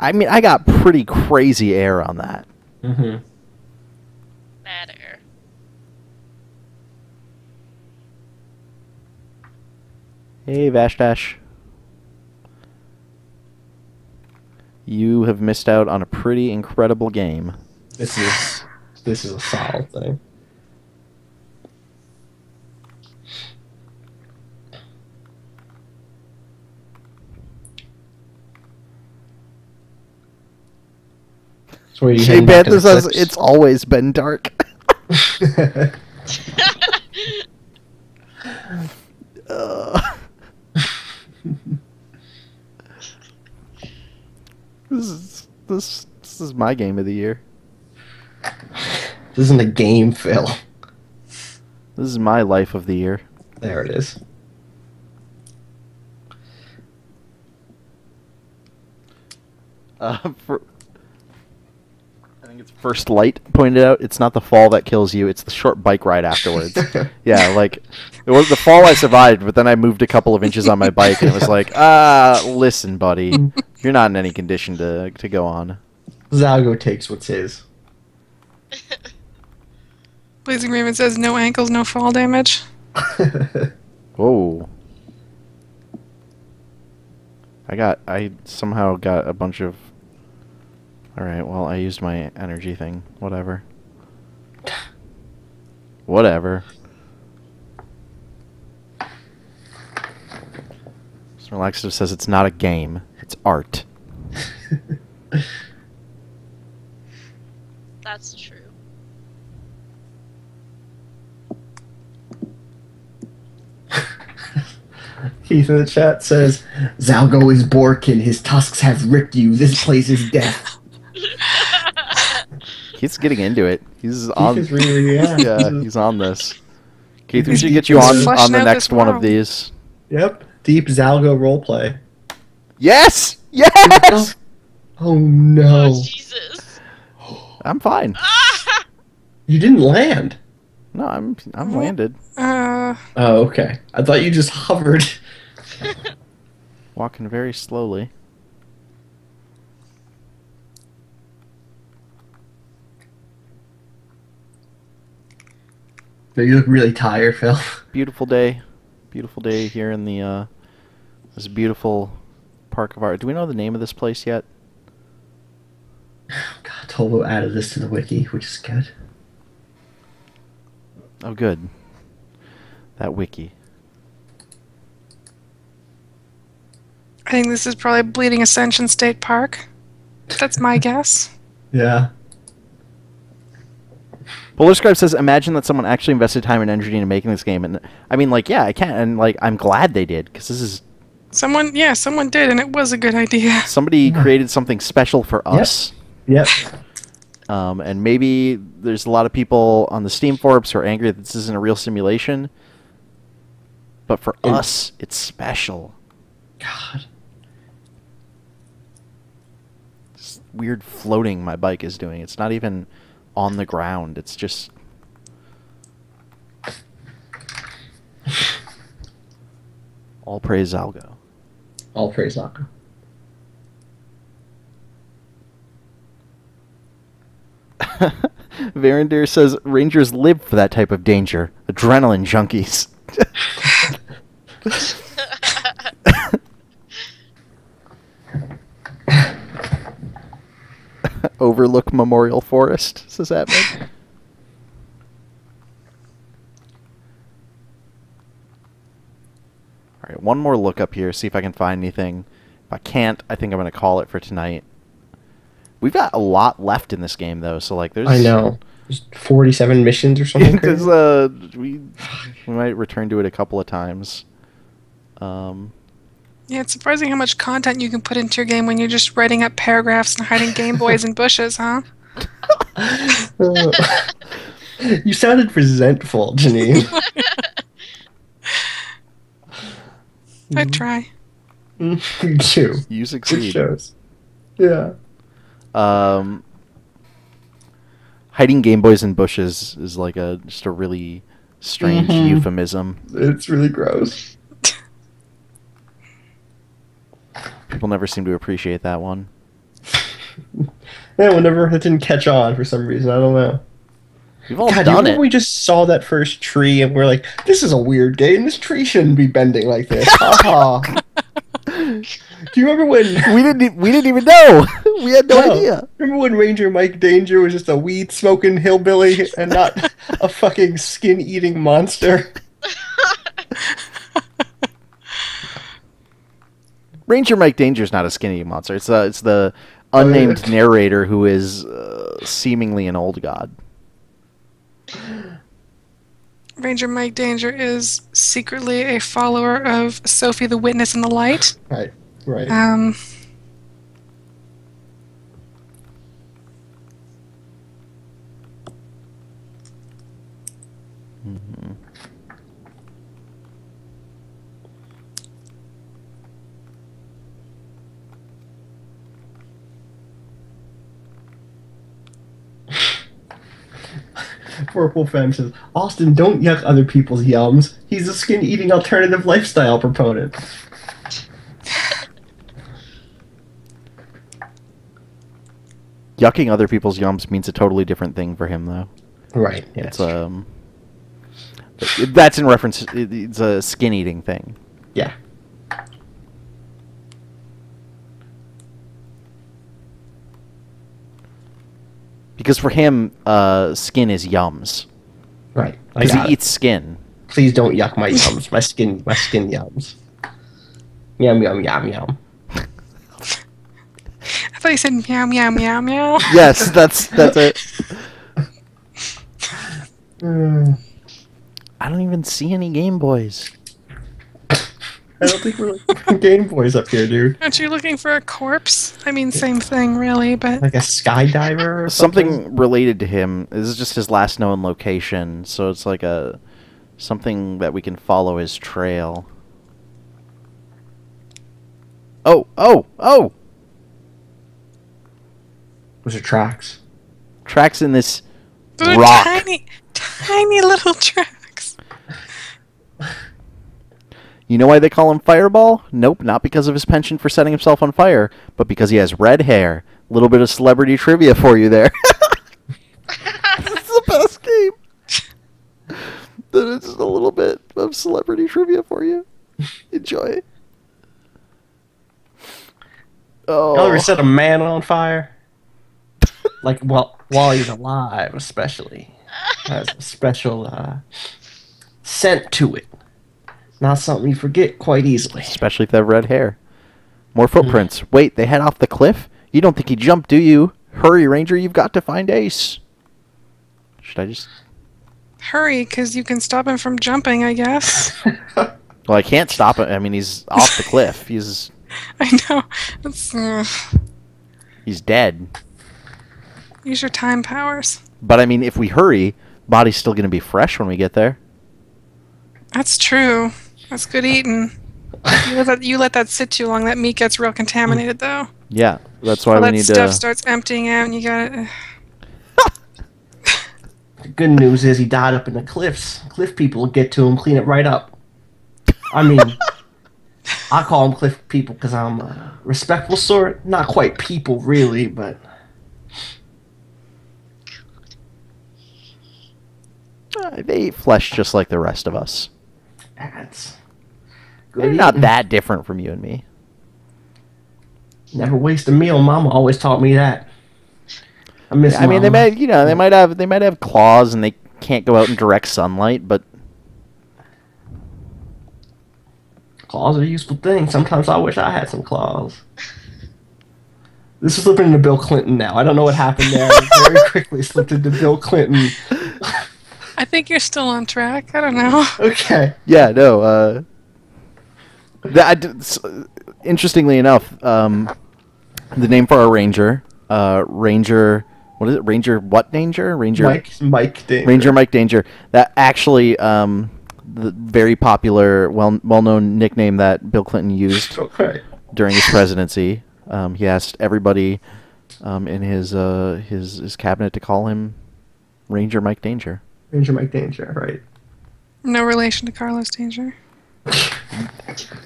I mean, I got pretty crazy air on that. Mm-hmm. Matter. Hey, Vashtash. You have missed out on a pretty incredible game. This is this is a solid thing. So are you Jay heading back to Panther says clips? it's always been dark. Uh, this is this this is my game of the year. this isn't a game, Phil. This is my life of the year. There it is. Uh, for, think it's first light pointed out. It's not the fall that kills you; it's the short bike ride afterwards. yeah, like it was the fall I survived, but then I moved a couple of inches on my bike, and it was like, ah, listen, buddy, you're not in any condition to to go on. Zalgo takes what's his. Blazing Raven says no ankles, no fall damage. Whoa. I got I somehow got a bunch of Alright, well I used my energy thing. Whatever. Whatever. Mr. Laxative says it's not a game, it's art. That's true. Keith in the chat says, Zalgo is Borkin. His tusks have ripped you. This place is death. He's getting into it. He's on is really, yeah. Yeah, he's on this. Keith, we should get you on on the next one of these. Yep. Deep Zalgo roleplay. Yes! Yes! Oh no. Oh, Jesus. I'm fine. You didn't land. No, I'm I'm landed. Uh, Oh, okay. I thought you just hovered. Walking very slowly. But you look really tired, Phil. Beautiful day. Beautiful day here in the uh this beautiful park of art. Do we know the name of this place yet? God, Tolo added this to the wiki, which is good. Oh good. That wiki. I think this is probably Bleeding Ascension State Park. That's my guess. Yeah. Polar Scribe says, "Imagine that someone actually invested time and energy into making this game." And I mean, like, yeah, I can, and like, I'm glad they did because this is Someone, yeah, someone did, and it was a good idea. somebody Yeah. created something special for us. Yep. Um, and maybe there's a lot of people on the Steam forums who are angry that this isn't a real simulation. But for And- us, it's special. God. This weird floating my bike is doing. It's not even on the ground. It's just. All praise Zalgo. All praise Zalgo. Varendir says Rangers live for that type of danger. Adrenaline junkies. Overlook Memorial Forest, Does that Atman. Alright, one more look up here, see if I can find anything. If I can't, I think I'm going to call it for tonight. We've got a lot left in this game, though, so, like, there's... I know. There's 47 missions or something. Because uh, we, we might return to it a couple of times. Um, Yeah, it's surprising how much content you can put into your game when you're just writing up paragraphs and hiding Game Boys in bushes, huh? you sounded resentful, Janine. I try. you do. you It shows. Yeah. Um, hiding Game Boys in bushes is like a just a really strange Mhm. euphemism. It's really gross. People never seem to appreciate that one. Yeah, whenever it didn't catch on for some reason. I don't know. We've all God, you done remember it. we just saw that first tree and we're like, this is a weird game. This tree shouldn't be bending like this. Do you remember when? We didn't. We didn't even know. We had no No. idea. Remember when Ranger Mike Danger was just a weed smoking hillbilly and not a fucking skin eating monster? Ranger Mike Danger is not a skinny monster. It's uh, it's the unnamed narrator who is uh, seemingly an old god. Ranger Mike Danger is secretly a follower of Sophie the Witness in the Light. Right, right. Um, Purple Femme says, Austin, don't yuck other people's yums. He's a skin eating alternative lifestyle proponent. Yucking other people's yums means a totally different thing for him, though. Right, It's um, that's in reference. It's a skin eating thing. yeah. Because for him, uh, skin is yums. Right. Because he it. eats skin. Please don't yuck my yums. My skin, my skin yums. Yum, yum, yum, yum. I thought you said meow meow meow meow. Yes, that's that's it. Mm, I don't even see any Game Boys. I don't think we're like Game Boys up here, dude. Aren't you looking for a corpse? I mean, same thing, really, but Like a skydiver or something? Something related to him. This is just his last known location, so it's like a something that we can follow his trail. Oh, oh, oh! Those are tracks. Tracks in this those are rock. tiny, tiny little tracks. You know why they call him Fireball? Nope, not because of his penchant for setting himself on fire, but because he has red hair. A little bit of celebrity trivia for you there. this is the best game. That is just a little bit of celebrity trivia for you. Enjoy. Oh, Y'all ever set a man on fire? like while while he's alive, especially. Has a special uh, scent to it. Not something you forget quite easily. especially if they have red hair. More footprints. Wait, they head off the cliff? You don't think he jumped, do you? Hurry, Ranger, you've got to find Ace. Should I just Hurry, because you can stop him from jumping, I guess. Well, I can't stop him. I mean, he's off the cliff. He's I know. It's, uh, he's dead. use your time powers. But I mean, if we hurry, body's still going to be fresh when we get there. That's true. That's good eating. You let, that, you let that sit too long, that meat gets real contaminated, though. Yeah, that's why All we that need stuff starts emptying out, and you gotta. The good news is he died up in the cliffs. Cliff people will get to him, clean it right up. I mean, I call them cliff people because I'm a respectful sort. Not quite people, really, but Uh, they eat flesh just like the rest of us. that's good. They're not that different from you and me. Never waste a meal. Mama always taught me that. I miss. I mean, they might, you know, they might have, they might have claws and they can't go out in direct sunlight, but Claws are a useful thing. Sometimes I wish I had some claws. This is slipping into Bill Clinton now. I don't know what happened there. Very quickly slipped into Bill Clinton. I think you're still on track. I don't know. Okay. Yeah, no. Uh, that s- interestingly enough, um, the name for our ranger, uh, Ranger, what is it? Ranger what danger? Ranger Mike, Mike Danger. Ranger Mike Danger. That actually, um, the very popular, well well known nickname that Bill Clinton used Okay. during his presidency. Um, he asked everybody um, in his uh, his his cabinet to call him Ranger Mike Danger. Ranger Mike Danger, right. No relation to Carlos Danger.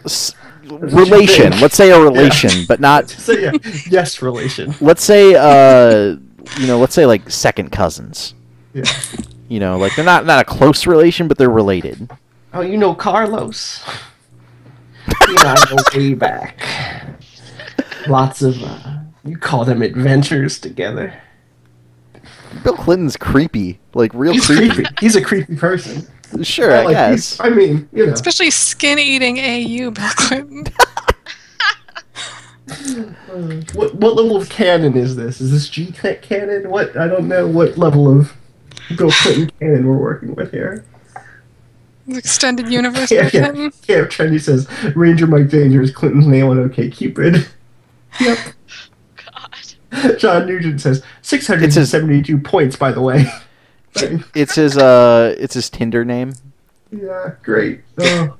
S- what you relation. Let's say a relation, but not So yeah, yes, relation. let's say uh you know let's say like second cousins Yeah. you know like they're not not a close relation but they're related Oh, you know Carlos. you know, I go way back. Lots of, uh, you call them adventures together. Bill Clinton's creepy, like real He's creepy. creepy. He's a creepy person. Sure, I Like, guess. he's- I mean, you know. Especially skin eating AU Bill Clinton. What what level of canon is this? Is this G ca- canon? What I don't know what level of Bill Clinton canon we're working with here. Extended universe Yeah, yeah. Clinton. Yeah, Trendy says Ranger Mike Danger is Clinton's name on OK Cupid. Yep. God. John Nugent says six hundred and seventy-two points. By the way. It's his uh, it's his Tinder name. yeah, great. Oh.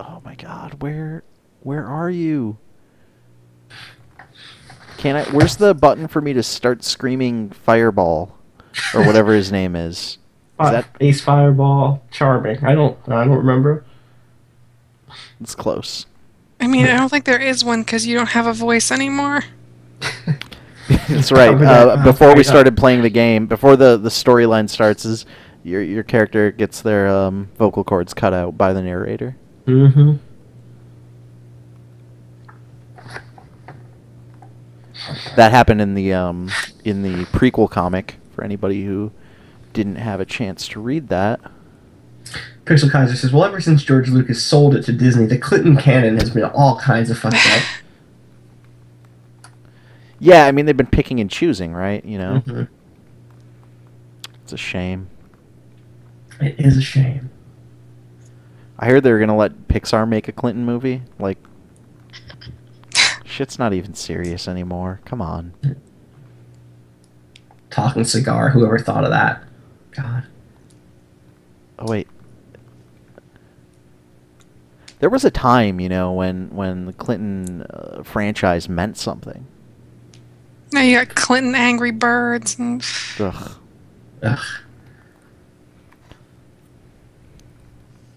Oh my God, where, where are you? Can I? Where's the button for me to start screaming Fireball, or whatever his name is? Is that Ace Fireball, charming. I don't. I don't remember. it's close? I mean, I don't think there is one because you don't have a voice anymore. That's right. Uh, before we started playing the game, before the the storyline starts, is your your character gets their um, vocal cords cut out by the narrator. Mm-hmm. That happened in the um, in the prequel comic. For anybody who didn't have a chance to read that, Pixel Kaiser says, "Well, ever since George Lucas sold it to Disney, the Clinton canon has been all kinds of fucked up." yeah, I mean they've been picking and choosing, right? You know, Mhm. it's a shame. It is a shame. I heard they were gonna let Pixar make a Clinton movie. Like, shit's not even serious anymore. Come on. Talking cigar. Whoever thought of that? God. Oh wait. There was a time, you know, when when the Clinton uh, franchise meant something. Now you got Clinton Angry Birds and Ugh. Ugh.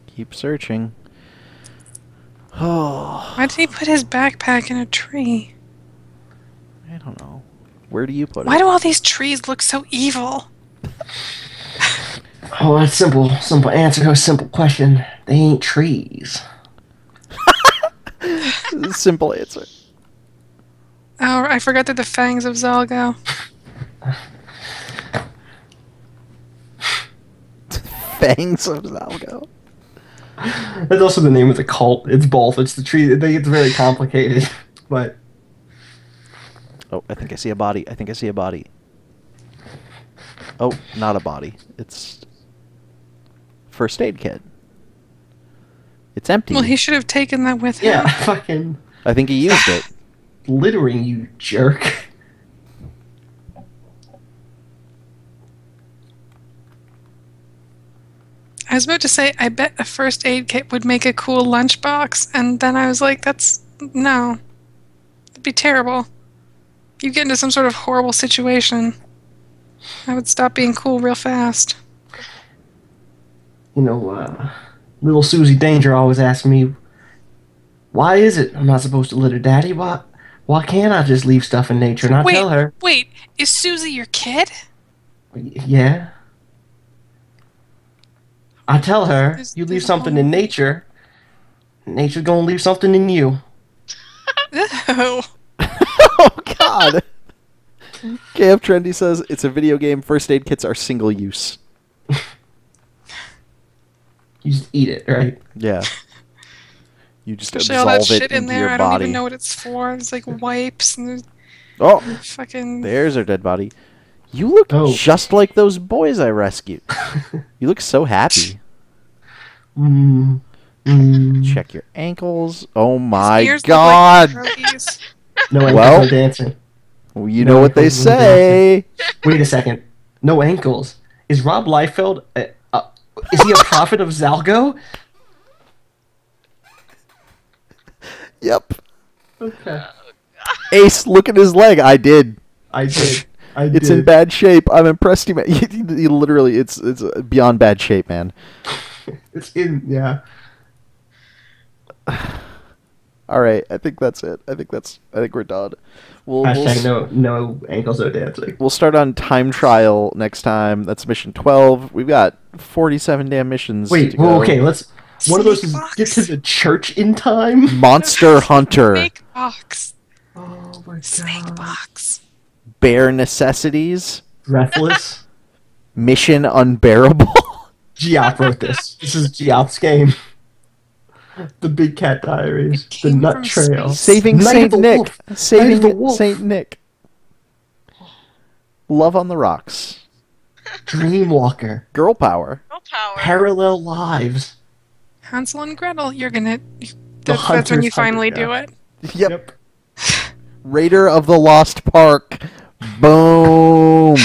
Keep searching. Oh, why did he put his backpack in a tree? I don't know. Where do you put it? Why do all these trees look so evil? Oh, that's simple. Simple answer to a simple question. They ain't trees. Simple answer. Oh, I forgot they're the fangs of Zalgo. Fangs of Zalgo. That's also the name of the cult. It's both. It's the tree. They get very complicated, but Oh, I think I see a body. I think I see a body. Oh, not a body. It's first aid kit. It's empty. Well, he should have taken that with him. yeah, fucking I think he used it. littering, you jerk. I was about to say, I bet a first aid kit would make a cool lunchbox, and then I was like, that's no. It'd be terrible. You get into some sort of horrible situation. I would stop being cool real fast. You know, uh, little Susie Danger always asks me, "Why is it I'm not supposed to litter, Daddy? Why, why can't I just leave stuff in nature?" And I wait, tell her, wait, is Susie your kid? "Yeah." I tell her, There's- "You leave something whole- in nature, nature's gonna leave something in you." Ew. oh God. KF Trendy says it's a video game. First aid kits are single use. You just eat it, right? Yeah. You just Especially all that absolve it shit in into there. your I don't body. even know what it's for. It's like wipes and there's Oh, fucking. there's our dead body. You look Oh. just like those boys I rescued. You look so happy. Mm, mm. Check your ankles. Oh my ears look God! like curlies. No ankles, Well- no dancing. Well, you No know what they say. Wait a second. No ankles. Is Rob Liefeld? Uh, uh, is he a prophet of Zalgo? Yep. Okay. Ace, look at his leg. I did. I did. I It's did. in bad shape. I'm impressed. You, man. You, you literally, it's it's beyond bad shape, man. It's in. Yeah. All right, I think that's it. I think that's. I think we're done. We'll we'll, Hashtag no no ankles no dancing. we'll start on time trial next time. That's mission twelve. We've got forty-seven damn missions. Wait, to well, go. okay, let's. One of those is box. get to the church in time. Monster Hunter, Snake box. Oh my god. Snake box. bare necessities, Breathless. mission unbearable. Geop wrote this. This is Geop's game. The Big Cat Diaries. The came Nut Trail. space. Saving Night Saint Nick. Wolf. The Saving Saint Nick. Love on the rocks. Dreamwalker. Girl power. No power. Parallel Lives. Hansel and Gretel. You're gonna. That, that's when you Hunter, finally yeah. do it. Yep. Raider of the Lost Park. Boom.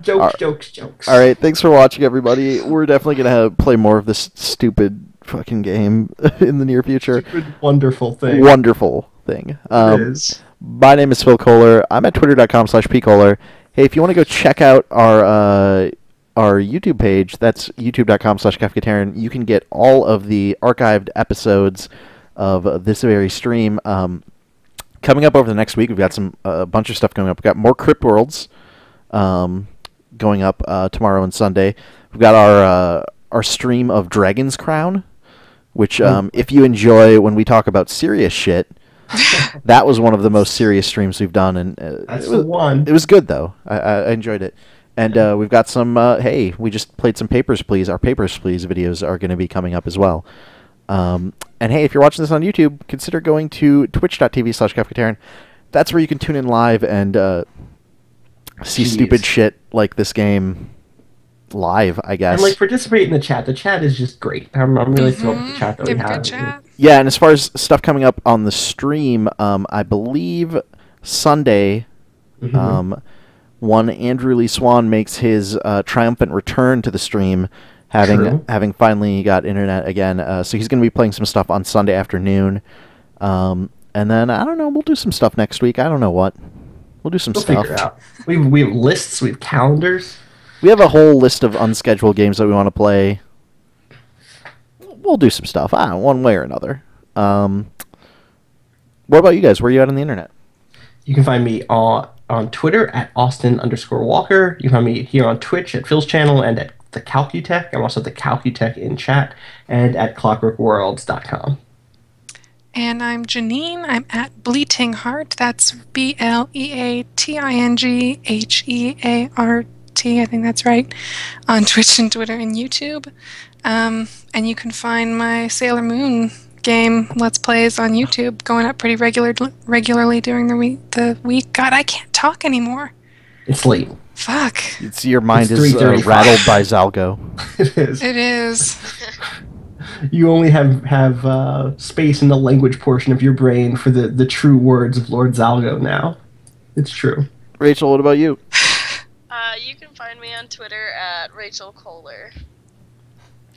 Jokes, Ar- jokes, jokes. All right, thanks for watching, everybody. We're definitely gonna have, play more of this stupid fucking game in the near future. Wonderful thing. Wonderful thing. it Um, is. my name is Phil Kollar. I'm at twitter.com slash pkollar. Hey, if you want to go check out our uh, our YouTube page, that's youtube.com slash Kafkatarian. You can get all of the archived episodes of this very stream. Um, coming up over the next week, we've got some a bunch of stuff going up. We've got more Crypt Worlds um, going up uh, tomorrow and Sunday. We've got our uh, our stream of Dragon's Crown, which um, if you enjoy when we talk about serious shit, that was one of the most serious streams we've done, and uh, That's it the was, one. it was good though. I, I I enjoyed it. And uh, we've got some. Uh, hey, we just played some Papers, Please. Our Papers, Please videos are going to be coming up as well. Um, and hey, if you're watching this on YouTube, consider going to twitch.tv slash Kafkatarian. That's where you can tune in live and uh, see Jeez. stupid shit like this game live, I guess. And like participate in the chat. The chat is just great. I'm, I'm really thrilled with the Mhm. chat that You we have have. good chat. Yeah, and as far as stuff coming up on the stream, um, I believe Sunday, Mhm. um, one Andrew Lee Swan makes his uh, triumphant return to the stream, having True. having finally got internet again. Uh, so he's going to be playing some stuff on Sunday afternoon, um, and then I don't know. We'll do some stuff next week. I don't know what. We'll do some We'll stuff. figure it out. We have, we have lists. We have calendars. We have a whole list of unscheduled games that we want to play. We'll do some stuff, ah, one way or another. Um, what about you guys? Where are you at on the internet? You can find me on on Twitter at Austin underscore Walker. You can find me here on Twitch at Phil's channel and at the Calcutech. I'm also at the Calcutech in chat and at ClockworkWorlds.com. And I'm Janine. I'm at Bleating Heart. That's B L E A T I N G H E A R T. I think that's right. On Twitch and Twitter and YouTube. Um, and you can find my Sailor Moon game Let's Plays on YouTube going up pretty regular, regularly during the week. The week. God, I can't talk anymore. It's late. Fuck. It's your mind It's is uh, rattled by Zalgo. it is. It is. You only have have uh, space in the language portion of your brain for the, the true words of Lord Zalgo now. It's true. Rachel, what about you? Uh, you can find me on Twitter at Rachel Kollar.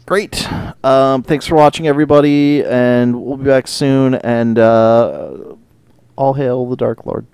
Great. Um, thanks for watching, everybody, and we'll be back soon. And uh, all hail the Dark Lord.